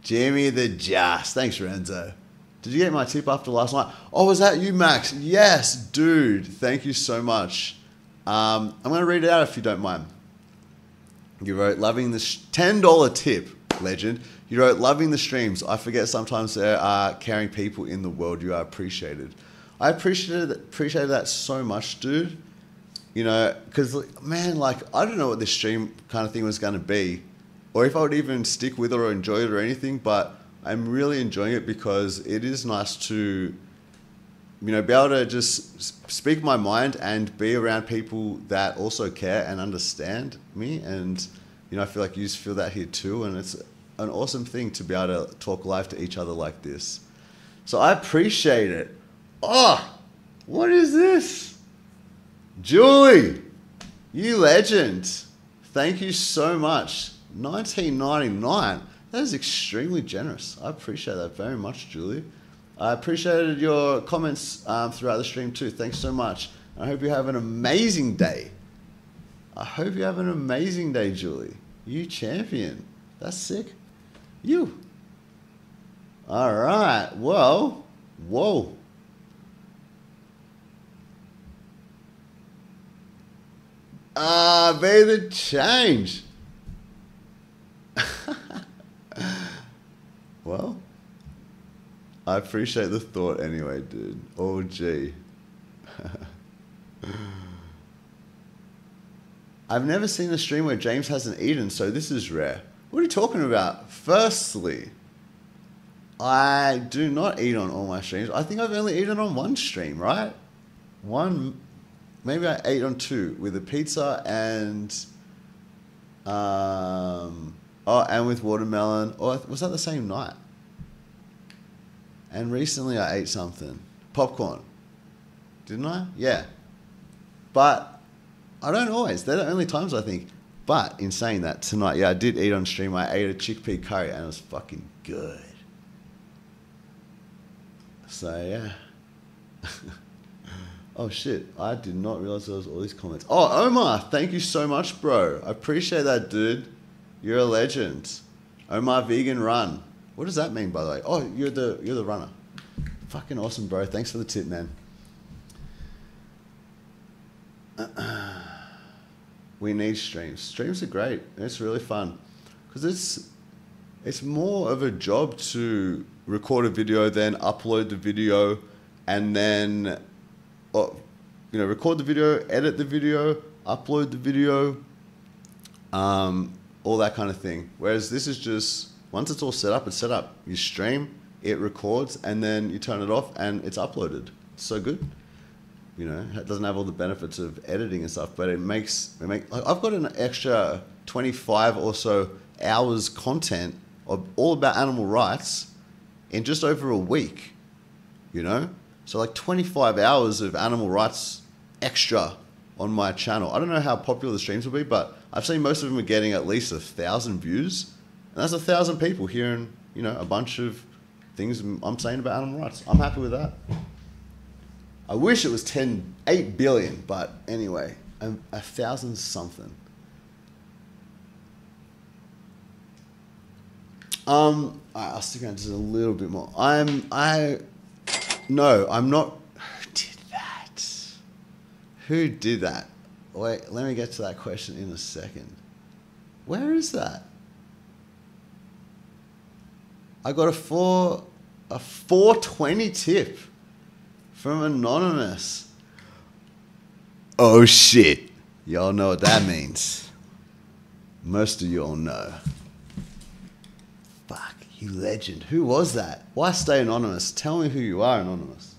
Jimmy the Just. Thanks, Renzo. Did you get my tip after last night? Oh, was that you, Max? Yes, dude. Thank you so much. Um, I'm going to read it out if you don't mind. You wrote, loving the sh- $10 tip, legend. You wrote, loving the streams. I forget sometimes there are caring people in the world. You are appreciated. I appreciated, appreciated that so much, dude. You know, because, man, like, I don't know what this stream kind of thing was going to be, or if I would even stick with it or enjoy it or anything, but I'm really enjoying it because it is nice to you know, be able to just speak my mind and be around people that also care and understand me. And, you know, I feel like you feel that here too. And it's an awesome thing to be able to talk live to each other like this. So I appreciate it. Oh, what is this? Julie, you legend. Thank you so much. 1999. That is extremely generous. I appreciate that very much, Julie. I appreciated your comments um, throughout the stream too. Thanks so much. I hope you have an amazing day. I hope you have an amazing day, Julie. You champion. That's sick. You. All right. Well, whoa. Ah, uh, be the change. well. I appreciate the thought anyway, dude. Oh, gee. I've never seen a stream where James hasn't eaten, so this is rare. What are you talking about? Firstly, I do not eat on all my streams. I think I've only eaten on one stream, right? One, maybe I ate on two with a pizza and, um, oh, and with watermelon. Or was that the same night? And recently I ate something. Popcorn. Didn't I? Yeah. But I don't always. They're the only times I think. But in saying that, tonight, yeah, I did eat on stream. I ate a chickpea curry and it was fucking good. So, yeah. oh, shit. I did not realize there was all these comments. Oh, Omar, thank you so much, bro. I appreciate that, dude. You're a legend. Omar Vegan Run. What does that mean, by the way? Oh, you're the you're the runner. Fucking awesome, bro. Thanks for the tip, man. we need streams. Streams are great. It's really fun because it's it's more of a job to record a video, then upload the video, and then, you know, record the video, edit the video, upload the video, um, all that kind of thing. Whereas this is just once it's all set up, it's set up. You stream, it records, and then you turn it off, and it's uploaded. It's so good. You know, it doesn't have all the benefits of editing and stuff, but it makes it make. Like, I've got an extra twenty five or so hours content of all about animal rights in just over a week. You know, so like twenty five hours of animal rights extra on my channel. I don't know how popular the streams will be, but I've seen most of them are getting at least a thousand views, and that's a thousand people hearing you know a bunch of things I'm saying about animal rights. I'm happy with that. I wish it was 10, 8 billion, but anyway, a, a thousand something. Um, right, I'll stick around just a little bit more. I'm, I, no, I'm not. Who did that? Who did that? Wait, let me get to that question in a second. Where is that? I got a four, a 420 tip from Anonymous. Oh shit. Y'all know what that means. Most of y'all know. You legend. Who was that? Why stay anonymous? Tell me who you are, Anonymous.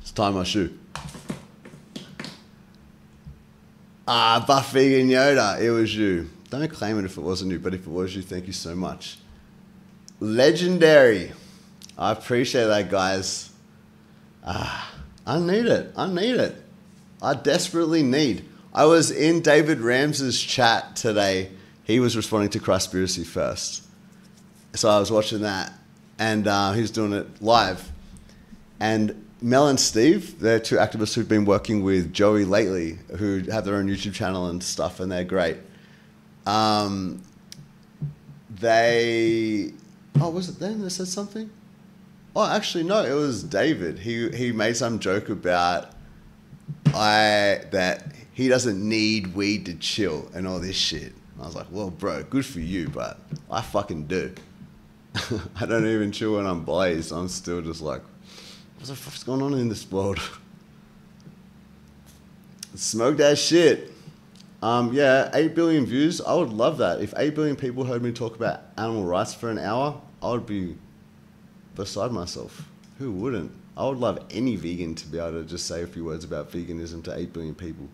It's time my shoe. Ah, Buff Vegan Yoda, it was you. Don't claim it if it wasn't you, but if it was you, thank you so much. Legendary. I appreciate that, guys. Ah, I need it. I need it. I desperately need. I was in David Ramms's chat today. He was responding to Christspiracy first. So I was watching that, and uh, he was doing it live. And Mel and Steve, they're two activists who've been working with Joey lately, who have their own YouTube channel and stuff, and they're great. Um, they, oh, was it them that said something? Oh, actually, no, it was David. He he made some joke about I that he doesn't need weed to chill and all this shit. I was like, well, bro, good for you, but I fucking do. I don't even chill when I'm blazed. I'm still just like, what the fuck's going on in this world? Smoke that shit. Um, yeah, 8 billion views. I would love that. If 8 billion people heard me talk about animal rights for an hour, I would be beside myself. Who wouldn't? I would love any vegan to be able to just say a few words about veganism to 8 billion people.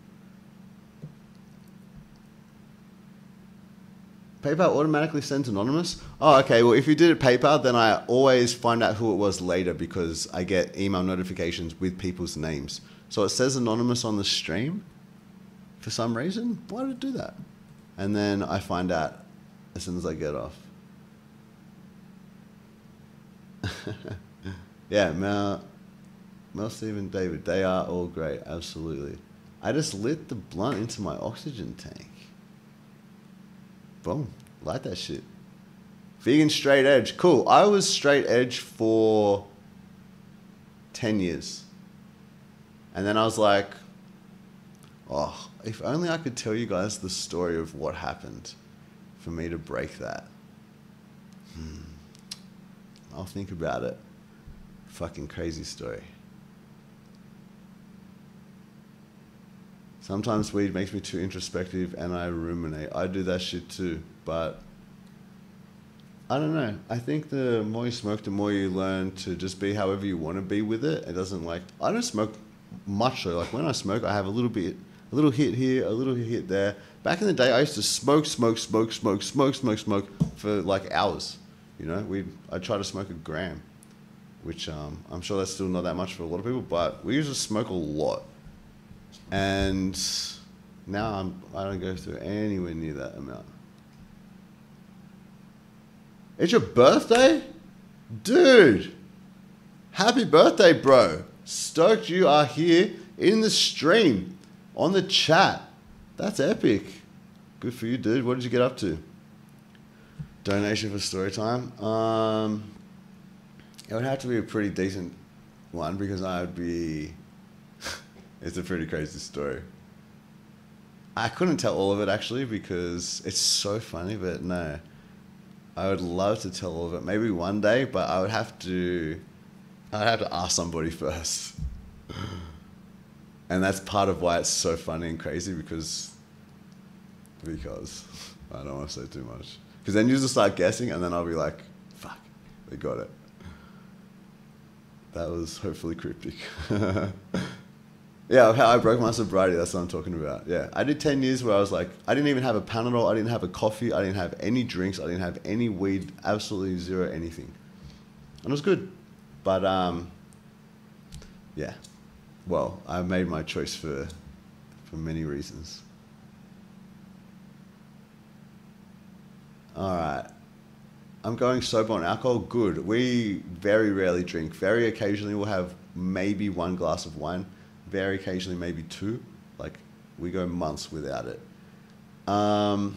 PayPal automatically sends anonymous. Oh, okay. Well, if you did it PayPal, then I always find out who it was later because I get email notifications with people's names. So it says anonymous on the stream for some reason. Why did it do that? And then I find out as soon as I get off. yeah, Mel, Mel, Stephen, David, they are all great. Absolutely. I just lit the blunt into my oxygen tank. Boom. Light that shit. Vegan straight edge. Cool. I was straight edge for 10 years. And then I was like, oh, if only I could tell you guys the story of what happened for me to break that. Hmm. I'll think about it. Fucking crazy story. Sometimes weed makes me too introspective and I ruminate. I do that shit too, but I don't know. I think the more you smoke, the more you learn to just be however you want to be with it. It doesn't like I don't smoke much though. Like when I smoke, I have a little bit, a little hit here, a little hit there. Back in the day, I used to smoke, smoke, smoke, smoke, smoke, smoke, smoke for like hours. You know, we I try to smoke a gram, which um, I'm sure that's still not that much for a lot of people, but we used to smoke a lot and now I'm, I don't go through anywhere near that amount. It's your birthday? Dude, happy birthday, bro. Stoked you are here in the stream, on the chat. That's epic. Good for you, dude. What did you get up to? Donation for story time. Um, it would have to be a pretty decent one because I would be. it's a pretty crazy story. I couldn't tell all of it actually because it's so funny, but no. I would love to tell all of it. Maybe one day, but I would have to. I'd have to ask somebody first. and that's part of why it's so funny and crazy because. Because I don't want to say too much. Because then you just start guessing, and then I'll be like, "Fuck, they got it." That was hopefully cryptic. yeah, how I broke my sobriety. That's what I'm talking about. Yeah, I did ten years where I was like, I didn't even have a Panadol. I didn't have a coffee. I didn't have any drinks. I didn't have any weed. Absolutely zero anything, and it was good. But um, yeah, well, I made my choice for for many reasons. All right. I'm going sober on alcohol. Good. We very rarely drink. Very occasionally we'll have maybe one glass of wine. Very occasionally maybe two. Like we go months without it. Um,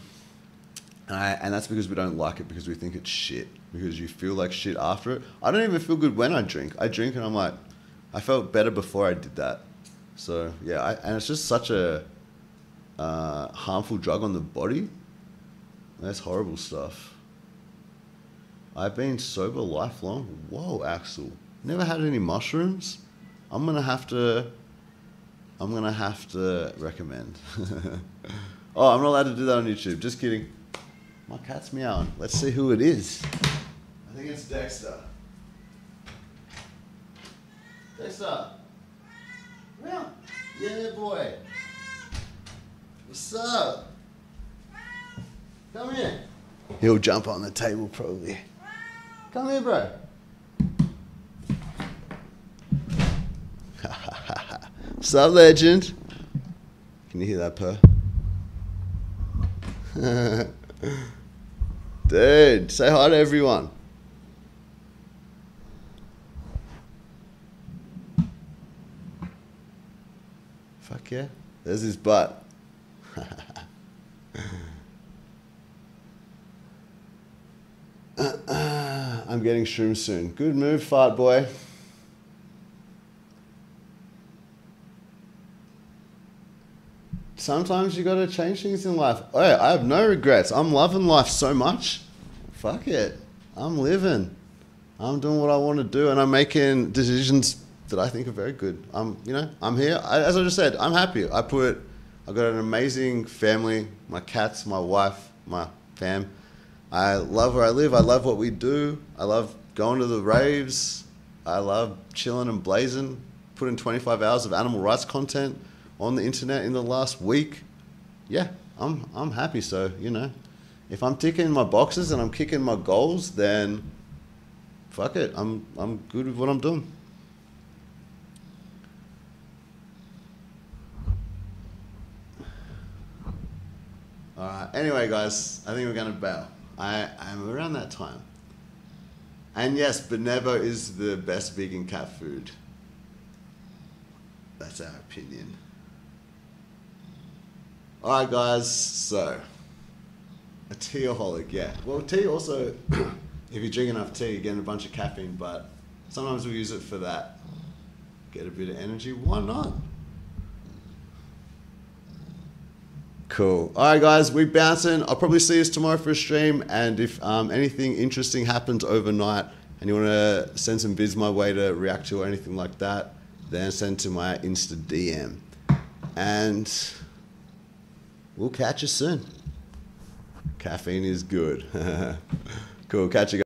and, I, and that's because we don't like it because we think it's shit. Because you feel like shit after it. I don't even feel good when I drink. I drink and I'm like, I felt better before I did that. So yeah, I, and it's just such a uh, harmful drug on the body. That's horrible stuff. I've been sober lifelong. Whoa, Axel. Never had any mushrooms? I'm gonna have to. I'm gonna have to recommend. oh, I'm not allowed to do that on YouTube. Just kidding. My cat's meowing. Let's see who it is. I think it's Dexter. Dexter. Meow. Yeah, boy. What's up? Come here. He'll jump on the table probably. Come here, bro. What's up, legend? Can you hear that purr? Dude, say hi to everyone. Fuck yeah. There's his butt. Uh, uh, I'm getting shrooms soon. Good move, fart boy. Sometimes you gotta change things in life. Oh, I have no regrets. I'm loving life so much. Fuck it. I'm living. I'm doing what I want to do, and I'm making decisions that I think are very good. I'm, you know, I'm here. I, as I just said, I'm happy. I put, I've got an amazing family. My cats, my wife, my fam. I love where I live. I love what we do. I love going to the raves. I love chilling and blazing. Putting 25 hours of animal rights content on the internet in the last week. Yeah, I'm I'm happy. So you know, if I'm ticking my boxes and I'm kicking my goals, then fuck it. I'm I'm good with what I'm doing. All right. Anyway, guys, I think we're gonna bow. I am around that time. And yes, Benevo is the best vegan cat food. That's our opinion. All right, guys. So, a teaholic, yeah. Well, tea also, if you drink enough tea, you get a bunch of caffeine. But sometimes we use it for that. Get a bit of energy. Why not? Cool. All right, guys, we're bouncing. I'll probably see us tomorrow for a stream. And if um, anything interesting happens overnight and you want to send some vids my way to react to or anything like that, then send to my Insta DM. And we'll catch you soon. Caffeine is good. cool. Catch you guys.